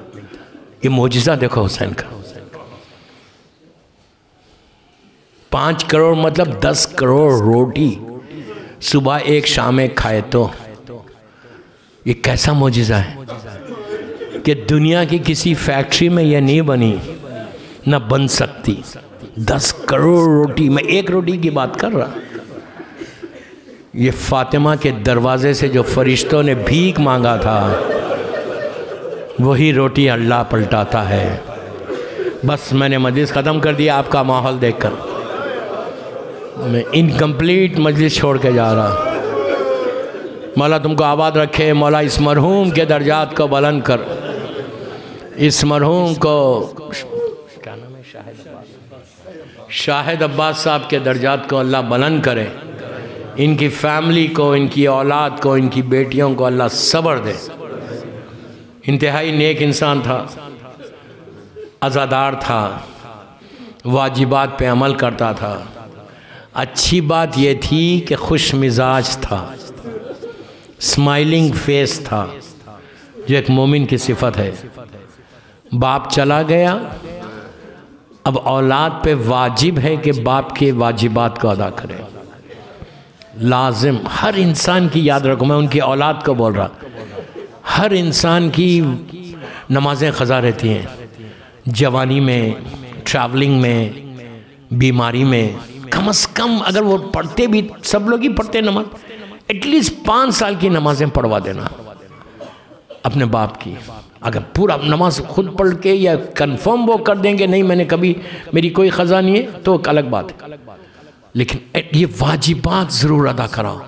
ये मोजिज़ा देखो हुसैन का। पाँच करोड़ मतलब दस करोड़ रोटी सुबह एक शाम एक खाए तो। ये कैसा मोजिज़ा है? कि दुनिया की किसी फैक्ट्री में यह नहीं बनी, न बन सकती। दस करोड़ रोटी। मैं एक रोटी की बात कर रहा। ये फातिमा के दरवाजे से जो फरिश्तों ने भीख मांगा था, वही रोटी अल्लाह पलटाता है। बस मैंने मजलिस ख़त्म कर दिया, आपका माहौल देखकर। मैं इनकम्प्लीट मजलिस छोड़ के जा रहा। मौला तुमको आबाद रखे, मौला इस मरहूम के दर्जात को बुलंद कर। इस मरहूम को शाहिद अब्बास साहब के दर्जात को अल्लाह बुलंद करे। इनकी फैमिली को, इनकी औलाद को, इनकी बेटियों को अल्लाह सब्र दे। इंतहाई नेक इंसान था अज़ादार था, वाजिबात पे अमल करता था। अच्छी बात यह थी कि खुश मिजाज था, स्माइलिंग फेस था, जो एक मोमिन की सिफत है। बाप चला गया अब औलाद पे वाजिब है कि बाप के वाजिबात को अदा करे। लाजिम, हर इंसान की याद रखो, मैं उनकी औलाद को बोल रहा। हर इंसान की नमाजें ख़ज़ा रहती हैं। जवानी में ट्रैवलिंग में, बीमारी में। कम अज़ कम अगर वो पढ़ते भी, सब लोग ही पढ़ते नमाज़। एटलीस्ट पाँच साल की नमाजें पढ़वा देना। अपने बाप की। अगर पूरा नमाज़ खुद पढ़ के या कंफर्म वो कर देंगे नहीं मैंने कभी मेरी कोई ख़ज़ा नहीं है तो अलग बात है। लेकिन ये वाजिबात ज़रूर अदा कराओ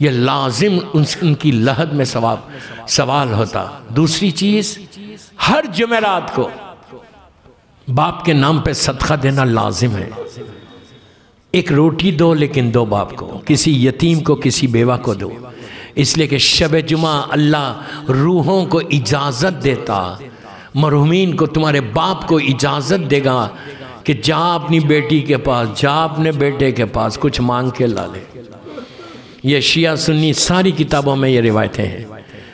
ये लाजिम उन, उनकी लहद में सवाब सवाल होता। दूसरी चीज़ हर जमेरात को बाप के नाम पे सदका देना लाजिम है। एक रोटी दो लेकिन दो बाप को। किसी यतीम को किसी बेवा को दो। इसलिए कि शब जुमा अल्लाह रूहों को इजाज़त देता, मरहुमीन को तुम्हारे बाप को इजाज़त देगा कि जा अपनी बेटी के पास, जा अपने बेटे के पास, कुछ मांग के ला ले। ये शिया सुन्नी सारी किताबों में ये रिवायतें हैं।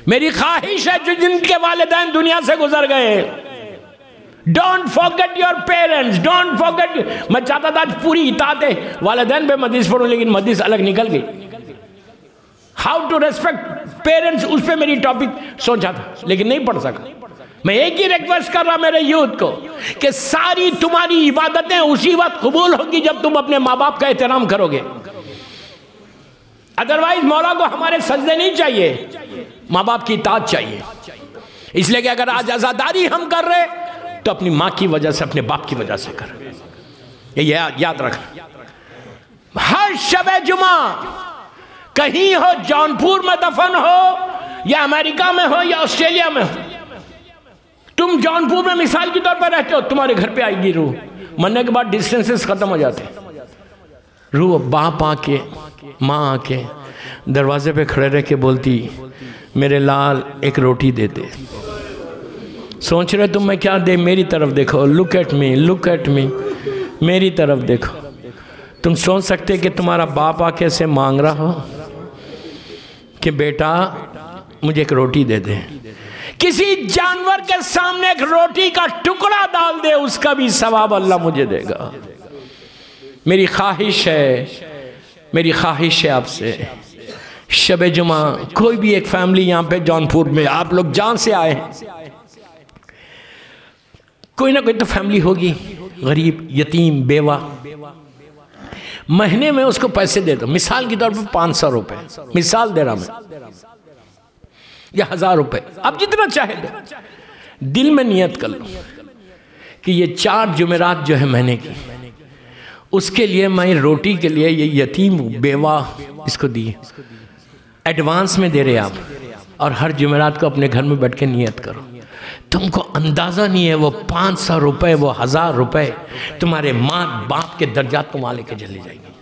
मेरी ख्वाहिश है जो जिनके वालदेन दुनिया से गुजर गए। Don't forget your parents don't forget मैं चाहता था पूरी इताते वालदेन पे मदीस पढ़ूं, लेकिन मदीस अलग निकल गई। हाउ टू रेस्पेक्ट पेरेंट्स उस पर मेरी टॉपिक सोचा था, लेकिन नहीं पढ़ सका। मैं एक ही रिक्वेस्ट कर रहा मेरे यूथ को, कि सारी तुम्हारी इबादतें उसी वक्त कबूल होगी जब तुम अपने माँ बाप का एहतराम करोगे। अदरवाइज़ मौला को हमारे सजदे नहीं चाहिए माँ बाप की ताज चाहिए। इसलिए कि अगर आज आज़ादारी हम कर रहे तो अपनी माँ की वजह से, अपने बाप की वजह से कर। ये याद रख हर शब जुमा कहीं हो, जौनपुर में दफन हो, या अमेरिका में हो, या ऑस्ट्रेलिया में हो। तुम जौनपुर में मिसाल के तौर पर रहते हो, तुम्हारे घर पे आएगी रूह। मरने के बाद डिस्टेंसेस खत्म हो जाते रूह बाप आके, माँ आके, दरवाजे पे खड़े रह के बोलती, मेरे लाल, एक रोटी दे दे। सोच रहे तुम, मैं क्या दे? मेरी तरफ़ देखो। Look at me look at me मेरी तरफ़ देखो। तुम सोच सकते कि तुम्हारा बाप आके ऐसे मांग रहा हो? कि बेटा, मुझे एक रोटी दे दे। किसी जानवर के सामने एक रोटी का टुकड़ा डाल दे, उसका भी सवाब अल्लाह मुझे देगा। मेरी ख्वाहिश है, मेरी ख्वाहिश है आपसे। शब जुमा कोई भी एक फैमिली यहाँ पे जौनपुर में, आप लोग जान से आए हैं। कोई ना कोई तो फैमिली होगी, गरीब, यतीम, बेवा। महीने में उसको पैसे दे दो। मिसाल के तौर पर पाँच सौ रुपये मिसाल दे रहा मैं। या हज़ार रुपए। आप जितना चाहे दो। दिल में नियत कर लो कि ये चार जुमेरात जो है महीने की, उसके लिए मैं रोटी के लिए ये यतीम बेवा इसको दिए। एडवांस में दे रहे आप। और हर जुमेरात को अपने घर में बैठ के नियत करो। तुमको अंदाज़ा नहीं है वो पाँच सौ रुपये वो हज़ार रुपये तुम्हारे माँ बाप के दर्जा वहाँ लेके चले जाएँगे।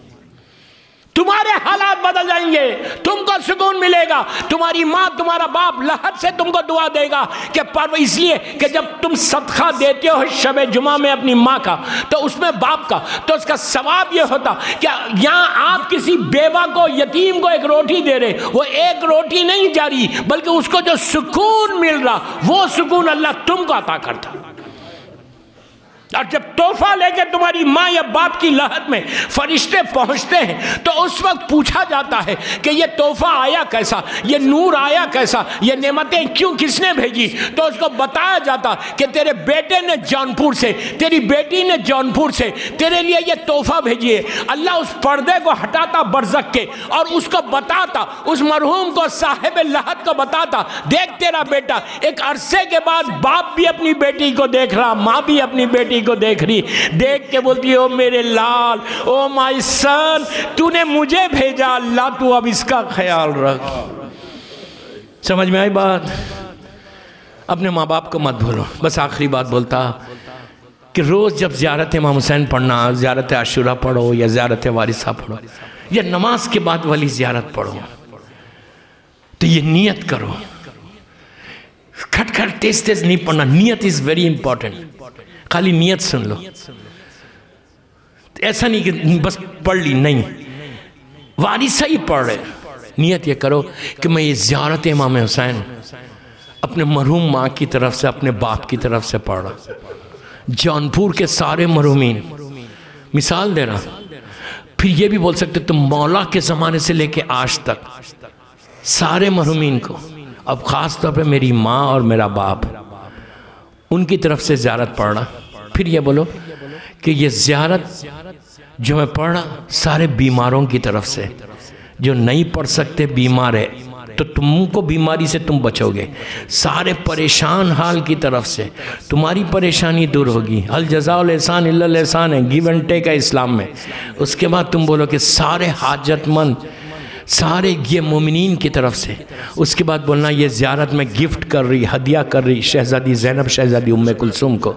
तुम्हारे हालात बदल जाएँगे। तुमको सुकून मिलेगा। तुम्हारी माँ, तुम्हारा बाप लहद से तुमको दुआ देगा कि पर्व इसलिए कि जब तुम सदका देते हो शब जुमा में अपनी माँ का तो उसमें बाप का तो उसका सवाब ये होता कि यहाँ आप किसी बेवा को, यतीम को एक रोटी दे रहे वो एक रोटी नहीं जा रही, बल्कि उसको जो सुकून मिल रहा, वो सुकून अल्लाह तुमको अता करता। और जब तोहफा लेके तुम्हारी माँ या बाप की लहत में फरिश्ते पहुँचते हैं तो उस वक्त पूछा जाता है कि ये तोहफा आया कैसा, ये नूर आया कैसा, ये नेमतें क्यों किसने भेजी? तो उसको बताया जाता कि तेरे बेटे ने जौनपुर से, तेरी बेटी ने जौनपुर से, तेरे लिए ये तोहफा भेजी है। अल्लाह उस पर्दे को हटाता बरसक के और उसको बताता, उस मरहूम को, साहेब लहत को बताता, देख तेरा बेटा, एक अरसे के बाद बाप भी अपनी बेटी को देख रहा, माँ भी अपनी बेटी को देख रही देख के बोलती, ओ मेरे लाल, ओ माई सन, तूने मुझे भेजा, अल्लाह, तू अब इसका ख्याल रख। समझ में आई बात? अपने माँ बाप को मत भूलो। बस आखिरी बात बोलता कि रोज़ जब ज़्यारत इमाम हुसैन पढ़ना, ज़्यारत आशुरा पढ़ो या ज़्यारत वारिसा पढ़ो, या नमाज़ के बाद वाली ज़्यारत पढ़ो तो ये नियत करो। खट खट तेज तेज नहीं पढ़ना। नियत इज़ वेरी इंपॉर्टेंट। खाली नियत सुन लो। ऐसा नहीं कि बस पढ़ ली, नहीं। वारिसा ही पढ़ रहे। नियत ये करो कि मैं ये ज़्यारत इमाम हुसैन, अपने मरहूम माँ की तरफ़ से, अपने बाप की तरफ़ से पढ़ रहा। जौनपुर के सारे मरहूमिन, मिसाल दे रहा। फिर ये भी बोल सकते, तुम मौला के ज़माने से लेके आज तक, सारे मरहूमिन को, अब ख़ास तौर पे मेरी माँ और मेरा बाप, उनकी तरफ़ से ज़्यारत पढ़ना फिर ये बोलो कि ये ज़्यारत जो मैं पढ़ रहा सारे बीमारों की तरफ़ से, जो नहीं पढ़ सकते बीमार है तो तुमको बीमारी से तुम बचोगे। सारे परेशान हाल की तरफ़ से तुम्हारी परेशानी दूर होगी। अल जजाउल एहसान एहसान है, गिव एंड टेक है इस्लाम में। उसके बाद तुम बोलो कि सारे हाजतमंद सारे ये मोमिन की तरफ़ से। उसके बाद बोलना, ये ज़्यारत में गिफ्ट कर रही, हदिया कर रही शहज़ादी जैनब, शहज़ादी उम्म कुलसुम को।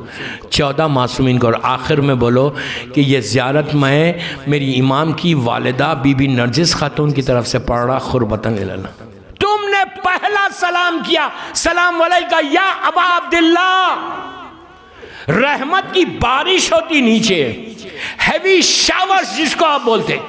चौदह मासूमिन को, और आखिर में बोलो कि, ये ज़्यारत मैं मेरी इमाम की वालदा बीबी नरजिस खातून की तरफ़ से पढ़ रहा खुरबतन तुमने पहला सलाम किया। सलाम का या अबा अब्दुल्ला रहमत की बारिश होती नीचे। हैवी शावर्स जिसको आप बोलते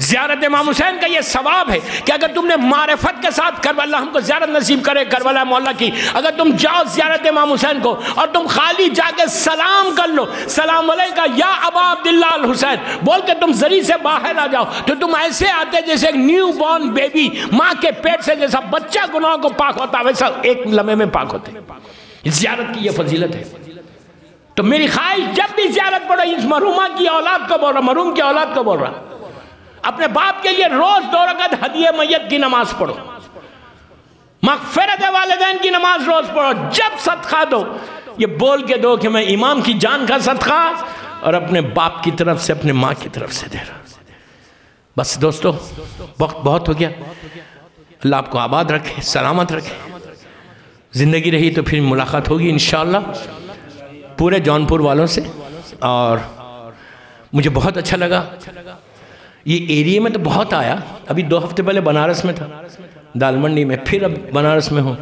ज़्यारत इमाम हुसैन का ये सवाब है कि अगर तुमने मारफत के साथ करबला, हमको ज़्यारत नसीब करे करबला मौला की। अगर तुम जाओ ज़्यारत इमाम हुसैन को और तुम खाली जाके सलाम कर लो, सलाम का या अबा अब्दुल्ला हुसैन बोल के तुम जरी से बाहर आ जाओ तो तुम ऐसे आते जैसे एक न्यू बॉर्न बेबी माँ के पेट से जैसा बच्चा गुनाह को पाक होता, वैसा एक लम्हे में पाक होते। ज़्यारत की यह फजीलत है। तो मेरी ख्वाहिश, जब भी ज़्यारत पड़ो, इस मरूमा की औलाद को बोल रहा, मरूम की औलाद को बोल रहा। अपने बाप के लिए रोज दो रकत हदिय मैयत की नमाज़ पढ़ो। मगफरत वालदेन की नमाज़ रोज पढ़ो। जब सदका दो, ये बोल के दो कि मैं इमाम की जान का सदका और अपने बाप की तरफ़ से, अपने माँ की तरफ़ से दे रहा बस दोस्तों, वक्त बहुत हो गया। अल्लाह आपको आबाद रखे, सलामत रखे। ज़िंदगी रही तो फिर मुलाकात होगी इन पूरे जौनपुर वालों से। और मुझे बहुत अच्छा लगा। ये एरिए में तो बहुत आया। अभी दो हफ़्ते पहले बनारस में था दाल मंडी में। फिर अब बनारस में हूँ।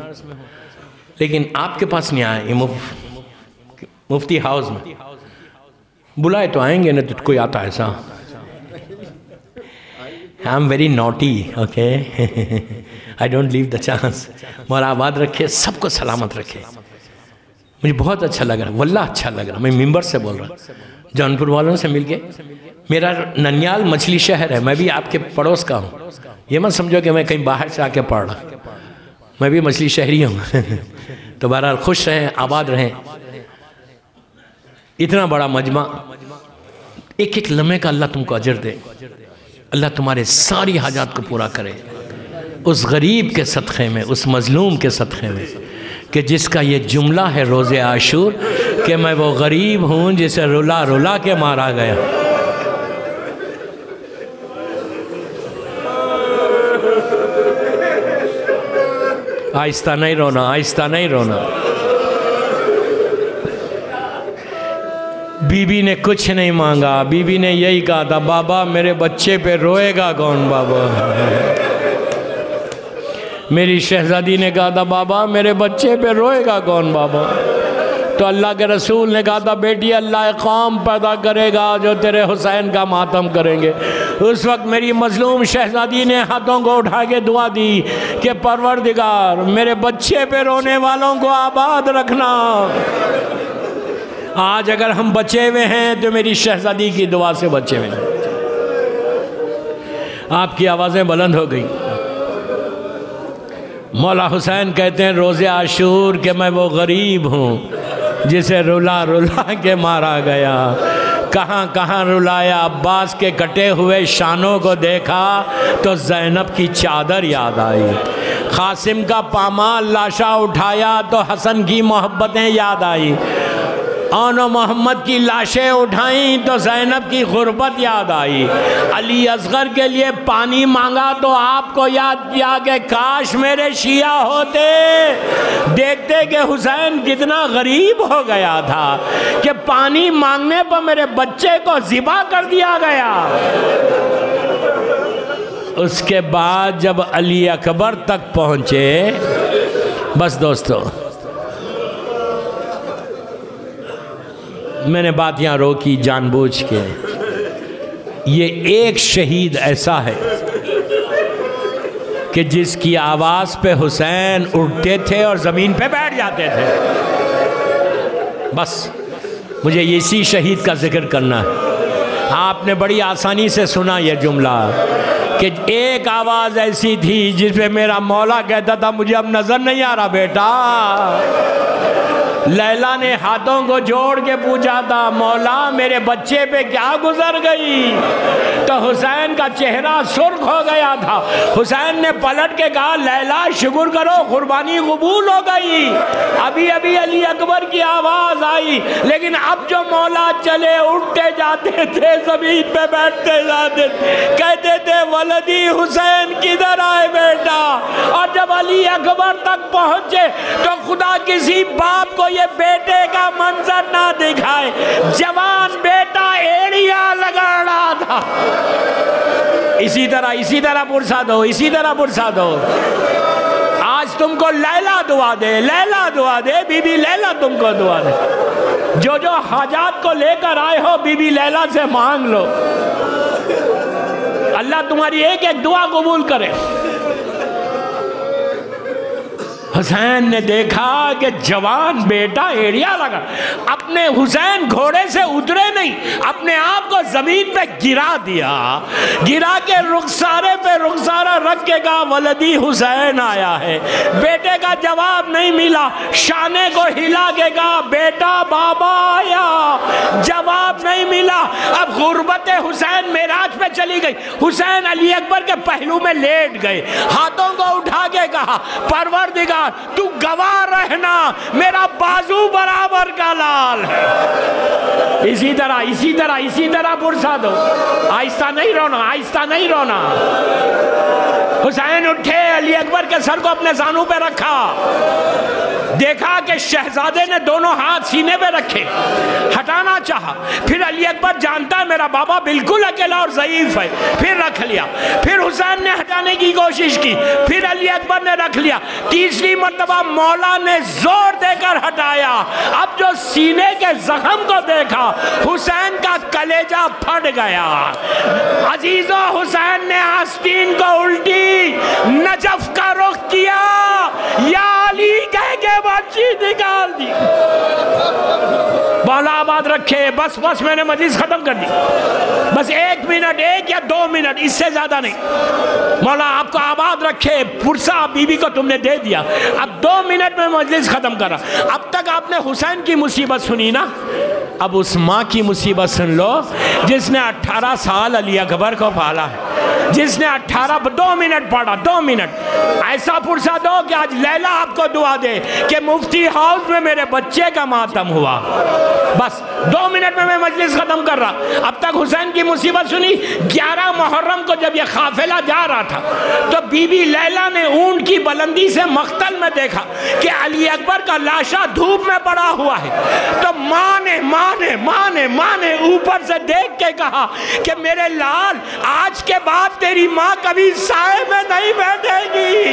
लेकिन आपके पास नहीं आया ये मुफ, मुफ्ती हाउस में। बुलाए तो आएँगे ना तो कोई आता ऐसा। I am very naughty okay I don't leave the chance मोरा आबाद रखे सबको सलामत रखे मुझे बहुत अच्छा लग रहा है वल्ला अच्छा लग रहा मैं मेंबर से बोल रहा जौनपुर वालों से मिल के मेरा ननियाल मछली शहर है, मैं भी आपके पड़ोस का हूँ। ये मत समझो कि मैं कहीं बाहर से आके पढ़ रहा मैं भी मछली शहरी हूँ। तो बहरहाल खुश रहें, आबाद रहें। इतना बड़ा मजमा एक एक लम्हे का अल्लाह तुमको अजर दे। अल्लाह तुम्हारे सारी हाजात को पूरा करे। उस गरीब के सदक़े में, उस मज़लूम के सदक़े में, कि जिसका ये जुमला है रोज़े आशूर, कि मैं वो गरीब हूँ जिसे रुला रुला के मारा गया। आहिस्ता नहीं रोना आहिस्ता नहीं रोना बीबी ने कुछ नहीं मांगा बीबी ने यही कहा था बाबा मेरे बच्चे पे रोएगा कौन बाबा मेरी शहजादी ने कहा था बाबा मेरे बच्चे पे रोएगा कौन बाबा तो अल्लाह के रसूल ने कहा था, बेटी, अल्लाह कौम पैदा करेगा जो तेरे हुसैन का मातम करेंगे। उस वक्त मेरी मजलूम शहजादी ने हाथों को उठा के दुआ दी कि परवरदिगार, मेरे बच्चे पे रोने वालों को आबाद रखना। आज अगर हम बचे हुए हैं तो मेरी शहजादी की दुआ से बचे हुए हैं। आपकी आवाज़ें बुलंद हो गई। मौला हुसैन कहते हैं, रोज़े आशूर के मैं वो गरीब हूँ। जिसे रुला रुला के मारा गया। कहाँ कहाँ रुलाया? अब्बास के कटे हुए शानों को देखा तो जैनब की चादर याद आई। कासिम का पामाल लाशा उठाया तो हसन की मोहब्बतें याद आई। आन मोहम्मद की लाशें उठाई तो जैनब की गुर्बत याद आई। अली असगर के लिए पानी मांगा तो आपको याद किया कि काश मेरे शिया होते। देखते कि हुसैन कितना गरीब हो गया था कि पानी मांगने पर मेरे बच्चे को जिबा कर दिया गया। उसके बाद जब अली अकबर तक पहुँचे, बस दोस्तों मैंने बात यहाँ रोकी जानबूझ के। ये एक शहीद ऐसा है कि जिसकी आवाज़ पे हुसैन उठते थे और ज़मीन पे बैठ जाते थे। बस, मुझे इसी शहीद का ज़िक्र करना है। आपने बड़ी आसानी से सुना यह जुमला कि एक आवाज़ ऐसी थी जिसमें मेरा मौला कहता था, मुझे अब नज़र नहीं आ रहा बेटा। लैला ने हाथों को जोड़ के पूछा था, मौला, मेरे बच्चे पे क्या गुजर गई? तो हुसैन का चेहरा सुर्ख हो गया था। हुसैन ने पलट के कहा, लैला, शुक्र करो, कुर्बानी कबूल हो गई। अभी अभी अली अकबर की आवाज़ आई, लेकिन अब जो मौला चले, उठते जाते थे, ज़मीन पे बैठते जाते थे। कहते थे, वलदी हुसैन किधर आए बेटा? और जब अली अकबर तक पहुँचे तो खुदा किसी बाप को ये बेटे का मंजर ना दिखाए। जवान बेटा एड़िया लगा रहा था। इसी तरह इसी तरह पुरसा दो इसी तरह पुरसा दो आज तुमको लैला दुआ दे, लैला दुआ दे, बीबी लैला तुमको दुआ दे। जो जो हाजात को लेकर आए हो, बीबी लैला से मांग लो। अल्लाह तुम्हारी एक एक दुआ कबूल करे। हुसैन ने देखा कि जवान बेटा एरिया लगा। अपने हुसैन घोड़े से उतरे नहीं, अपने आप को ज़मीन पे गिरा दिया। गिरा के रुखसारे पे रुखसारा रख के कहा, वलदी हुसैन आया है। बेटे का जवाब नहीं मिला। शाने को हिला के कहा, बेटा, बाबा आया। जवाब नहीं मिला। अब गुर्बत हुसैन मेराज पे चली गई। हुसैन अली अकबर के पहलू में लेट गए। हाथों को उठा के कहा परवर दिगा तू गवाह रहना, मेरा बाजू बराबर का लाल है। इसी तरह इसी तरह इसी तरह पुरसा दो। आहिस्ता नहीं रोना, आहिस्ता नहीं रोना। हुसैन उठे, अली अकबर के सर को अपने जानू पे रखा। देखा कि शहजादे ने दोनों हाथ सीने पे रखे। हटाना चाहा, फिर अली अकबर जानता है मेरा बाबा बिल्कुल अकेला और ज़यीफ है। फिर रख लिया। फिर हुसैन ने हटाने की कोशिश की। फिर अली अकबर ने रख लिया। तीसरी मरतबा मौला ने ज़ोर देकर हटाया। अब जो सीने के जख्म को देखा, हुसैन का कलेजा फट गया। अजीजो, हुसैन ने आस्तीन को उल्टी, नजफ का रुख किया। या अली कह के बच्ची निकाल दी। मौला आबाद रखे, बस बस मैंने मजीज खत्म कर दी। बस एक मिनट, एक या दो मिनट, इससे ज़्यादा नहीं। मौला आपको आबाद रखे, पुरसा बीबी को तुमने दे दिया। अब दो मिनट में मजलिस खत्म करा। अब तक आपने हुसैन की मुसीबत सुनी ना? अब उस माँ की मुसीबत सुन लो, जिसने 18 साल अली अकबर को पाला है। जिसने 18 दो मिनट पढ़ा, दो मिनट। ऐसा पुरसा दो कि आज लैला आपको दुआ दे कि मुफ्ती हाउस में मेरे बच्चे का मातम हुआ। बस, दो मिनट में मैं मजलिस खत्म कर रहा। अब तक हुसैन की मुसीबत सुनी, ग्यारह मुहर्रम को जब यह काफिला जा रहा था तो बीबी लैला ने ऊँट की बुलंदी से मख्तल में देखा कि अली अकबर का लाशा धूप में पड़ा हुआ है। तो माँ ने माँ ने माँ ने माँ ने ऊपर से देख के कहा कि मेरे लाल, आज के बाद तेरी माँ कभी साय में नहीं बैठेगी।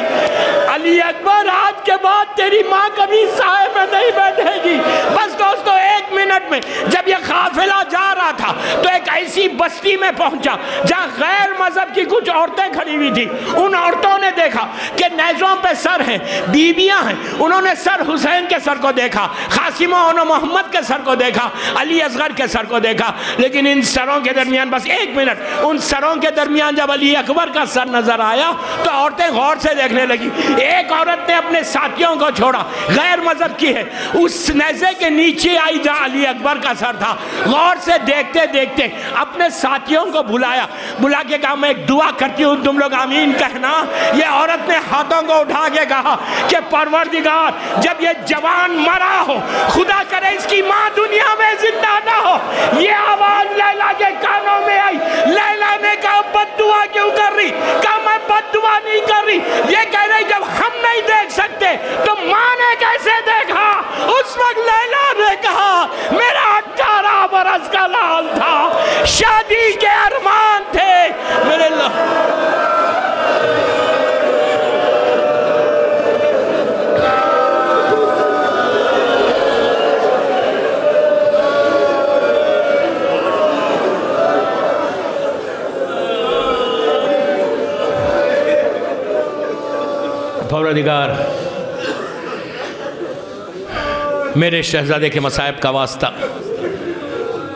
अली अकबर, आज के बाद तेरी माँ कभी साय में नहीं बैठेगी। बस दोस्तों, एक मिनट में जब यह काफिला जा रहा था तो एक ऐसी बस्ती में पहुँचा, जहाँ गैर मज़हब की कुछ औरतें खड़ी हुई थी। उन औरतों ने देखा कि नेजों पे सर हैं बीबियाँ हैं। उन्होंने सर हुसैन के सर को देखा, खासिमा मोहम्मद के सर को देखा, अली असगर के सर को देखा। लेकिन इन सरों के दरमियान, बस एक मिनट, उन सरों के दरमियान जब अली अकबर का सर नज़र आया तो औरतें गौर से देखने लगी। एक औरत ने अपने साथियों को छोड़ा, गैर मज़हब की है। उस नज़े के नीचे आई जहाँ अली अकबर का सर था। गौर से देखते देखते अपने साथियों को बुलाया। बुला के कहा, मैं एक दुआ करती हूँ, तुम लोग आमीन कहना। ये औरत ने हाथों को उठा के कहा कि परवरदिगार, जब ये जवान मरा हो, खुदा करे इसकी माँ दुनिया में ज़िंदा ना हो, ये आवाज़ लैला के कानों में आई। लैला ने कहा बदुआ क्यों कर रही? कहा, मैं बदुआ नहीं कर रही। ये कह रही, जब हम नहीं देख सकते तो माँ ने कैसे देखा? उस वक्त लैला ने कहा, मेरा अठारह बरस का लाल था, शादी के अरमान थे। मेरे ला... फौरदिगार मेरे शहजादे के मसायब का वास्ता,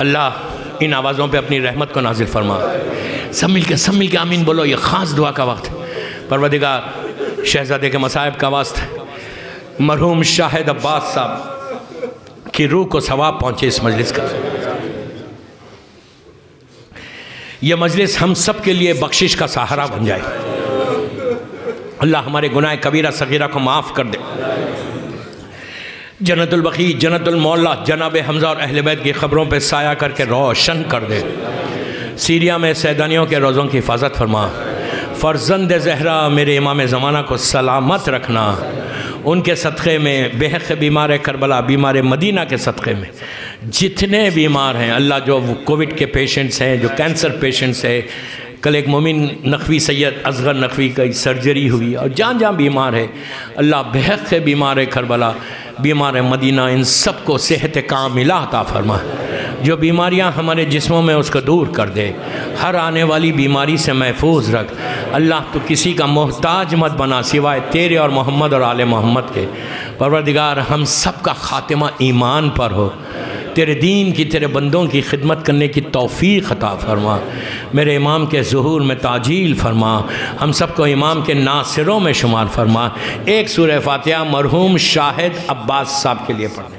अल्लाह इन आवाज़ों पे अपनी रहमत को नाजिल फरमा। सब मिल के सब मिल के आमीन बोलो, ये ख़ास दुआ का वक्त परवदिगार शहजादे के मसायब का वास्ता मरहूम शाहिद अब्बास साहब की रूह को सवाब पहुँचे इस मजलिस का। यह मजलिस हम सब के लिए बख्शिश का सहारा बन जाए। अल्लाह हमारे गुनाह कबीरा, सगीरा को माफ़ कर दे। जन्नतुलबकी जन्नतुलमौला जनाब हमजा और अहल बैत की ख़बरों पर साया करके रोशन कर दे। सीरिया में सैदानियों के रोज़ों की हिफाजत फरमा। फ़र्जंद जहरा, मेरे इमाम ज़माना को सलामत रखना। उनके सदक़े में बेहक बीमार करबला, बीमार मदीना के सदक़े में। जितने बीमार हैं, अल्लाह जो कोविड के पेशेंट्स हैं, जो कैंसर पेशेंट्स हैं कल एक मोमिन नकवी सैयद असगर नकवी की सर्जरी हुई और जहाँ जहाँ बीमार है। अल्लाह बेहद से बीमार है करबला बीमार है मदीना, इन सबको सेहत कामिला अता फरमा। जो बीमारियाँ हमारे जिस्मों में उसको दूर कर दे। हर आने वाली बीमारी से महफूज रख। अल्लाह तो किसी का मोहताज मत बना, सिवाय तेरे और मोहम्मद और आले मोहम्मद के। परवरदिगार, हम सब का ख़ात्मा ईमान पर हो। तेरे दीन की, तेरे बंदों की खिदमत करने की तोफ़ी अता फरमा। मेरे इमाम के जहूर में ताजील फरमा। हम सबको इमाम के नासिरों में शुमार फरमा। एक सूर फातिहा मरहूम शाहिद अब्बास साहब के लिए पढ़ने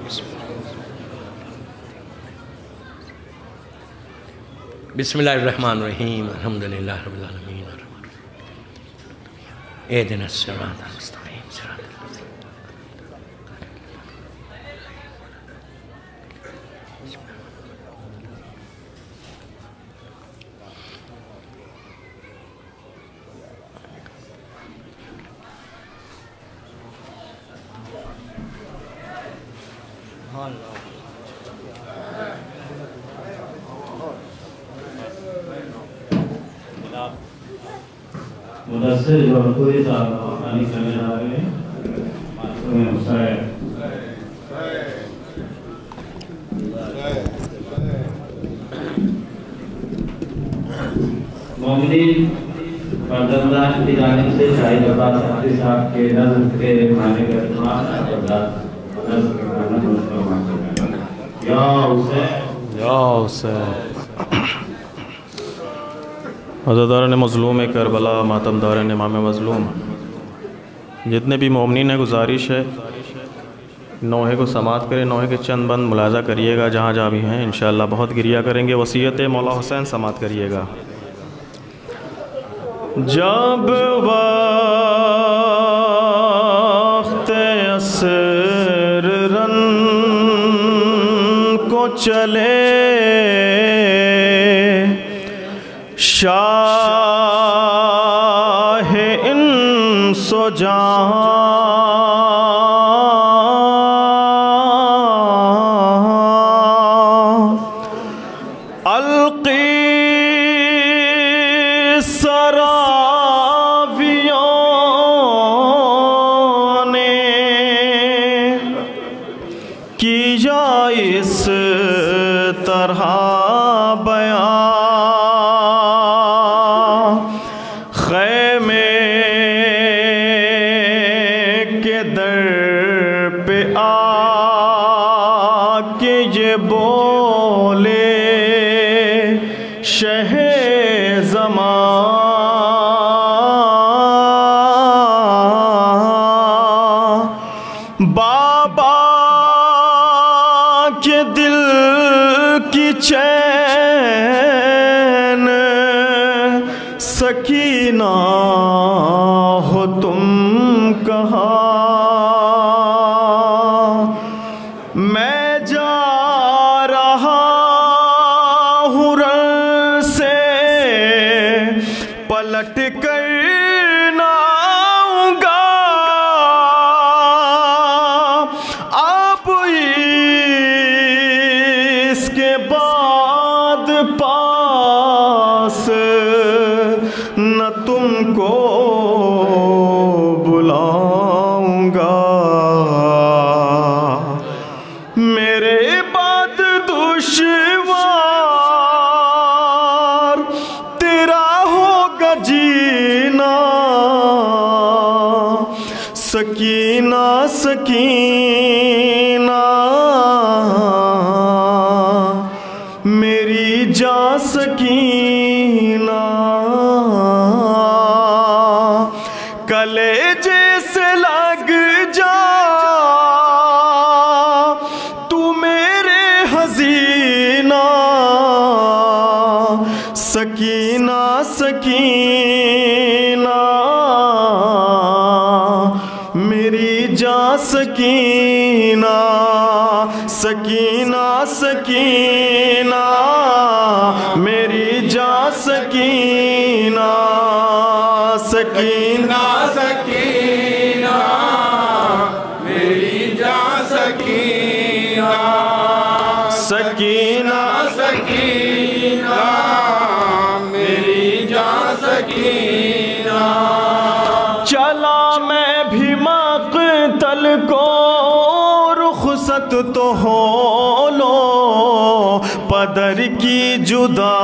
बिस्मिल्लाहिर्रहमान रहीम आलमीन। ए दिन मुदसर जौनपुरी साहब करने जा रहे हैं मासूम हुसैन मोमिन फरजंदान की जानिब से शाहिद अब्बास साहब के नज़म के माने का गाना मुस्तफ़ा या हुसैन या ने मज़लूम करबला, मातमदार ने माम मज़लूम। जितने भी मोमिन है, गुजारिश है, नोहे को समात करें, नोहे के चंद बंद मुलाजा करिएगा, जहाँ जहाँ भी हैं इन बहुत गिरिया करेंगे। वसीयत मौला हुसैन समात करिएगा। जब वक्त असर चले। शाह इन सो अलकी किया इस तरह बयां туда.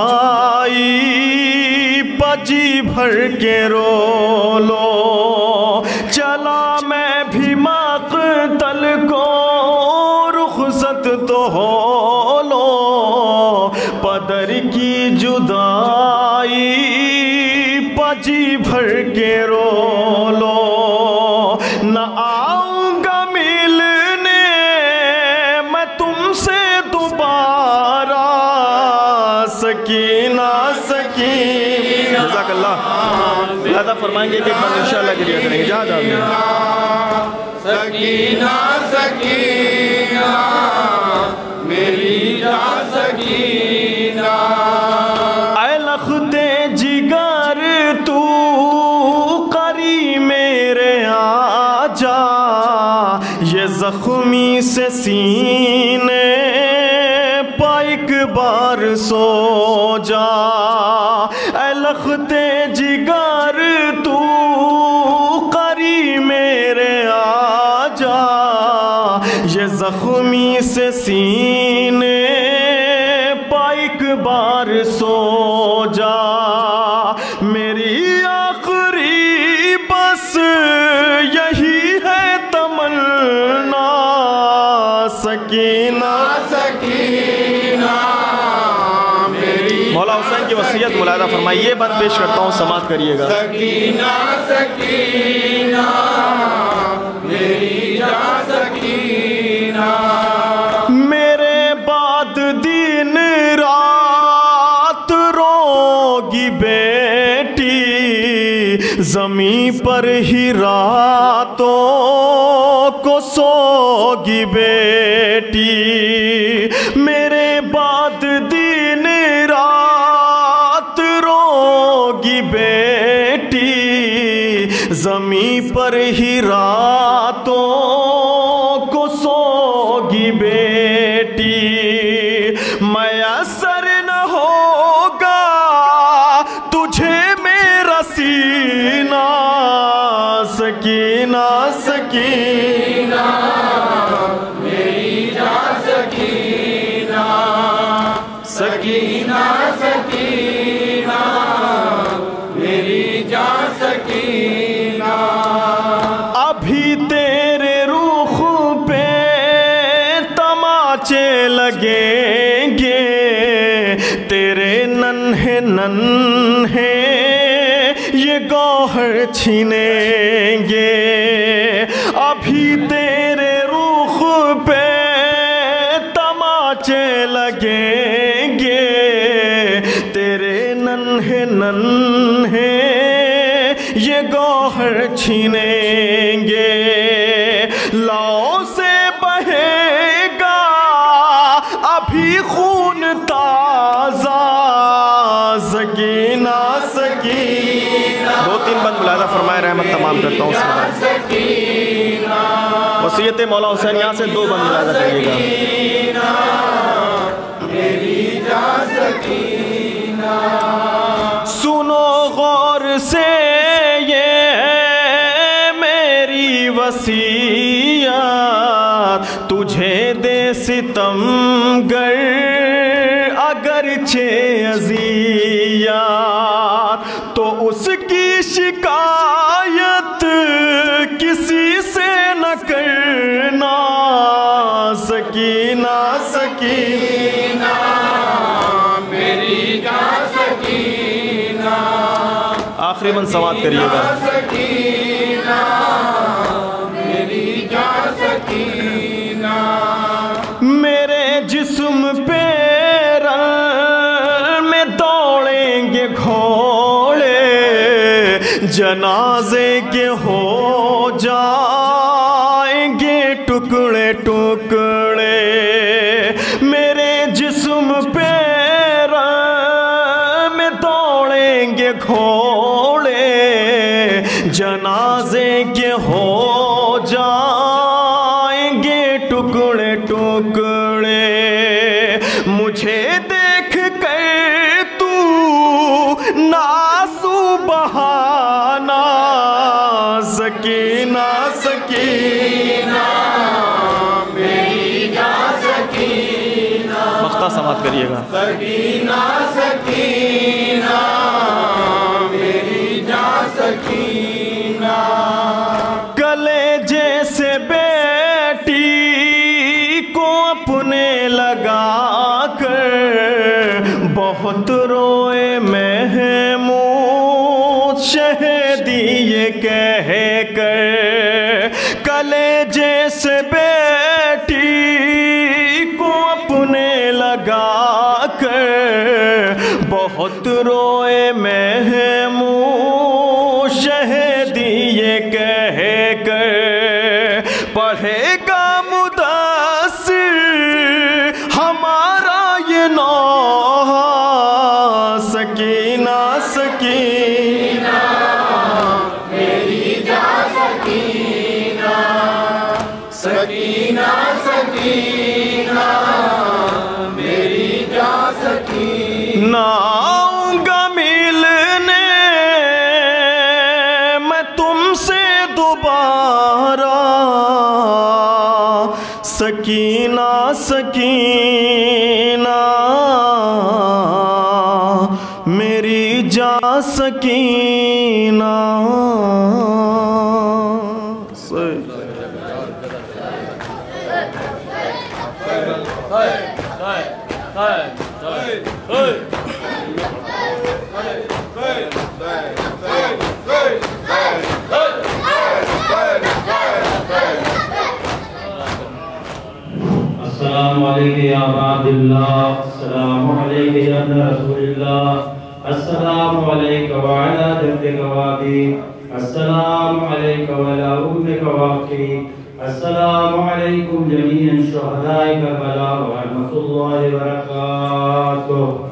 ज़िक्र सकीना। फरमाई ये बात पेश करता हूँ समाप्त करिएगा सकीना, सकीना, मेरी जा सकीना। मेरे बाद दिन रात रोगी बेटी जमी पर ही रात Oh. छीनेंगे। अभी तेरे रुख पे तमाचे लगेंगे। तेरे नन्हे नन्हे ये गौहर छीने शख्सियत मौला हुसैन यहाँ से दो बंद अदा करिएगा मेरे दौड़ेंगे घोड़े जनाजे के हो Santo. अस्सलाम वालेकुम या अब्दुल्लाह अस्सलाम वालेकुम या रसूलुल्लाह अस्सलाम वालेकुम व अला दिक वाबी अस्सलाम वालेकुम व अला उम्मिक वाकी अस्सलाम वालेकुम जमीअन शुहदाए करबला व रहमतुल्लाहि व बरकातुहू